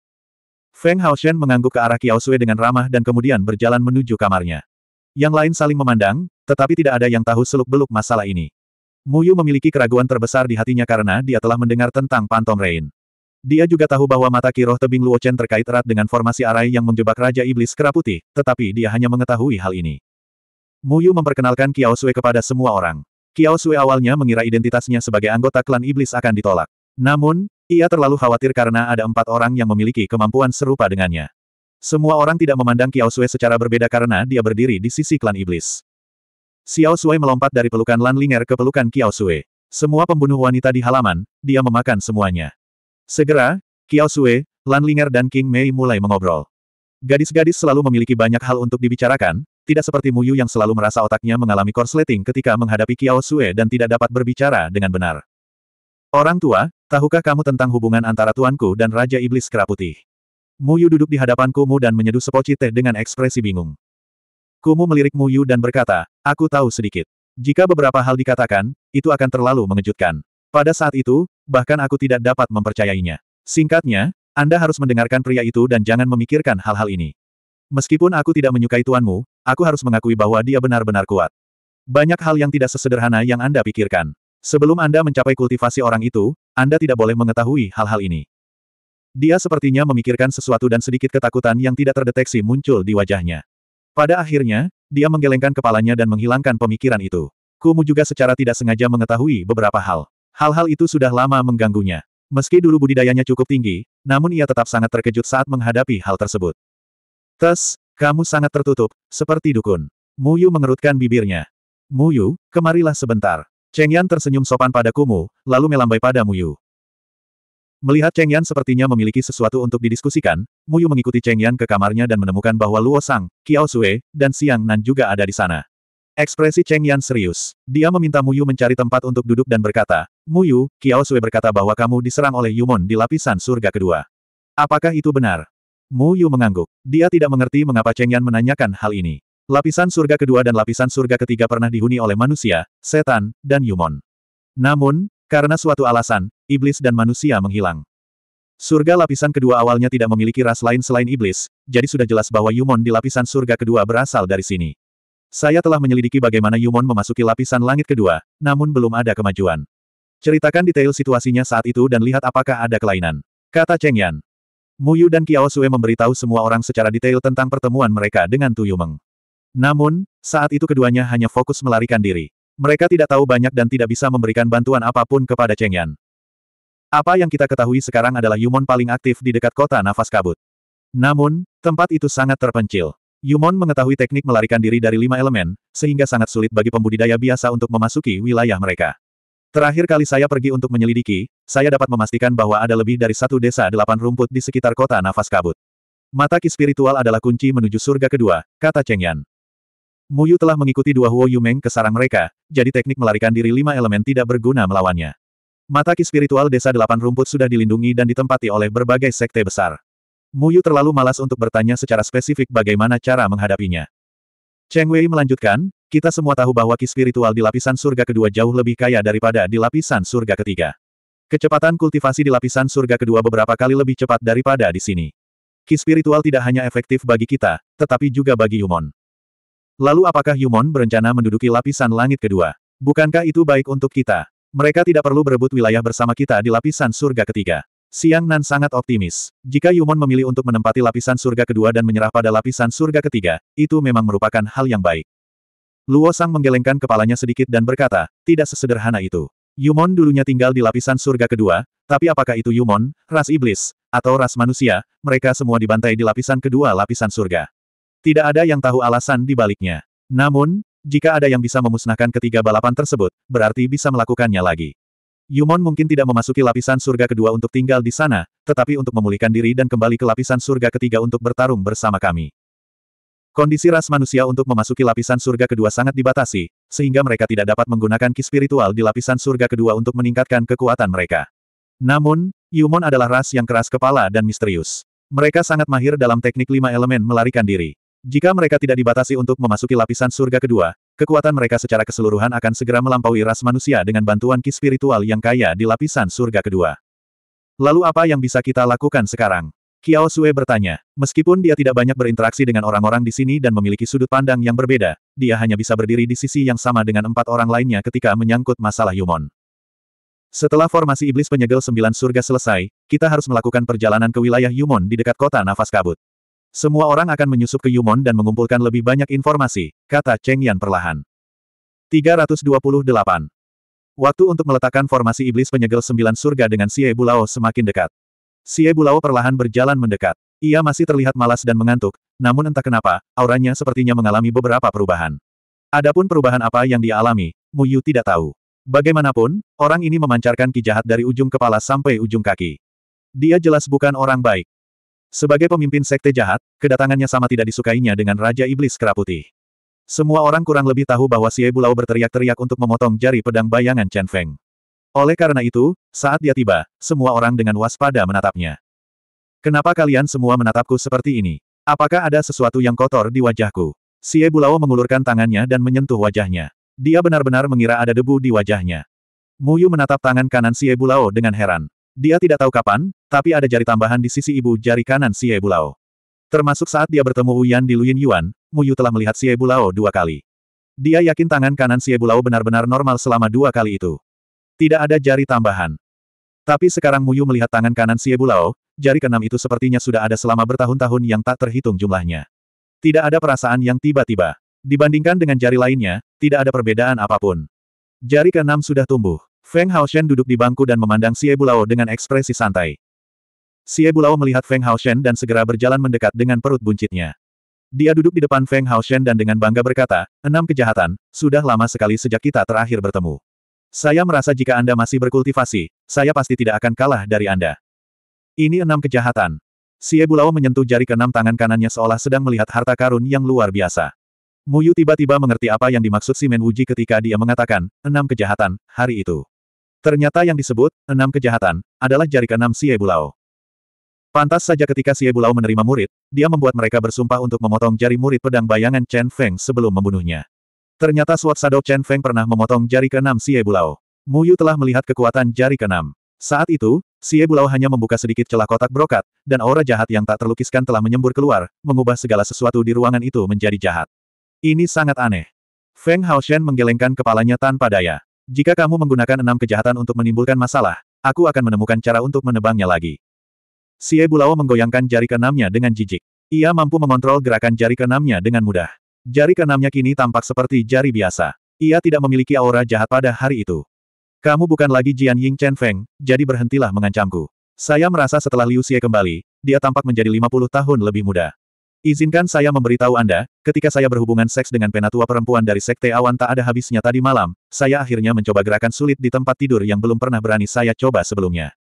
Feng Haoshen mengangguk ke arah Kiao Sui dengan ramah dan kemudian berjalan menuju kamarnya. Yang lain saling memandang, tetapi tidak ada yang tahu seluk-beluk masalah ini. Mu Yu memiliki keraguan terbesar di hatinya karena dia telah mendengar tentang Pantom Rain. Dia juga tahu bahwa mata kiroh tebing Luo Chen terkait erat dengan formasi arai yang menjebak Raja Iblis Keraputi, tetapi dia hanya mengetahui hal ini. Mu Yu memperkenalkan Kiao Sui kepada semua orang. Kiao Sui awalnya mengira identitasnya sebagai anggota klan iblis akan ditolak. Namun, ia terlalu khawatir karena ada empat orang yang memiliki kemampuan serupa dengannya. Semua orang tidak memandang Kiao Sui secara berbeda karena dia berdiri di sisi klan iblis. Xiao Sui melompat dari pelukan Lan Linger ke pelukan Kiao Sui. Semua pembunuh wanita di halaman, dia memakan semuanya. Segera, Kiao Sui, Lan Linger dan King Mei mulai mengobrol. Gadis-gadis selalu memiliki banyak hal untuk dibicarakan, tidak seperti Muyu yang selalu merasa otaknya mengalami korsleting ketika menghadapi Kiao Sui dan tidak dapat berbicara dengan benar. Orang tua, tahukah kamu tentang hubungan antara tuanku dan Raja Iblis Keraputi? Muyu duduk di hadapan Kumu dan menyeduh sepoci teh dengan ekspresi bingung. Kumu melirik Muyu dan berkata, aku tahu sedikit. Jika beberapa hal dikatakan, itu akan terlalu mengejutkan. Pada saat itu, bahkan aku tidak dapat mempercayainya. Singkatnya, Anda harus mendengarkan pria itu dan jangan memikirkan hal-hal ini. Meskipun aku tidak menyukai tuanmu, aku harus mengakui bahwa dia benar-benar kuat. Banyak hal yang tidak sesederhana yang Anda pikirkan. Sebelum Anda mencapai kultivasi orang itu, Anda tidak boleh mengetahui hal-hal ini. Dia sepertinya memikirkan sesuatu dan sedikit ketakutan yang tidak terdeteksi muncul di wajahnya. Pada akhirnya, dia menggelengkan kepalanya dan menghilangkan pemikiran itu. Kumu juga secara tidak sengaja mengetahui beberapa hal. Hal-hal itu sudah lama mengganggunya. Meski dulu budidayanya cukup tinggi, namun ia tetap sangat terkejut saat menghadapi hal tersebut. Tes, kamu sangat tertutup, seperti dukun. Muyu mengerutkan bibirnya. Muyu, kemarilah sebentar. Cheng Yan tersenyum sopan pada Kumu, lalu melambai pada Muyu. Melihat Cheng Yan sepertinya memiliki sesuatu untuk didiskusikan, Muyu mengikuti Cheng Yan ke kamarnya dan menemukan bahwa Luo Sang, Qiao Sui, dan Xiang Nan juga ada di sana. Ekspresi Cheng Yan serius. Dia meminta Muyu mencari tempat untuk duduk dan berkata, Muyu, Kiao Sui berkata bahwa kamu diserang oleh Yumon di lapisan surga kedua. Apakah itu benar? Muyu mengangguk. Dia tidak mengerti mengapa Cheng Yan menanyakan hal ini. Lapisan surga kedua dan lapisan surga ketiga pernah dihuni oleh manusia, setan, dan Yumon. Namun, karena suatu alasan, iblis dan manusia menghilang. Surga lapisan kedua awalnya tidak memiliki ras lain selain iblis, jadi sudah jelas bahwa Yumon di lapisan surga kedua berasal dari sini. Saya telah menyelidiki bagaimana Yumon memasuki lapisan langit kedua, namun belum ada kemajuan. Ceritakan detail situasinya saat itu dan lihat apakah ada kelainan. Kata Cheng Yan. Muyu dan Kiao Sue memberitahu semua orang secara detail tentang pertemuan mereka dengan Tu Yumeng. Namun, saat itu keduanya hanya fokus melarikan diri. Mereka tidak tahu banyak dan tidak bisa memberikan bantuan apa pun kepada Cheng Yan. Apa yang kita ketahui sekarang adalah Yumon paling aktif di dekat kota nafas kabut. Namun, tempat itu sangat terpencil. Yumon mengetahui teknik melarikan diri dari lima elemen, sehingga sangat sulit bagi pembudidaya biasa untuk memasuki wilayah mereka. Terakhir kali saya pergi untuk menyelidiki, saya dapat memastikan bahwa ada lebih dari satu desa delapan rumput di sekitar kota nafas kabut. Mata ki spiritual adalah kunci menuju surga kedua, kata Cheng Yan. Muyu telah mengikuti dua Huo Yumeng ke sarang mereka, jadi teknik melarikan diri lima elemen tidak berguna melawannya. Mata ki spiritual desa delapan rumput sudah dilindungi dan ditempati oleh berbagai sekte besar. Muyu terlalu malas untuk bertanya secara spesifik bagaimana cara menghadapinya. Cheng Wei melanjutkan, kita semua tahu bahwa ki spiritual di lapisan surga kedua jauh lebih kaya daripada di lapisan surga ketiga. Kecepatan kultivasi di lapisan surga kedua beberapa kali lebih cepat daripada di sini. Ki spiritual tidak hanya efektif bagi kita, tetapi juga bagi Yumon. Lalu apakah Yumon berencana menduduki lapisan langit kedua? Bukankah itu baik untuk kita? Mereka tidak perlu berebut wilayah bersama kita di lapisan surga ketiga. Siang Nan sangat optimis. Jika Yumon memilih untuk menempati lapisan surga kedua dan menyerah pada lapisan surga ketiga, itu memang merupakan hal yang baik. Luo Sang menggelengkan kepalanya sedikit dan berkata, tidak sesederhana itu. Yumon dulunya tinggal di lapisan surga kedua, tapi apakah itu Yumon, ras iblis, atau ras manusia, mereka semua dibantai di lapisan kedua lapisan surga. Tidak ada yang tahu alasan di baliknya. Namun, jika ada yang bisa memusnahkan ketiga balapan tersebut, berarti bisa melakukannya lagi. Yumon mungkin tidak memasuki lapisan surga kedua untuk tinggal di sana, tetapi untuk memulihkan diri dan kembali ke lapisan surga ketiga untuk bertarung bersama kami. Kondisi ras manusia untuk memasuki lapisan surga kedua sangat dibatasi, sehingga mereka tidak dapat menggunakan ki spiritual di lapisan surga kedua untuk meningkatkan kekuatan mereka. Namun, Yumon adalah ras yang keras kepala dan misterius. Mereka sangat mahir dalam teknik lima elemen melarikan diri. Jika mereka tidak dibatasi untuk memasuki lapisan surga kedua, kekuatan mereka secara keseluruhan akan segera melampaui ras manusia dengan bantuan ki spiritual yang kaya di lapisan surga kedua. Lalu apa yang bisa kita lakukan sekarang? Kiao Sue bertanya. Meskipun dia tidak banyak berinteraksi dengan orang-orang di sini dan memiliki sudut pandang yang berbeda, dia hanya bisa berdiri di sisi yang sama dengan empat orang lainnya ketika menyangkut masalah Yumon. Setelah formasi iblis penyegel sembilan surga selesai, kita harus melakukan perjalanan ke wilayah Yumon di dekat kota nafas kabut. Semua orang akan menyusup ke Yumon dan mengumpulkan lebih banyak informasi, kata Cheng Yan perlahan. 328. Waktu untuk meletakkan formasi iblis penyegel sembilan surga dengan Xie Bulao semakin dekat. Xie Bulao perlahan berjalan mendekat. Ia masih terlihat malas dan mengantuk, namun entah kenapa, auranya sepertinya mengalami beberapa perubahan. Adapun perubahan apa yang dia alami, Yu tidak tahu. Bagaimanapun, orang ini memancarkan ki jahat dari ujung kepala sampai ujung kaki. Dia jelas bukan orang baik. Sebagai pemimpin sekte jahat, kedatangannya sama tidak disukainya dengan Raja Iblis Kera Putih. Semua orang kurang lebih tahu bahwa Xie Bulao berteriak-teriak untuk memotong jari pedang bayangan Chen Feng. Oleh karena itu, saat dia tiba, semua orang dengan waspada menatapnya. Kenapa kalian semua menatapku seperti ini? Apakah ada sesuatu yang kotor di wajahku? Xie Bulao mengulurkan tangannya dan menyentuh wajahnya. Dia benar-benar mengira ada debu di wajahnya. Muyu menatap tangan kanan Xie Bulao dengan heran. Dia tidak tahu kapan, tapi ada jari tambahan di sisi ibu jari kanan Xie Bulao. Termasuk saat dia bertemu Wu Yan di Luyin Yuan, Muyu telah melihat Xie Bulao dua kali. Dia yakin tangan kanan Xie Bulao benar-benar normal selama dua kali itu. Tidak ada jari tambahan. Tapi sekarang Muyu melihat tangan kanan Xie Bulao, jari keenam itu sepertinya sudah ada selama bertahun-tahun yang tak terhitung jumlahnya. Tidak ada perasaan yang tiba-tiba. Dibandingkan dengan jari lainnya, tidak ada perbedaan apa pun. Jari keenam sudah tumbuh. Feng Haoshen duduk di bangku dan memandang Xie Bulao dengan ekspresi santai. Xie Bulao melihat Feng Haoshen dan segera berjalan mendekat dengan perut buncitnya. Dia duduk di depan Feng Haoshen dan dengan bangga berkata, enam kejahatan, sudah lama sekali sejak kita terakhir bertemu. Saya merasa jika Anda masih berkultivasi, saya pasti tidak akan kalah dari Anda. Ini enam kejahatan. Xie Bulao menyentuh jari keenam tangan kanannya seolah sedang melihat harta karun yang luar biasa. Muyu tiba-tiba mengerti apa yang dimaksud si Wuji ketika dia mengatakan, enam kejahatan, hari itu. Ternyata yang disebut, enam kejahatan, adalah jari keenam Xie Bulao. Pantas saja ketika Xie Bulao menerima murid, dia membuat mereka bersumpah untuk memotong jari murid pedang bayangan Chen Feng sebelum membunuhnya. Ternyata Sword Shadow Chen Feng pernah memotong jari keenam Xie Bulao. Yu telah melihat kekuatan jari keenam. Saat itu, Xie Bulao hanya membuka sedikit celah kotak brokat, dan aura jahat yang tak terlukiskan telah menyembur keluar, mengubah segala sesuatu di ruangan itu menjadi jahat. Ini sangat aneh. Feng Haoshen menggelengkan kepalanya tanpa daya. Jika kamu menggunakan enam kejahatan untuk menimbulkan masalah, aku akan menemukan cara untuk menebangnya lagi. Xie Bulao menggoyangkan jari keenamnya dengan jijik. Ia mampu mengontrol gerakan jari keenamnya dengan mudah. Jari keenamnya kini tampak seperti jari biasa. Ia tidak memiliki aura jahat pada hari itu. Kamu bukan lagi Jian Ying Chen Feng, jadi berhentilah mengancamku. Saya merasa setelah Liu Xie kembali, dia tampak menjadi 50 tahun lebih muda. Izinkan saya memberitahu Anda, ketika saya berhubungan seks dengan penatua perempuan dari Sekte Awan tak ada habisnya tadi malam, saya akhirnya mencoba gerakan sulit di tempat tidur yang belum pernah berani saya coba sebelumnya.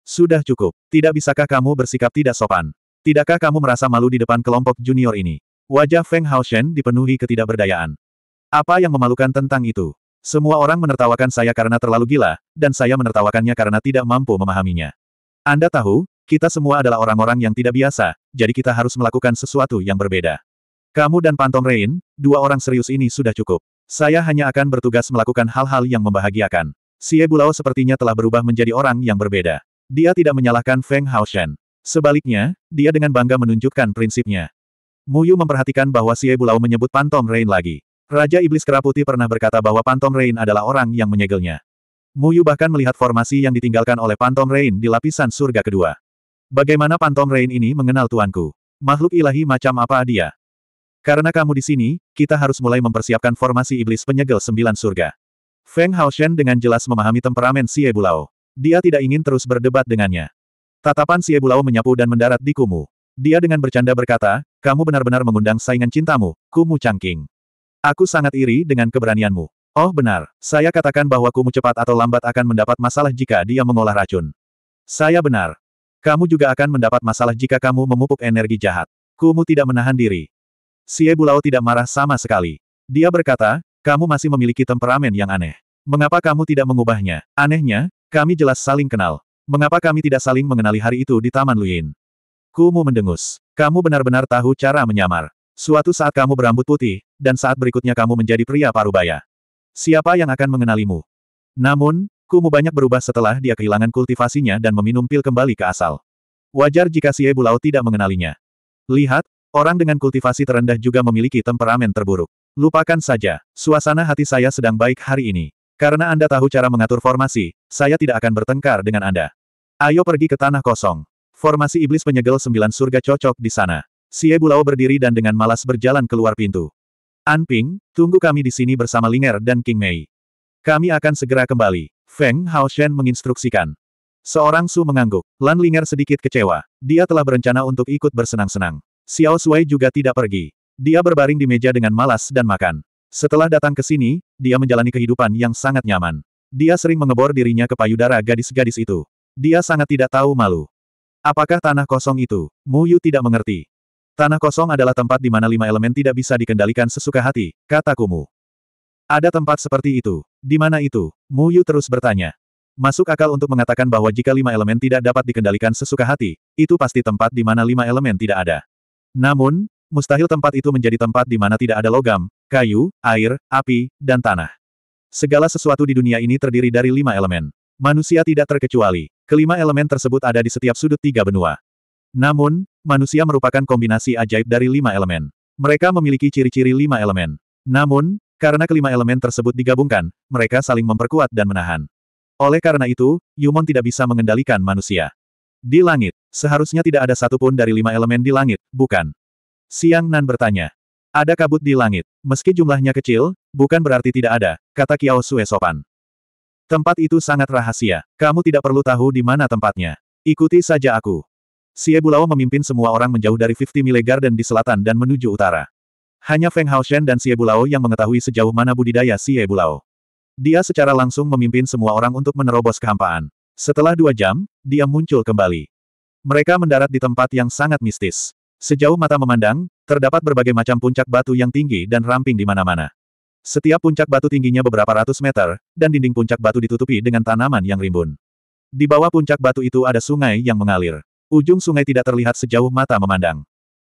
Sudah cukup. Tidak bisakah kamu bersikap tidak sopan? Tidakkah kamu merasa malu di depan kelompok junior ini? Wajah Feng Haoshen dipenuhi ketidakberdayaan. Apa yang memalukan tentang itu? Semua orang menertawakan saya karena terlalu gila, dan saya menertawakannya karena tidak mampu memahaminya. Anda tahu, kita semua adalah orang-orang yang tidak biasa, jadi kita harus melakukan sesuatu yang berbeda. Kamu dan Pantong Rain, dua orang serius ini sudah cukup. Saya hanya akan bertugas melakukan hal-hal yang membahagiakan. Xie Bulao sepertinya telah berubah menjadi orang yang berbeda. Dia tidak menyalahkan Feng Haoshen. Sebaliknya, dia dengan bangga menunjukkan prinsipnya. Muyu memperhatikan bahwa Xie Bulao menyebut Pantom Rain lagi. Raja Iblis Keraputi pernah berkata bahwa Pantom Rain adalah orang yang menyegelnya. Muyu bahkan melihat formasi yang ditinggalkan oleh Pantom Rain di lapisan surga kedua. Bagaimana Pantom Rain ini mengenal tuanku? Makhluk ilahi macam apa dia? Karena kamu di sini, kita harus mulai mempersiapkan formasi iblis penyegel sembilan surga. Feng Haoshen dengan jelas memahami temperamen Xie Bulao. Dia tidak ingin terus berdebat dengannya. Tatapan Xie Bulao menyapu dan mendarat di Kumu. Dia dengan bercanda berkata, kamu benar-benar mengundang saingan cintamu, Kumu Changking. Aku sangat iri dengan keberanianmu. Oh benar, saya katakan bahwa Kumu cepat atau lambat akan mendapat masalah jika dia mengolah racun. Saya benar. Kamu juga akan mendapat masalah jika kamu memupuk energi jahat. Kumu tidak menahan diri. Xie Bulao tidak marah sama sekali. Dia berkata, kamu masih memiliki temperamen yang aneh. Mengapa kamu tidak mengubahnya? Anehnya, kami jelas saling kenal. Mengapa kami tidak saling mengenali hari itu di Taman Luyin? Kumu mendengus. Kamu benar-benar tahu cara menyamar. Suatu saat kamu berambut putih, dan saat berikutnya kamu menjadi pria parubaya. Siapa yang akan mengenalimu? Namun, Kumu banyak berubah setelah dia kehilangan kultivasinya dan meminum pil kembali ke asal. Wajar jika Xie Bulao tidak mengenalinya. Lihat, orang dengan kultivasi terendah juga memiliki temperamen terburuk. Lupakan saja, suasana hati saya sedang baik hari ini. Karena Anda tahu cara mengatur formasi, saya tidak akan bertengkar dengan Anda. Ayo pergi ke tanah kosong. Formasi iblis penyegel sembilan surga cocok di sana. Xie Bulao berdiri dan dengan malas berjalan keluar pintu. Anping, tunggu kami di sini bersama Linger dan King Mei. Kami akan segera kembali. Feng Haoshen menginstruksikan. Seorang Su mengangguk. Lan Linger sedikit kecewa. Dia telah berencana untuk ikut bersenang-senang. Xiao Sui juga tidak pergi. Dia berbaring di meja dengan malas dan makan. Setelah datang ke sini, dia menjalani kehidupan yang sangat nyaman. Dia sering mengebor dirinya ke payudara gadis-gadis itu. Dia sangat tidak tahu malu. Apakah tanah kosong itu? Mu Yu tidak mengerti. Tanah kosong adalah tempat di mana lima elemen tidak bisa dikendalikan sesuka hati, kata Kumu. Ada tempat seperti itu. Di mana itu? Mu Yu terus bertanya. Masuk akal untuk mengatakan bahwa jika lima elemen tidak dapat dikendalikan sesuka hati, itu pasti tempat di mana lima elemen tidak ada. Namun, mustahil tempat itu menjadi tempat di mana tidak ada logam, kayu, air, api, dan tanah. Segala sesuatu di dunia ini terdiri dari lima elemen. Manusia tidak terkecuali. Kelima elemen tersebut ada di setiap sudut tiga benua. Namun, manusia merupakan kombinasi ajaib dari lima elemen. Mereka memiliki ciri-ciri lima elemen. Namun, karena kelima elemen tersebut digabungkan, mereka saling memperkuat dan menahan. Oleh karena itu, Yumon tidak bisa mengendalikan manusia. Di langit, seharusnya tidak ada satupun dari lima elemen di langit, bukan? Siang Nan bertanya. Ada kabut di langit. Meski jumlahnya kecil, bukan berarti tidak ada, kata Kiao Sue sopan. Tempat itu sangat rahasia. Kamu tidak perlu tahu di mana tempatnya. Ikuti saja aku. Xie Bulao memimpin semua orang menjauh dari 50 Mile Garden di selatan dan menuju utara. Hanya Feng Haoshen dan Xie Bulao yang mengetahui sejauh mana budidaya Xie Bulao. Dia secara langsung memimpin semua orang untuk menerobos kehampaan. Setelah dua jam, dia muncul kembali. Mereka mendarat di tempat yang sangat mistis. Sejauh mata memandang, terdapat berbagai macam puncak batu yang tinggi dan ramping di mana-mana. Setiap puncak batu tingginya beberapa ratus meter, dan dinding puncak batu ditutupi dengan tanaman yang rimbun. Di bawah puncak batu itu ada sungai yang mengalir. Ujung sungai tidak terlihat sejauh mata memandang.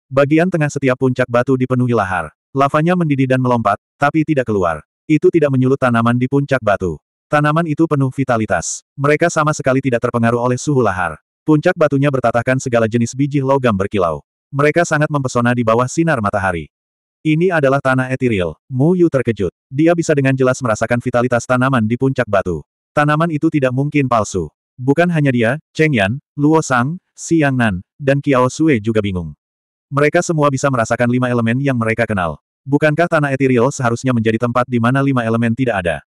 Bagian tengah setiap puncak batu dipenuhi lahar. Lavanya mendidih dan melompat, tapi tidak keluar. Itu tidak menyulut tanaman di puncak batu. Tanaman itu penuh vitalitas. Mereka sama sekali tidak terpengaruh oleh suhu lahar. Puncak batunya bertatahkan segala jenis biji logam berkilau. Mereka sangat mempesona di bawah sinar matahari. Ini adalah tanah etiril. Mu Yu terkejut. Dia bisa dengan jelas merasakan vitalitas tanaman di puncak batu. Tanaman itu tidak mungkin palsu. Bukan hanya dia, Cheng Yan, Luo Sang, Xiang Nan, dan Kiao Sui juga bingung. Mereka semua bisa merasakan lima elemen yang mereka kenal. Bukankah tanah etiril seharusnya menjadi tempat di mana lima elemen tidak ada?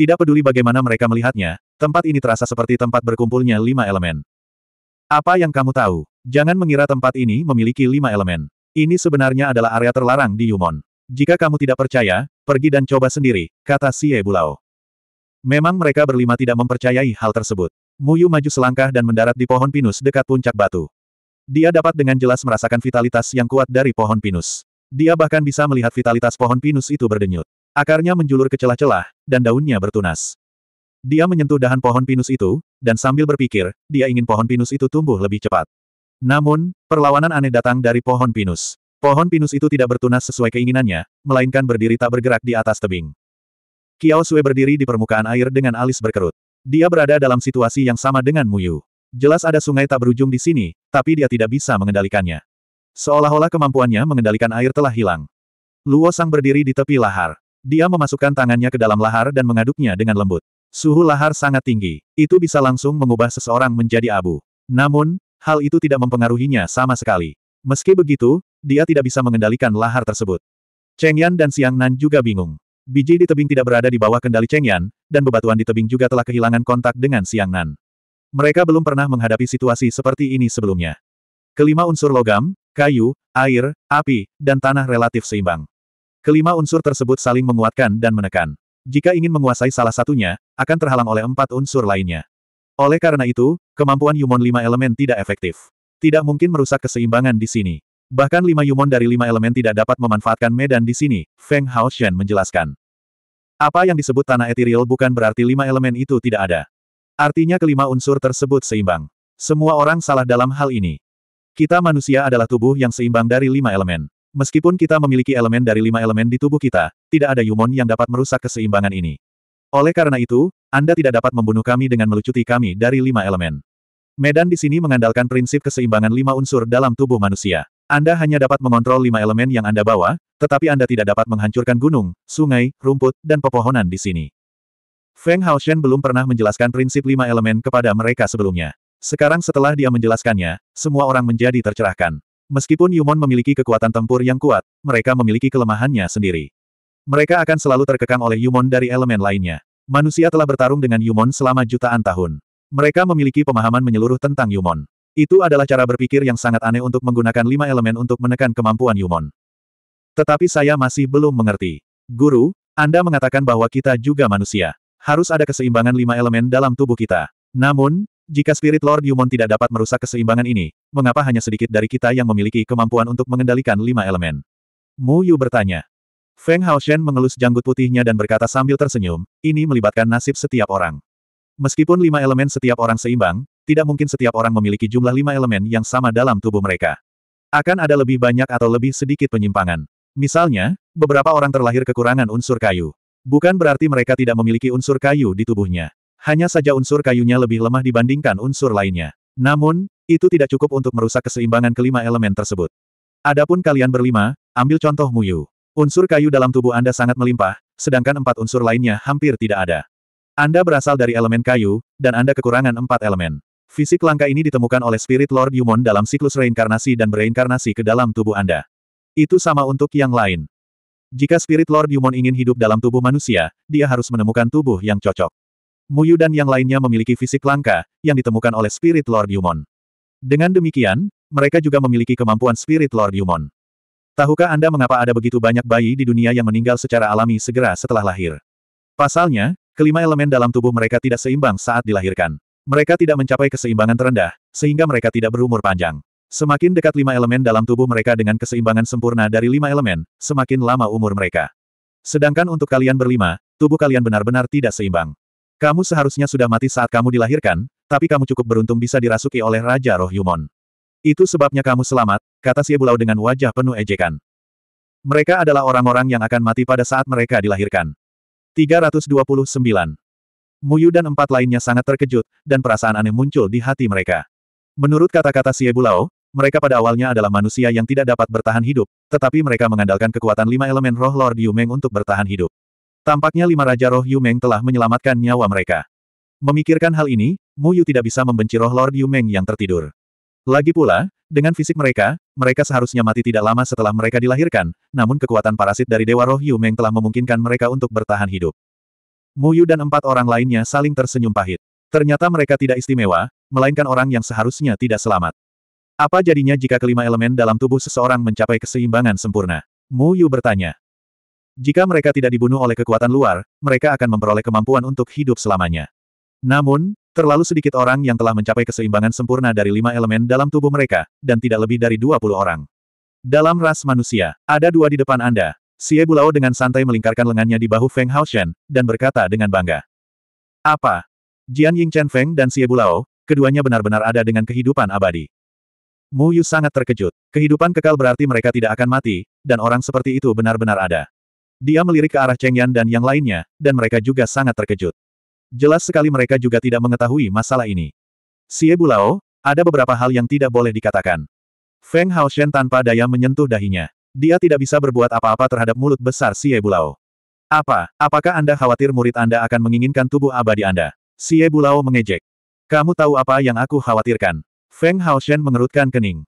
Tidak peduli bagaimana mereka melihatnya, tempat ini terasa seperti tempat berkumpulnya lima elemen. Apa yang kamu tahu? Jangan mengira tempat ini memiliki lima elemen. Ini sebenarnya adalah area terlarang di Yumon. Jika kamu tidak percaya, pergi dan coba sendiri, kata Xie Bulao. Memang mereka berlima tidak mempercayai hal tersebut. Muyu maju selangkah dan mendarat di pohon pinus dekat puncak batu. Dia dapat dengan jelas merasakan vitalitas yang kuat dari pohon pinus. Dia bahkan bisa melihat vitalitas pohon pinus itu berdenyut. Akarnya menjulur ke celah-celah, dan daunnya bertunas. Dia menyentuh dahan pohon pinus itu, dan sambil berpikir, dia ingin pohon pinus itu tumbuh lebih cepat. Namun, perlawanan aneh datang dari pohon pinus. Pohon pinus itu tidak bertunas sesuai keinginannya, melainkan berdiri tak bergerak di atas tebing. Kiao Sui berdiri di permukaan air dengan alis berkerut. Dia berada dalam situasi yang sama dengan Muyu. Jelas ada sungai tak berujung di sini, tapi dia tidak bisa mengendalikannya. Seolah-olah kemampuannya mengendalikan air telah hilang. Luo Sang berdiri di tepi lahar. Dia memasukkan tangannya ke dalam lahar dan mengaduknya dengan lembut. Suhu lahar sangat tinggi. Itu bisa langsung mengubah seseorang menjadi abu. Namun, hal itu tidak mempengaruhinya sama sekali. Meski begitu, dia tidak bisa mengendalikan lahar tersebut. Cheng Yan dan Xiang Nan juga bingung. Biji di tebing tidak berada di bawah kendali Cheng Yan, dan bebatuan di tebing juga telah kehilangan kontak dengan Xiang Nan. Mereka belum pernah menghadapi situasi seperti ini sebelumnya. Kelima unsur logam, kayu, air, api, dan tanah relatif seimbang. Kelima unsur tersebut saling menguatkan dan menekan. Jika ingin menguasai salah satunya, akan terhalang oleh empat unsur lainnya. Oleh karena itu, kemampuan Yumon lima elemen tidak efektif. Tidak mungkin merusak keseimbangan di sini. Bahkan lima Yumon dari lima elemen tidak dapat memanfaatkan medan di sini, Feng Haoshen menjelaskan. Apa yang disebut tanah etiril bukan berarti lima elemen itu tidak ada. Artinya kelima unsur tersebut seimbang. Semua orang salah dalam hal ini. Kita manusia adalah tubuh yang seimbang dari lima elemen. Meskipun kita memiliki elemen dari lima elemen di tubuh kita, tidak ada Yumon yang dapat merusak keseimbangan ini. Oleh karena itu, Anda tidak dapat membunuh kami dengan melucuti kami dari lima elemen. Medan di sini mengandalkan prinsip keseimbangan lima unsur dalam tubuh manusia. Anda hanya dapat mengontrol lima elemen yang Anda bawa, tetapi Anda tidak dapat menghancurkan gunung, sungai, rumput, dan pepohonan di sini. Feng Haoshen belum pernah menjelaskan prinsip lima elemen kepada mereka sebelumnya. Sekarang setelah dia menjelaskannya, semua orang menjadi tercerahkan. Meskipun Yumon memiliki kekuatan tempur yang kuat, mereka memiliki kelemahannya sendiri. Mereka akan selalu terkekang oleh Yumon dari elemen lainnya. Manusia telah bertarung dengan Yumon selama jutaan tahun. Mereka memiliki pemahaman menyeluruh tentang Yumon. Itu adalah cara berpikir yang sangat aneh untuk menggunakan lima elemen untuk menekan kemampuan Yumon. Tetapi saya masih belum mengerti. Guru, Anda mengatakan bahwa kita juga manusia. Harus ada keseimbangan lima elemen dalam tubuh kita. Namun, jika Spirit Lord Yumon tidak dapat merusak keseimbangan ini, mengapa hanya sedikit dari kita yang memiliki kemampuan untuk mengendalikan lima elemen? Mu Yu bertanya. Feng Haoshen mengelus janggut putihnya dan berkata sambil tersenyum, ini melibatkan nasib setiap orang. Meskipun lima elemen setiap orang seimbang, tidak mungkin setiap orang memiliki jumlah lima elemen yang sama dalam tubuh mereka. Akan ada lebih banyak atau lebih sedikit penyimpangan. Misalnya, beberapa orang terlahir kekurangan unsur kayu. Bukan berarti mereka tidak memiliki unsur kayu di tubuhnya. Hanya saja unsur kayunya lebih lemah dibandingkan unsur lainnya. Namun, itu tidak cukup untuk merusak keseimbangan kelima elemen tersebut. Adapun kalian berlima, ambil contoh Muyu. Unsur kayu dalam tubuh Anda sangat melimpah, sedangkan empat unsur lainnya hampir tidak ada. Anda berasal dari elemen kayu, dan Anda kekurangan empat elemen. Fisik langka ini ditemukan oleh Spirit Lord Yumon dalam siklus reinkarnasi dan bereinkarnasi ke dalam tubuh Anda. Itu sama untuk yang lain. Jika Spirit Lord Yumon ingin hidup dalam tubuh manusia, dia harus menemukan tubuh yang cocok. Muyu dan yang lainnya memiliki fisik langka, yang ditemukan oleh Spirit Lord Yumon. Dengan demikian, mereka juga memiliki kemampuan Spirit Lord Yumon. Tahukah Anda mengapa ada begitu banyak bayi di dunia yang meninggal secara alami segera setelah lahir? Pasalnya, kelima elemen dalam tubuh mereka tidak seimbang saat dilahirkan. Mereka tidak mencapai keseimbangan terendah, sehingga mereka tidak berumur panjang. Semakin dekat lima elemen dalam tubuh mereka dengan keseimbangan sempurna dari lima elemen, semakin lama umur mereka. Sedangkan untuk kalian berlima, tubuh kalian benar-benar tidak seimbang. Kamu seharusnya sudah mati saat kamu dilahirkan, tapi kamu cukup beruntung bisa dirasuki oleh Raja Roh Yumon. Itu sebabnya kamu selamat, kata Siebulau dengan wajah penuh ejekan. Mereka adalah orang-orang yang akan mati pada saat mereka dilahirkan. 329. Muyu dan empat lainnya sangat terkejut, dan perasaan aneh muncul di hati mereka. Menurut kata-kata Siebulau, mereka pada awalnya adalah manusia yang tidak dapat bertahan hidup, tetapi mereka mengandalkan kekuatan lima elemen roh Lord Yumeng untuk bertahan hidup. Tampaknya lima Raja Roh Yumeng telah menyelamatkan nyawa mereka. Memikirkan hal ini, Muyu tidak bisa membenci roh Lord Yumeng yang tertidur. Lagi pula, dengan fisik mereka, mereka seharusnya mati tidak lama setelah mereka dilahirkan, namun kekuatan parasit dari Dewa Roh Yu Meng telah memungkinkan mereka untuk bertahan hidup. Muyu dan empat orang lainnya saling tersenyum pahit. Ternyata mereka tidak istimewa, melainkan orang yang seharusnya tidak selamat. Apa jadinya jika kelima elemen dalam tubuh seseorang mencapai keseimbangan sempurna? Muyu bertanya. Jika mereka tidak dibunuh oleh kekuatan luar, mereka akan memperoleh kemampuan untuk hidup selamanya. Namun, Terlalu sedikit orang yang telah mencapai keseimbangan sempurna dari lima elemen dalam tubuh mereka, dan tidak lebih dari 20 orang. Dalam ras manusia, ada dua di depan Anda. Xie Bulao dengan santai melingkarkan lengannya di bahu Feng Haoshen, dan berkata dengan bangga. Apa? Jian Ying Chen Feng dan Xie Bulao, keduanya benar-benar ada dengan kehidupan abadi. Mu Yu sangat terkejut. Kehidupan kekal berarti mereka tidak akan mati, dan orang seperti itu benar-benar ada. Dia melirik ke arah Cheng Yan dan yang lainnya, dan mereka juga sangat terkejut. Jelas sekali mereka juga tidak mengetahui masalah ini. Xie Bulao, ada beberapa hal yang tidak boleh dikatakan. Feng Haoshen tanpa daya menyentuh dahinya. Dia tidak bisa berbuat apa-apa terhadap mulut besar Xie Bulao. Apa, apakah Anda khawatir murid Anda akan menginginkan tubuh abadi Anda? Xie Bulao mengejek. Kamu tahu apa yang aku khawatirkan? Feng Haoshen mengerutkan kening.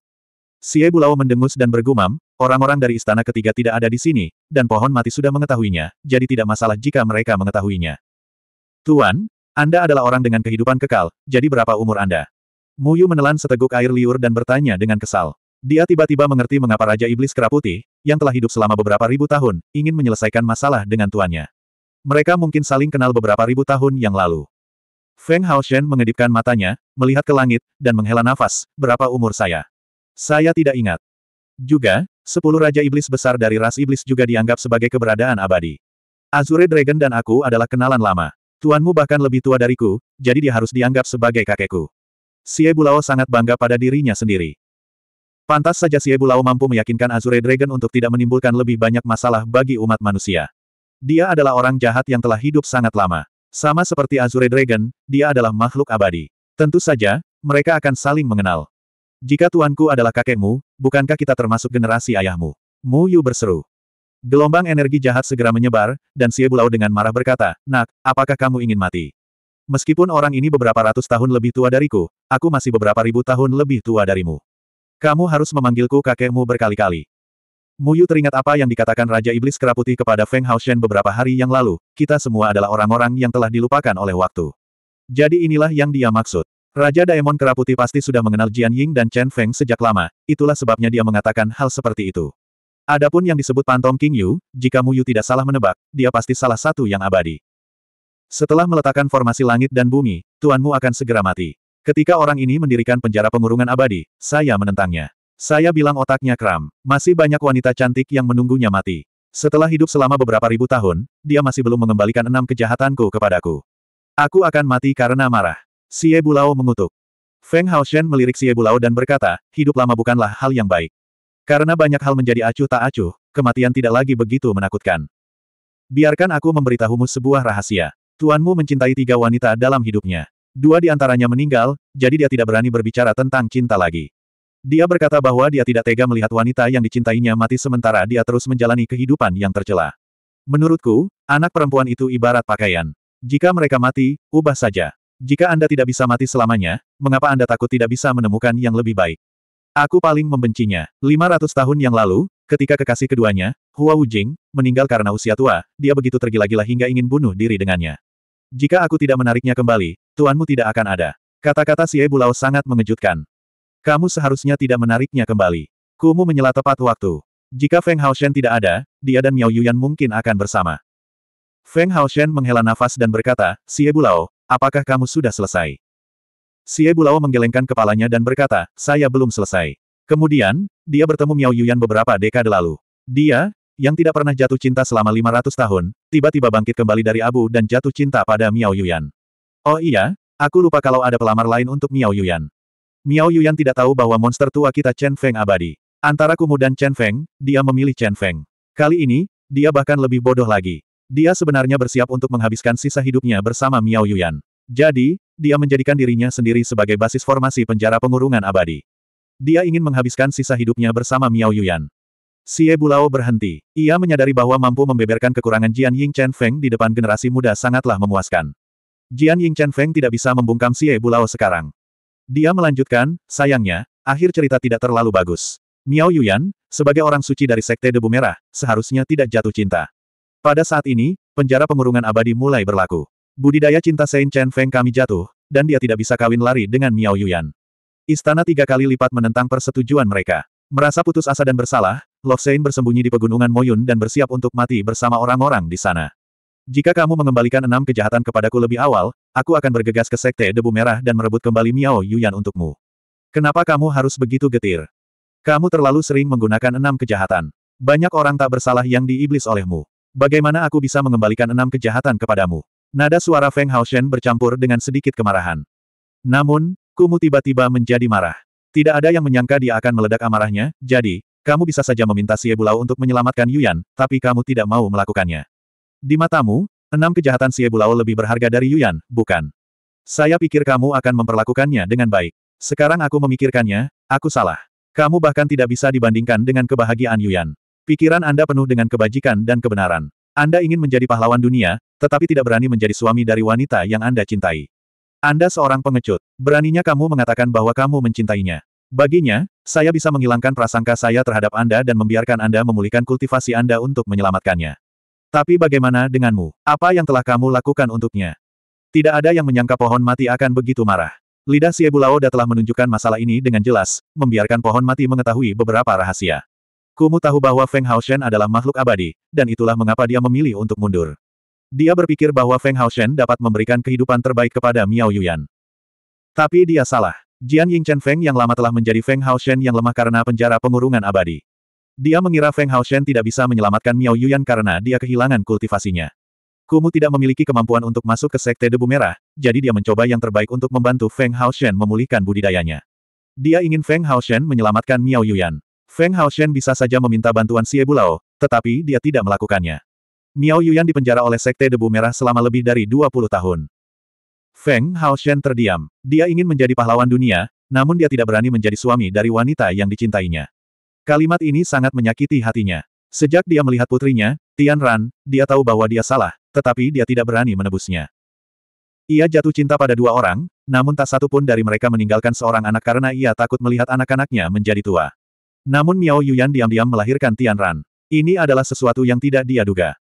Xie Bulao mendengus dan bergumam, orang-orang dari istana ketiga tidak ada di sini, dan pohon mati sudah mengetahuinya, jadi tidak masalah jika mereka mengetahuinya. Tuan, Anda adalah orang dengan kehidupan kekal, jadi berapa umur Anda? Muyu menelan seteguk air liur dan bertanya dengan kesal. Dia tiba-tiba mengerti mengapa Raja Iblis Keraputi, yang telah hidup selama beberapa ribu tahun, ingin menyelesaikan masalah dengan tuannya. Mereka mungkin saling kenal beberapa ribu tahun yang lalu. Feng Haoshen mengedipkan matanya, melihat ke langit, dan menghela nafas, berapa umur saya? Saya tidak ingat. Juga, sepuluh Raja Iblis besar dari ras Iblis juga dianggap sebagai keberadaan abadi. Azure Dragon dan aku adalah kenalan lama. Tuanmu bahkan lebih tua dariku, jadi dia harus dianggap sebagai kakekku. Xie Bulao sangat bangga pada dirinya sendiri. Pantas saja Xie Bulao mampu meyakinkan Azure Dragon untuk tidak menimbulkan lebih banyak masalah bagi umat manusia. Dia adalah orang jahat yang telah hidup sangat lama. Sama seperti Azure Dragon, dia adalah makhluk abadi. Tentu saja, mereka akan saling mengenal. Jika tuanku adalah kakekmu, bukankah kita termasuk generasi ayahmu? Mu Yu berseru. Gelombang energi jahat segera menyebar, dan Xie Bulau dengan marah berkata, Nak, apakah kamu ingin mati? Meskipun orang ini beberapa ratus tahun lebih tua dariku, aku masih beberapa ribu tahun lebih tua darimu. Kamu harus memanggilku kakekmu berkali-kali. Muyu teringat apa yang dikatakan Raja Iblis Keraputi kepada Feng Haoshen beberapa hari yang lalu, kita semua adalah orang-orang yang telah dilupakan oleh waktu. Jadi inilah yang dia maksud. Raja Daemon Keraputi pasti sudah mengenal Jian Ying dan Chen Feng sejak lama, itulah sebabnya dia mengatakan hal seperti itu. Adapun yang disebut Pantom King Yu, jika Mu Yu tidak salah menebak, dia pasti salah satu yang abadi. Setelah meletakkan formasi langit dan bumi, tuanmu akan segera mati. Ketika orang ini mendirikan penjara pengurungan abadi, saya menentangnya. Saya bilang otaknya kram. Masih banyak wanita cantik yang menunggunya mati. Setelah hidup selama beberapa ribu tahun, dia masih belum mengembalikan enam kejahatanku kepadaku. Aku akan mati karena marah. Xie Bulao mengutuk. Feng Haoshen melirik Xie Bulao dan berkata, hidup lama bukanlah hal yang baik. Karena banyak hal menjadi acuh tak acuh, kematian tidak lagi begitu menakutkan. Biarkan aku memberitahumu sebuah rahasia. Tuanmu mencintai tiga wanita dalam hidupnya. Dua di antaranya meninggal, jadi dia tidak berani berbicara tentang cinta lagi. Dia berkata bahwa dia tidak tega melihat wanita yang dicintainya mati sementara dia terus menjalani kehidupan yang tercela. Menurutku, anak perempuan itu ibarat pakaian. Jika mereka mati, ubah saja. Jika Anda tidak bisa mati selamanya, mengapa Anda takut tidak bisa menemukan yang lebih baik? Aku paling membencinya. 500 tahun yang lalu, ketika kekasih keduanya, Hua Wujing, meninggal karena usia tua, dia begitu tergila-gila hingga ingin bunuh diri dengannya. Jika aku tidak menariknya kembali, tuanmu tidak akan ada. Kata-kata Xie Bulao sangat mengejutkan. Kamu seharusnya tidak menariknya kembali. Kumu menyela tepat waktu. Jika Feng Haoshen tidak ada, dia dan Miao Yuyan mungkin akan bersama. Feng Haoshen menghela nafas dan berkata, Xie Bulao, apakah kamu sudah selesai? Xie Bulao menggelengkan kepalanya dan berkata, saya belum selesai. Kemudian, dia bertemu Miao Yuyan beberapa dekade lalu. Dia, yang tidak pernah jatuh cinta selama 500 tahun, tiba-tiba bangkit kembali dari abu dan jatuh cinta pada Miao Yuyan. Oh iya, aku lupa kalau ada pelamar lain untuk Miao Yuyan. Miao Yuyan tidak tahu bahwa monster tua kita Chen Feng abadi. Antara Kumu dan Chen Feng, dia memilih Chen Feng. Kali ini, dia bahkan lebih bodoh lagi. Dia sebenarnya bersiap untuk menghabiskan sisa hidupnya bersama Miao Yuyan. Jadi, dia menjadikan dirinya sendiri sebagai basis formasi penjara pengurungan abadi. Dia ingin menghabiskan sisa hidupnya bersama Miao Yuyan. Xie Bulao berhenti. Ia menyadari bahwa mampu membeberkan kekurangan Jian Ying Chen Feng di depan generasi muda sangatlah memuaskan. Jian Ying Chen Feng tidak bisa membungkam Xie Bulao sekarang. Dia melanjutkan, sayangnya, akhir cerita tidak terlalu bagus. Miao Yuyan, sebagai orang suci dari Sekte Debu Merah, seharusnya tidak jatuh cinta. Pada saat ini, penjara pengurungan abadi mulai berlaku. Budidaya cinta Saint Chen Feng kami jatuh, dan dia tidak bisa kawin lari dengan Miao Yuyan. Istana tiga kali lipat menentang persetujuan mereka. Merasa putus asa dan bersalah, Love Sein bersembunyi di pegunungan Moyun dan bersiap untuk mati bersama orang-orang di sana. Jika kamu mengembalikan enam kejahatan kepadaku lebih awal, aku akan bergegas ke Sekte Debu Merah dan merebut kembali Miao Yuyan untukmu. Kenapa kamu harus begitu getir? Kamu terlalu sering menggunakan enam kejahatan. Banyak orang tak bersalah yang diiblis olehmu. Bagaimana aku bisa mengembalikan enam kejahatan kepadamu? Nada suara Feng Haoshen bercampur dengan sedikit kemarahan. Namun, Kumu tiba-tiba menjadi marah. Tidak ada yang menyangka dia akan meledak amarahnya, jadi, kamu bisa saja meminta Xie Bulao untuk menyelamatkan Yuyan, tapi kamu tidak mau melakukannya. Di matamu, enam kejahatan Xie Bulao lebih berharga dari Yuyan, bukan? Saya pikir kamu akan memperlakukannya dengan baik. Sekarang aku memikirkannya, aku salah. Kamu bahkan tidak bisa dibandingkan dengan kebahagiaan Yuyan. Pikiran Anda penuh dengan kebajikan dan kebenaran. Anda ingin menjadi pahlawan dunia, tetapi tidak berani menjadi suami dari wanita yang Anda cintai. Anda seorang pengecut. Beraninya kamu mengatakan bahwa kamu mencintainya. Baginya, saya bisa menghilangkan prasangka saya terhadap Anda dan membiarkan Anda memulihkan kultivasi Anda untuk menyelamatkannya. Tapi bagaimana denganmu? Apa yang telah kamu lakukan untuknya? Tidak ada yang menyangka pohon mati akan begitu marah. Lidah Siebulaoda telah menunjukkan masalah ini dengan jelas, membiarkan pohon mati mengetahui beberapa rahasia. Kumu tahu bahwa Feng Haoshen adalah makhluk abadi, dan itulah mengapa dia memilih untuk mundur. Dia berpikir bahwa Feng Haoshen dapat memberikan kehidupan terbaik kepada Miao Yuyan. Tapi dia salah. Jian Ying Chen Feng yang lama telah menjadi Feng Haoshen yang lemah karena penjara pengurungan abadi. Dia mengira Feng Haoshen tidak bisa menyelamatkan Miao Yuyan karena dia kehilangan kultivasinya. Kumu tidak memiliki kemampuan untuk masuk ke Sekte Debu Merah, jadi dia mencoba yang terbaik untuk membantu Feng Haoshen memulihkan budidayanya. Dia ingin Feng Haoshen menyelamatkan Miao Yuyan. Feng Haoshen bisa saja meminta bantuan Xie Bulao, tetapi dia tidak melakukannya. Miao Yuyan dipenjara oleh Sekte Debu Merah selama lebih dari 20 tahun. Feng Haoshen terdiam. Dia ingin menjadi pahlawan dunia, namun dia tidak berani menjadi suami dari wanita yang dicintainya. Kalimat ini sangat menyakiti hatinya. Sejak dia melihat putrinya, Tian Ran, dia tahu bahwa dia salah, tetapi dia tidak berani menebusnya. Ia jatuh cinta pada dua orang, namun tak satu pun dari mereka meninggalkan seorang anak karena ia takut melihat anak-anaknya menjadi tua. Namun Miao Yuyan diam-diam melahirkan Tian Ran. Ini adalah sesuatu yang tidak dia duga.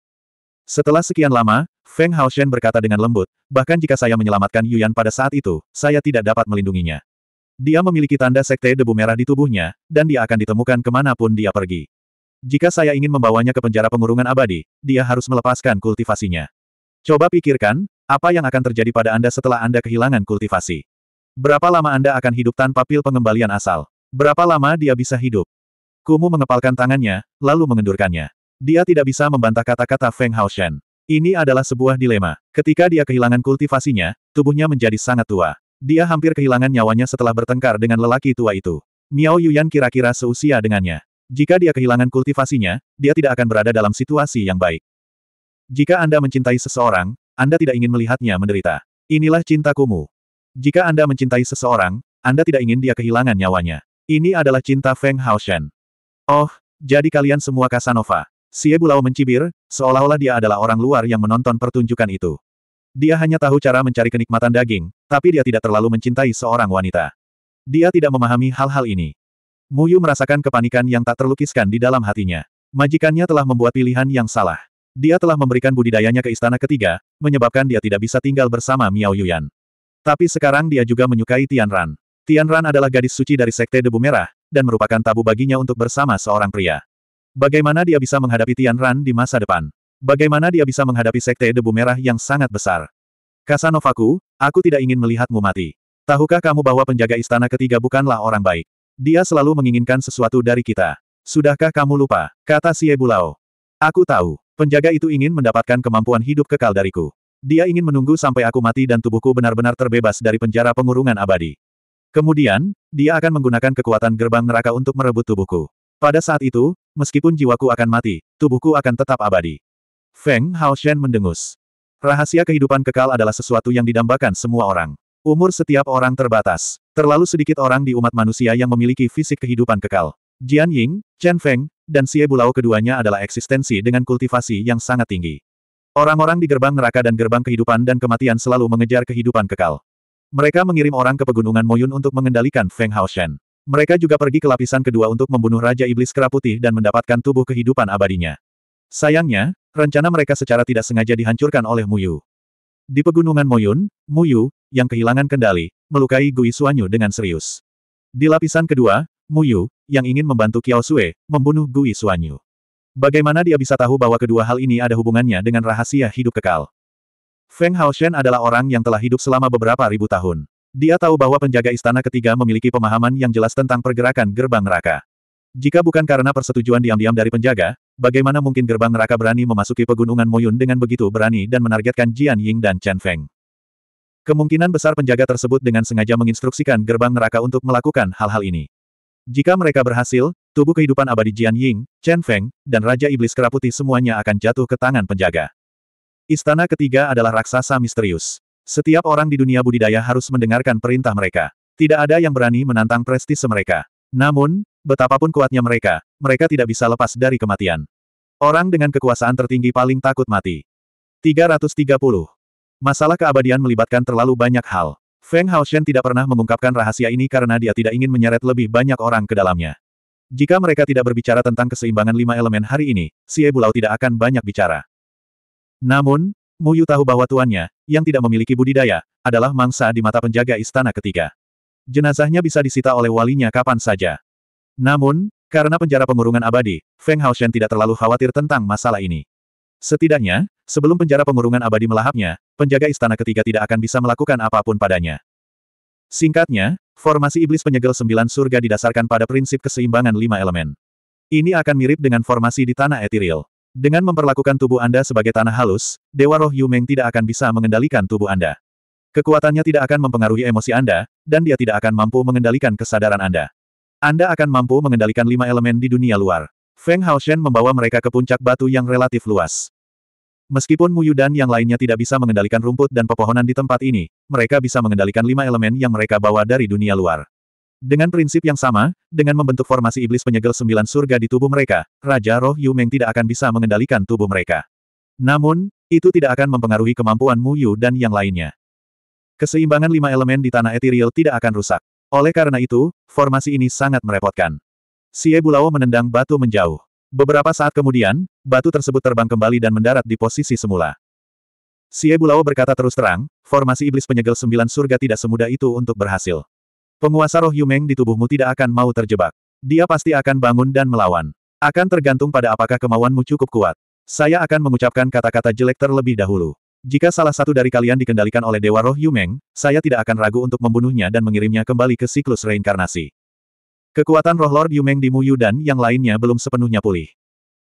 Setelah sekian lama, Feng Haoshen berkata dengan lembut, bahkan jika saya menyelamatkan Yuyan pada saat itu, saya tidak dapat melindunginya. Dia memiliki tanda sekte debu merah di tubuhnya, dan dia akan ditemukan ke mana pun dia pergi. Jika saya ingin membawanya ke penjara pengurungan abadi, dia harus melepaskan kultivasinya. Coba pikirkan, apa yang akan terjadi pada Anda setelah Anda kehilangan kultivasi? Berapa lama Anda akan hidup tanpa pil pengembalian asal? Berapa lama dia bisa hidup? Kumu mengepalkan tangannya, lalu mengendurkannya. Dia tidak bisa membantah kata-kata Feng Haoshen. Ini adalah sebuah dilema. Ketika dia kehilangan kultivasinya, tubuhnya menjadi sangat tua. Dia hampir kehilangan nyawanya setelah bertengkar dengan lelaki tua itu. Miao Yuyan kira-kira seusia dengannya. Jika dia kehilangan kultivasinya, dia tidak akan berada dalam situasi yang baik. Jika Anda mencintai seseorang, Anda tidak ingin melihatnya menderita. Inilah cintakumu. Jika Anda mencintai seseorang, Anda tidak ingin dia kehilangan nyawanya. Ini adalah cinta Feng Haoshen. Oh, jadi kalian semua Casanova. Xie Bulao mencibir, seolah-olah dia adalah orang luar yang menonton pertunjukan itu. Dia hanya tahu cara mencari kenikmatan daging, tapi dia tidak terlalu mencintai seorang wanita. Dia tidak memahami hal-hal ini. Muyu merasakan kepanikan yang tak terlukiskan di dalam hatinya. Majikannya telah membuat pilihan yang salah. Dia telah memberikan budidayanya ke istana ketiga, menyebabkan dia tidak bisa tinggal bersama Miao Yuyan. Tapi sekarang dia juga menyukai Tian Ran. Tian Ran adalah gadis suci dari Sekte Debu Merah, dan merupakan tabu baginya untuk bersama seorang pria. Bagaimana dia bisa menghadapi Tian Ran di masa depan? Bagaimana dia bisa menghadapi Sekte Debu Merah yang sangat besar? Kasanovaku, aku tidak ingin melihatmu mati. Tahukah kamu bahwa penjaga istana ketiga bukanlah orang baik? Dia selalu menginginkan sesuatu dari kita. Sudahkah kamu lupa? Kata Xie Bulao. Aku tahu. Penjaga itu ingin mendapatkan kemampuan hidup kekal dariku. Dia ingin menunggu sampai aku mati dan tubuhku benar-benar terbebas dari penjara pengurungan abadi. Kemudian, dia akan menggunakan kekuatan gerbang neraka untuk merebut tubuhku. Pada saat itu, meskipun jiwaku akan mati, tubuhku akan tetap abadi. Feng Haoshen mendengus. Rahasia kehidupan kekal adalah sesuatu yang didambakan semua orang. Umur setiap orang terbatas. Terlalu sedikit orang di umat manusia yang memiliki fisik kehidupan kekal. Jian Ying, Chen Feng, dan Xie Bulao keduanya adalah eksistensi dengan kultivasi yang sangat tinggi. Orang-orang di gerbang neraka dan gerbang kehidupan dan kematian selalu mengejar kehidupan kekal. Mereka mengirim orang ke pegunungan Moyun untuk mengendalikan Feng Haoshen. Mereka juga pergi ke lapisan kedua untuk membunuh Raja Iblis Kera Putih dan mendapatkan tubuh kehidupan abadinya. Sayangnya, rencana mereka secara tidak sengaja dihancurkan oleh Muyu. Di pegunungan Moyun, Muyu, yang kehilangan kendali, melukai Gui Suanyu dengan serius. Di lapisan kedua, Muyu, yang ingin membantu Kiao Sue, membunuh Gui Suanyu. Bagaimana dia bisa tahu bahwa kedua hal ini ada hubungannya dengan rahasia hidup kekal? Feng Haoshen adalah orang yang telah hidup selama beberapa ribu tahun. Dia tahu bahwa penjaga istana ketiga memiliki pemahaman yang jelas tentang pergerakan gerbang neraka. Jika bukan karena persetujuan diam-diam dari penjaga, bagaimana mungkin gerbang neraka berani memasuki pegunungan Moyun dengan begitu berani dan menargetkan Jian Ying dan Chen Feng? Kemungkinan besar penjaga tersebut dengan sengaja menginstruksikan gerbang neraka untuk melakukan hal-hal ini. Jika mereka berhasil, tubuh kehidupan abadi Jian Ying, Chen Feng, dan Raja Iblis Keraputi semuanya akan jatuh ke tangan penjaga. Istana ketiga adalah raksasa misterius. Setiap orang di dunia budidaya harus mendengarkan perintah mereka. Tidak ada yang berani menantang prestise mereka. Namun, betapapun kuatnya mereka, mereka tidak bisa lepas dari kematian. Orang dengan kekuasaan tertinggi paling takut mati. 330. Masalah keabadian melibatkan terlalu banyak hal. Feng Haoshen tidak pernah mengungkapkan rahasia ini karena dia tidak ingin menyeret lebih banyak orang ke dalamnya. Jika mereka tidak berbicara tentang keseimbangan lima elemen hari ini, Xie Bulao tidak akan banyak bicara. Namun, Mu Yu tahu bahwa tuannya, yang tidak memiliki budidaya, adalah mangsa di mata penjaga istana ketiga. Jenazahnya bisa disita oleh walinya kapan saja. Namun, karena penjara pengurungan abadi, Feng Haoshen tidak terlalu khawatir tentang masalah ini. Setidaknya, sebelum penjara pengurungan abadi melahapnya, penjaga istana ketiga tidak akan bisa melakukan apa pun padanya. Singkatnya, formasi iblis penyegel sembilan surga didasarkan pada prinsip keseimbangan lima elemen. Ini akan mirip dengan formasi di tanah etiril. Dengan memperlakukan tubuh Anda sebagai tanah halus, Dewa Roh Yumeng tidak akan bisa mengendalikan tubuh Anda. Kekuatannya tidak akan mempengaruhi emosi Anda, dan dia tidak akan mampu mengendalikan kesadaran Anda. Anda akan mampu mengendalikan lima elemen di dunia luar. Feng Haoshen membawa mereka ke puncak batu yang relatif luas. Meskipun Muyu dan yang lainnya tidak bisa mengendalikan rumput dan pepohonan di tempat ini, mereka bisa mengendalikan lima elemen yang mereka bawa dari dunia luar. Dengan prinsip yang sama, dengan membentuk formasi iblis penyegel sembilan surga di tubuh mereka, Raja Roh Yu Meng tidak akan bisa mengendalikan tubuh mereka. Namun, itu tidak akan mempengaruhi kemampuan Muyu dan yang lainnya. Keseimbangan lima elemen di tanah etiril tidak akan rusak. Oleh karena itu, formasi ini sangat merepotkan. Xie Bulao menendang batu menjauh. Beberapa saat kemudian, batu tersebut terbang kembali dan mendarat di posisi semula. Xie Bulao berkata terus terang, formasi iblis penyegel sembilan surga tidak semudah itu untuk berhasil. Penguasa roh Yumeng di tubuhmu tidak akan mau terjebak. Dia pasti akan bangun dan melawan. Akan tergantung pada apakah kemauanmu cukup kuat. Saya akan mengucapkan kata-kata jelek terlebih dahulu. Jika salah satu dari kalian dikendalikan oleh Dewa Roh Yumeng, saya tidak akan ragu untuk membunuhnya dan mengirimnya kembali ke siklus reinkarnasi. Kekuatan roh Lord Yumeng di Muyu dan yang lainnya belum sepenuhnya pulih.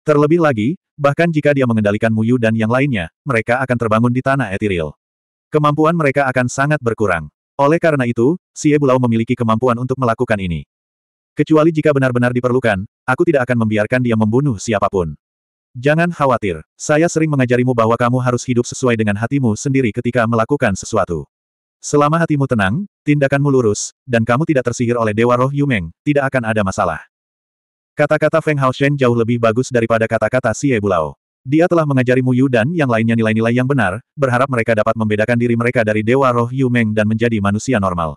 Terlebih lagi, bahkan jika dia mengendalikan Muyu dan yang lainnya, mereka akan terbangun di tanah etiril. Kemampuan mereka akan sangat berkurang. Oleh karena itu, Xie Bulao memiliki kemampuan untuk melakukan ini. Kecuali jika benar-benar diperlukan, aku tidak akan membiarkan dia membunuh siapa pun. Jangan khawatir, saya sering mengajarimu bahwa kamu harus hidup sesuai dengan hatimu sendiri ketika melakukan sesuatu. Selama hatimu tenang, tindakanmu lurus, dan kamu tidak tersihir oleh Dewa Roh Yumeng, tidak akan ada masalah. Kata-kata Feng Haoshen jauh lebih bagus daripada kata-kata Xie Bulao. Dia telah mengajari Mu Yu dan yang lainnya nilai-nilai yang benar, berharap mereka dapat membedakan diri mereka dari Dewa Roh Yumeng dan menjadi manusia normal.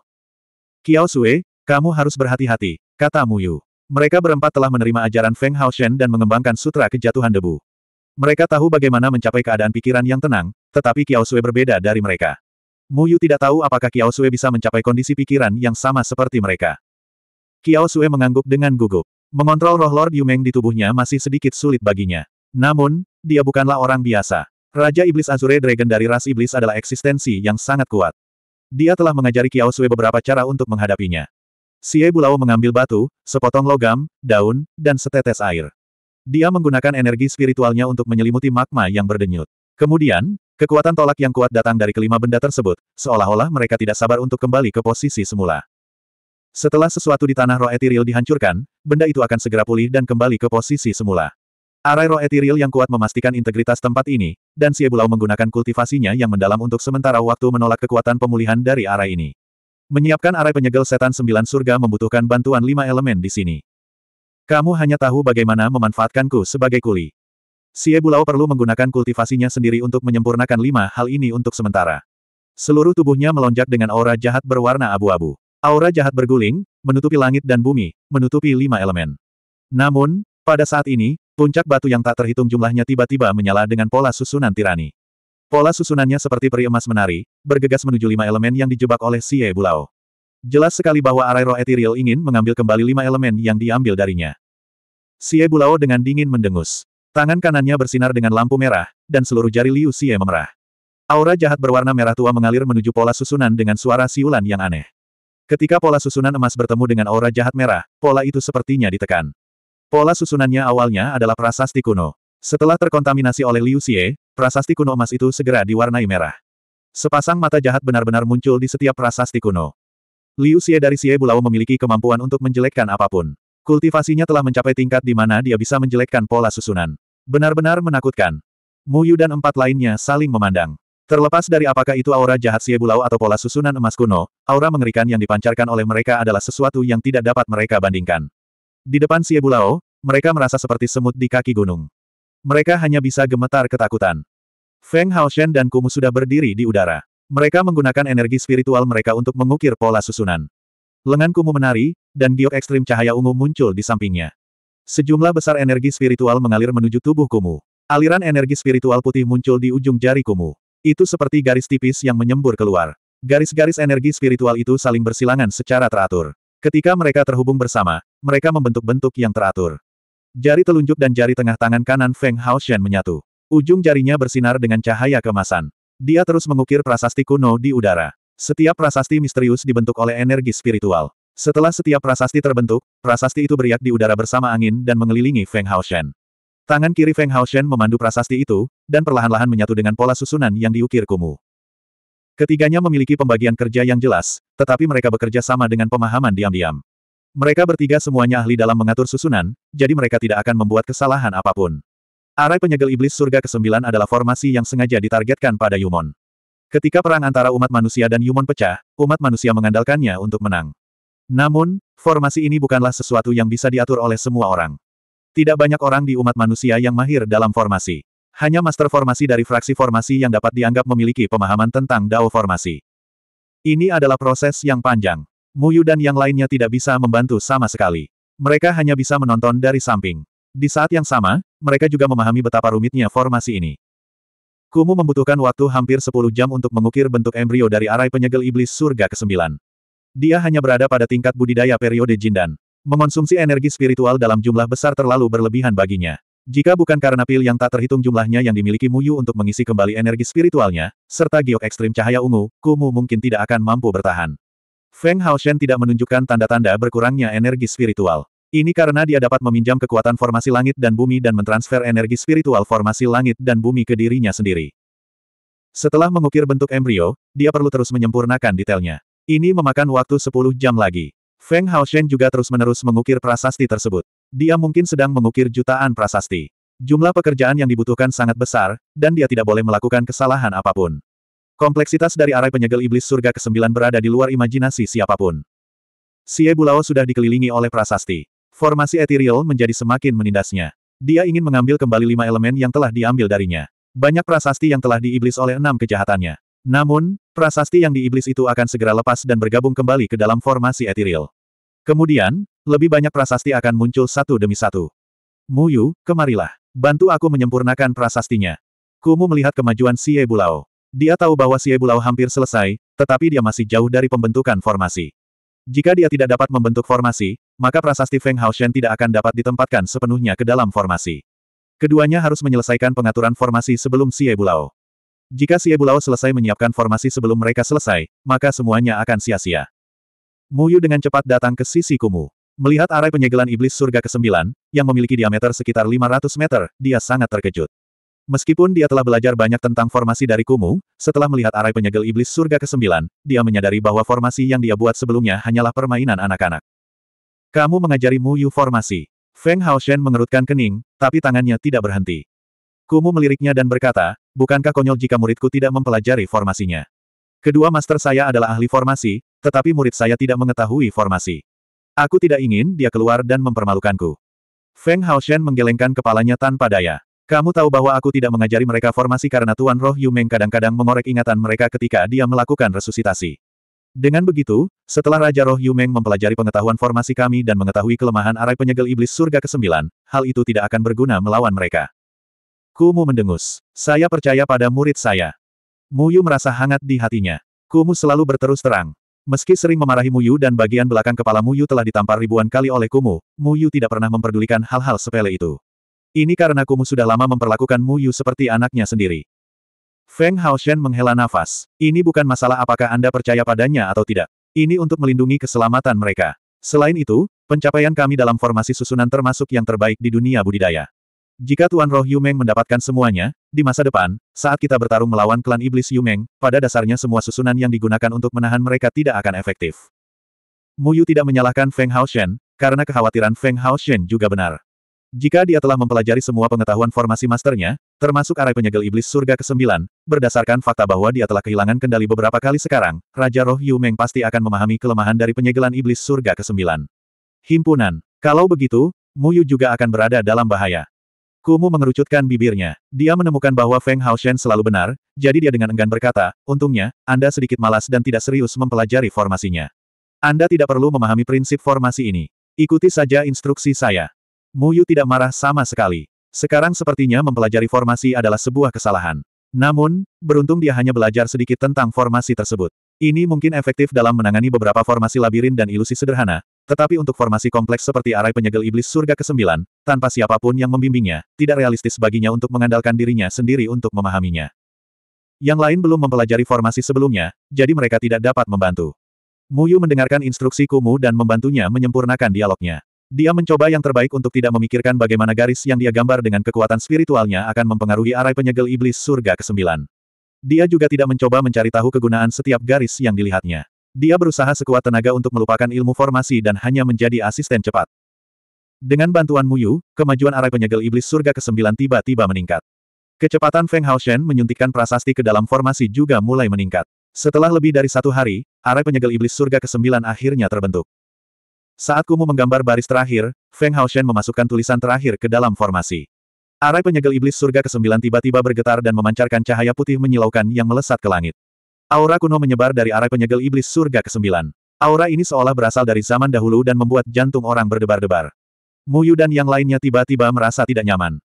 Kiao Sue, kamu harus berhati-hati, kata Mu Yu. Mereka berempat telah menerima ajaran Feng Haoshen dan mengembangkan sutra kejatuhan debu. Mereka tahu bagaimana mencapai keadaan pikiran yang tenang, tetapi Kiao Sui berbeda dari mereka. Mu Yu tidak tahu apakah Kiao Sui bisa mencapai kondisi pikiran yang sama seperti mereka. Kiao Sui mengangguk dengan gugup. Mengontrol roh Lord Yumeng di tubuhnya masih sedikit sulit baginya. Namun, dia bukanlah orang biasa. Raja Iblis Azure Dragon dari ras Iblis adalah eksistensi yang sangat kuat. Dia telah mengajari Kiao Sui beberapa cara untuk menghadapinya. Xie Bulao mengambil batu, sepotong logam, daun, dan setetes air. Dia menggunakan energi spiritualnya untuk menyelimuti magma yang berdenyut. Kemudian, kekuatan tolak yang kuat datang dari kelima benda tersebut, seolah-olah mereka tidak sabar untuk kembali ke posisi semula. Setelah sesuatu di tanah roh etiril dihancurkan, benda itu akan segera pulih dan kembali ke posisi semula. Arai roh etiril yang kuat memastikan integritas tempat ini, dan Siebulau menggunakan kultivasinya yang mendalam untuk sementara waktu menolak kekuatan pemulihan dari arai ini. Menyiapkan arai penyegel setan sembilan surga membutuhkan bantuan lima elemen di sini. Kamu hanya tahu bagaimana memanfaatkanku sebagai kuli. Siebulau perlu menggunakan kultivasinya sendiri untuk menyempurnakan lima hal ini untuk sementara. Seluruh tubuhnya melonjak dengan aura jahat berwarna abu-abu. Aura jahat berguling, menutupi langit dan bumi, menutupi lima elemen. Namun, pada saat ini, Puncak batu yang tak terhitung jumlahnya tiba-tiba menyala dengan pola susunan tirani. Pola susunannya seperti peri emas menari, bergegas menuju lima elemen yang dijebak oleh Xie Bulao. Jelas sekali bahwa arai roh etiril ingin mengambil kembali lima elemen yang diambil darinya. Xie Bulao dengan dingin mendengus. Tangan kanannya bersinar dengan lampu merah, dan seluruh jari Liu Xie memerah. Aura jahat berwarna merah tua mengalir menuju pola susunan dengan suara siulan yang aneh. Ketika pola susunan emas bertemu dengan aura jahat merah, pola itu sepertinya ditekan. Pola susunannya awalnya adalah prasasti kuno. Setelah terkontaminasi oleh Liu Xie, prasasti kuno emas itu segera diwarnai merah. Sepasang mata jahat benar-benar muncul di setiap prasasti kuno. Liu Xie dari Xie Bulao memiliki kemampuan untuk menjelekkan apa pun. Kultivasinya telah mencapai tingkat di mana dia bisa menjelekkan pola susunan. Benar-benar menakutkan. Mu Yu dan empat lainnya saling memandang. Terlepas dari apakah itu aura jahat Xie Bulao atau pola susunan emas kuno, aura mengerikan yang dipancarkan oleh mereka adalah sesuatu yang tidak dapat mereka bandingkan. Di depan Xie Bulao, mereka merasa seperti semut di kaki gunung. Mereka hanya bisa gemetar ketakutan. Feng Haoshen dan Kumu sudah berdiri di udara. Mereka menggunakan energi spiritual mereka untuk mengukir pola susunan. Lengan Kumu menari, dan giok ekstrim cahaya ungu muncul di sampingnya. Sejumlah besar energi spiritual mengalir menuju tubuh Kumu. Aliran energi spiritual putih muncul di ujung jari Kumu. Itu seperti garis tipis yang menyembur keluar. Garis-garis energi spiritual itu saling bersilangan secara teratur. Ketika mereka terhubung bersama, mereka membentuk bentuk yang teratur. Jari telunjuk dan jari tengah tangan kanan Feng Haoshen menyatu. Ujung jarinya bersinar dengan cahaya kemasan. Dia terus mengukir prasasti kuno di udara. Setiap prasasti misterius dibentuk oleh energi spiritual. Setelah setiap prasasti terbentuk, prasasti itu beriak di udara bersama angin dan mengelilingi Feng Haoshen. Tangan kiri Feng Haoshen memandu prasasti itu, dan perlahan-lahan menyatu dengan pola susunan yang diukir kumuh. Ketiganya memiliki pembagian kerja yang jelas, tetapi mereka bekerja sama dengan pemahaman diam-diam. Mereka bertiga semuanya ahli dalam mengatur susunan, jadi mereka tidak akan membuat kesalahan apa pun. Arai penyegel iblis surga ke-9 adalah formasi yang sengaja ditargetkan pada Yumon. Ketika perang antara umat manusia dan Yumon pecah, umat manusia mengandalkannya untuk menang. Namun, formasi ini bukanlah sesuatu yang bisa diatur oleh semua orang. Tidak banyak orang di umat manusia yang mahir dalam formasi. Hanya master formasi dari fraksi formasi yang dapat dianggap memiliki pemahaman tentang Dao formasi. Ini adalah proses yang panjang. Muyu dan yang lainnya tidak bisa membantu sama sekali. Mereka hanya bisa menonton dari samping. Di saat yang sama, mereka juga memahami betapa rumitnya formasi ini. Kumu membutuhkan waktu hampir 10 jam untuk mengukir bentuk embrio dari arai penyegel iblis surga ke-9. Dia hanya berada pada tingkat budidaya periode Jindan. Mengonsumsi energi spiritual dalam jumlah besar terlalu berlebihan baginya. Jika bukan karena pil yang tak terhitung jumlahnya yang dimiliki Muyu untuk mengisi kembali energi spiritualnya, serta giok ekstrim cahaya ungu, Kumu mungkin tidak akan mampu bertahan. Feng Haoshen tidak menunjukkan tanda-tanda berkurangnya energi spiritual. Ini karena dia dapat meminjam kekuatan formasi langit dan bumi dan mentransfer energi spiritual formasi langit dan bumi ke dirinya sendiri. Setelah mengukir bentuk embrio, dia perlu terus menyempurnakan detailnya. Ini memakan waktu 10 jam lagi. Feng Haoshen juga terus-menerus mengukir prasasti tersebut. Dia mungkin sedang mengukir jutaan prasasti. Jumlah pekerjaan yang dibutuhkan sangat besar, dan dia tidak boleh melakukan kesalahan apa pun. Kompleksitas dari arai penyegel iblis surga ke-9 berada di luar imajinasi siapa pun. Xie Bulao sudah dikelilingi oleh prasasti. Formasi ethereal menjadi semakin menindasnya. Dia ingin mengambil kembali lima elemen yang telah diambil darinya. Banyak prasasti yang telah diiblis oleh enam kejahatannya. Namun, prasasti yang diiblis itu akan segera lepas dan bergabung kembali ke dalam formasi ethereal. Kemudian, lebih banyak prasasti akan muncul satu demi satu. Muyu, kemarilah. Bantu aku menyempurnakan prasastinya. Kumu melihat kemajuan Xie Bulao. Dia tahu bahwa Xie Bulao hampir selesai, tetapi dia masih jauh dari pembentukan formasi. Jika dia tidak dapat membentuk formasi, maka prasasti Feng Haoshen tidak akan dapat ditempatkan sepenuhnya ke dalam formasi. Keduanya harus menyelesaikan pengaturan formasi sebelum Xie Bulao. Jika Xie Bulao selesai menyiapkan formasi sebelum mereka selesai, maka semuanya akan sia-sia. Muyu dengan cepat datang ke sisi Kumu. Melihat arai penyegelan iblis surga ke-9, yang memiliki diameter sekitar 500 meter, dia sangat terkejut. Meskipun dia telah belajar banyak tentang formasi dari Kumu, setelah melihat arai penyegel iblis surga ke-9, dia menyadari bahwa formasi yang dia buat sebelumnya hanyalah permainan anak-anak. Kamu mengajari Mu Yu formasi. Feng Haoshen mengerutkan kening, tapi tangannya tidak berhenti. Kumu meliriknya dan berkata, bukankah konyol jika muridku tidak mempelajari formasinya? Kedua master saya adalah ahli formasi, tetapi murid saya tidak mengetahui formasi. Aku tidak ingin dia keluar dan mempermalukanku. Feng Haoshen menggelengkan kepalanya tanpa daya. Kamu tahu bahwa aku tidak mengajari mereka formasi karena Tuan Roh Yumeng kadang-kadang mengorek ingatan mereka ketika dia melakukan resusitasi. Dengan begitu, setelah Raja Roh Yumeng mempelajari pengetahuan formasi kami dan mengetahui kelemahan arai penyegel iblis surga ke-9, hal itu tidak akan berguna melawan mereka. Kumu mendengus. Saya percaya pada murid saya. Muyu merasa hangat di hatinya. Kumu selalu berterus terang. Meski sering memarahi Muyu dan bagian belakang kepala Muyu telah ditampar ribuan kali oleh Kumu, Muyu tidak pernah memperdulikan hal-hal sepele itu. Ini karena Kumu sudah lama memperlakukan Muyu seperti anaknya sendiri. Feng Haoshen menghela nafas. Ini bukan masalah apakah Anda percaya padanya atau tidak. Ini untuk melindungi keselamatan mereka. Selain itu, pencapaian kami dalam formasi susunan termasuk yang terbaik di dunia budidaya. Jika Tuan Roh Yumeng mendapatkan semuanya, di masa depan, saat kita bertarung melawan klan iblis Yumeng, pada dasarnya semua susunan yang digunakan untuk menahan mereka tidak akan efektif. Muyu tidak menyalahkan Feng Haoshen, karena kekhawatiran Feng Haoshen juga benar. Jika dia telah mempelajari semua pengetahuan formasi masternya, termasuk arai penyegel iblis surga ke-9, berdasarkan fakta bahwa dia telah kehilangan kendali beberapa kali sekarang, Raja Roh Yumeng pasti akan memahami kelemahan dari penyegelan iblis surga ke-9. Himpunan. Kalau begitu, Muyu juga akan berada dalam bahaya. Kumu mengerucutkan bibirnya. Dia menemukan bahwa Feng Haoshen selalu benar, jadi dia dengan enggan berkata, untungnya, Anda sedikit malas dan tidak serius mempelajari formasinya. Anda tidak perlu memahami prinsip formasi ini. Ikuti saja instruksi saya. Muyu tidak marah sama sekali. Sekarang sepertinya mempelajari formasi adalah sebuah kesalahan. Namun, beruntung dia hanya belajar sedikit tentang formasi tersebut. Ini mungkin efektif dalam menangani beberapa formasi labirin dan ilusi sederhana, tetapi untuk formasi kompleks seperti arai penyegel iblis surga ke-9, tanpa siapa pun yang membimbingnya, tidak realistis baginya untuk mengandalkan dirinya sendiri untuk memahaminya. Yang lain belum mempelajari formasi sebelumnya, jadi mereka tidak dapat membantu. Muyu mendengarkan instruksi Kumu dan membantunya menyempurnakan dialognya. Dia mencoba yang terbaik untuk tidak memikirkan bagaimana garis yang dia gambar dengan kekuatan spiritualnya akan mempengaruhi arai penyegel iblis surga ke-9. Dia juga tidak mencoba mencari tahu kegunaan setiap garis yang dilihatnya. Dia berusaha sekuat tenaga untuk melupakan ilmu formasi dan hanya menjadi asisten cepat. Dengan bantuan Muyu, kemajuan arai penyegel iblis surga ke-9 tiba-tiba meningkat. Kecepatan Feng Haoshen menyuntikkan prasasti ke dalam formasi juga mulai meningkat. Setelah lebih dari satu hari, arai penyegel iblis surga ke-9 akhirnya terbentuk. Saat Kumu menggambar baris terakhir, Feng Haoshen memasukkan tulisan terakhir ke dalam formasi. Arai penyegel iblis surga ke-9 tiba-tiba bergetar dan memancarkan cahaya putih menyilaukan yang melesat ke langit. Aura kuno menyebar dari arah penyegel iblis surga ke-9. Aura ini seolah berasal dari zaman dahulu dan membuat jantung orang berdebar-debar. Muyu dan yang lainnya tiba-tiba merasa tidak nyaman.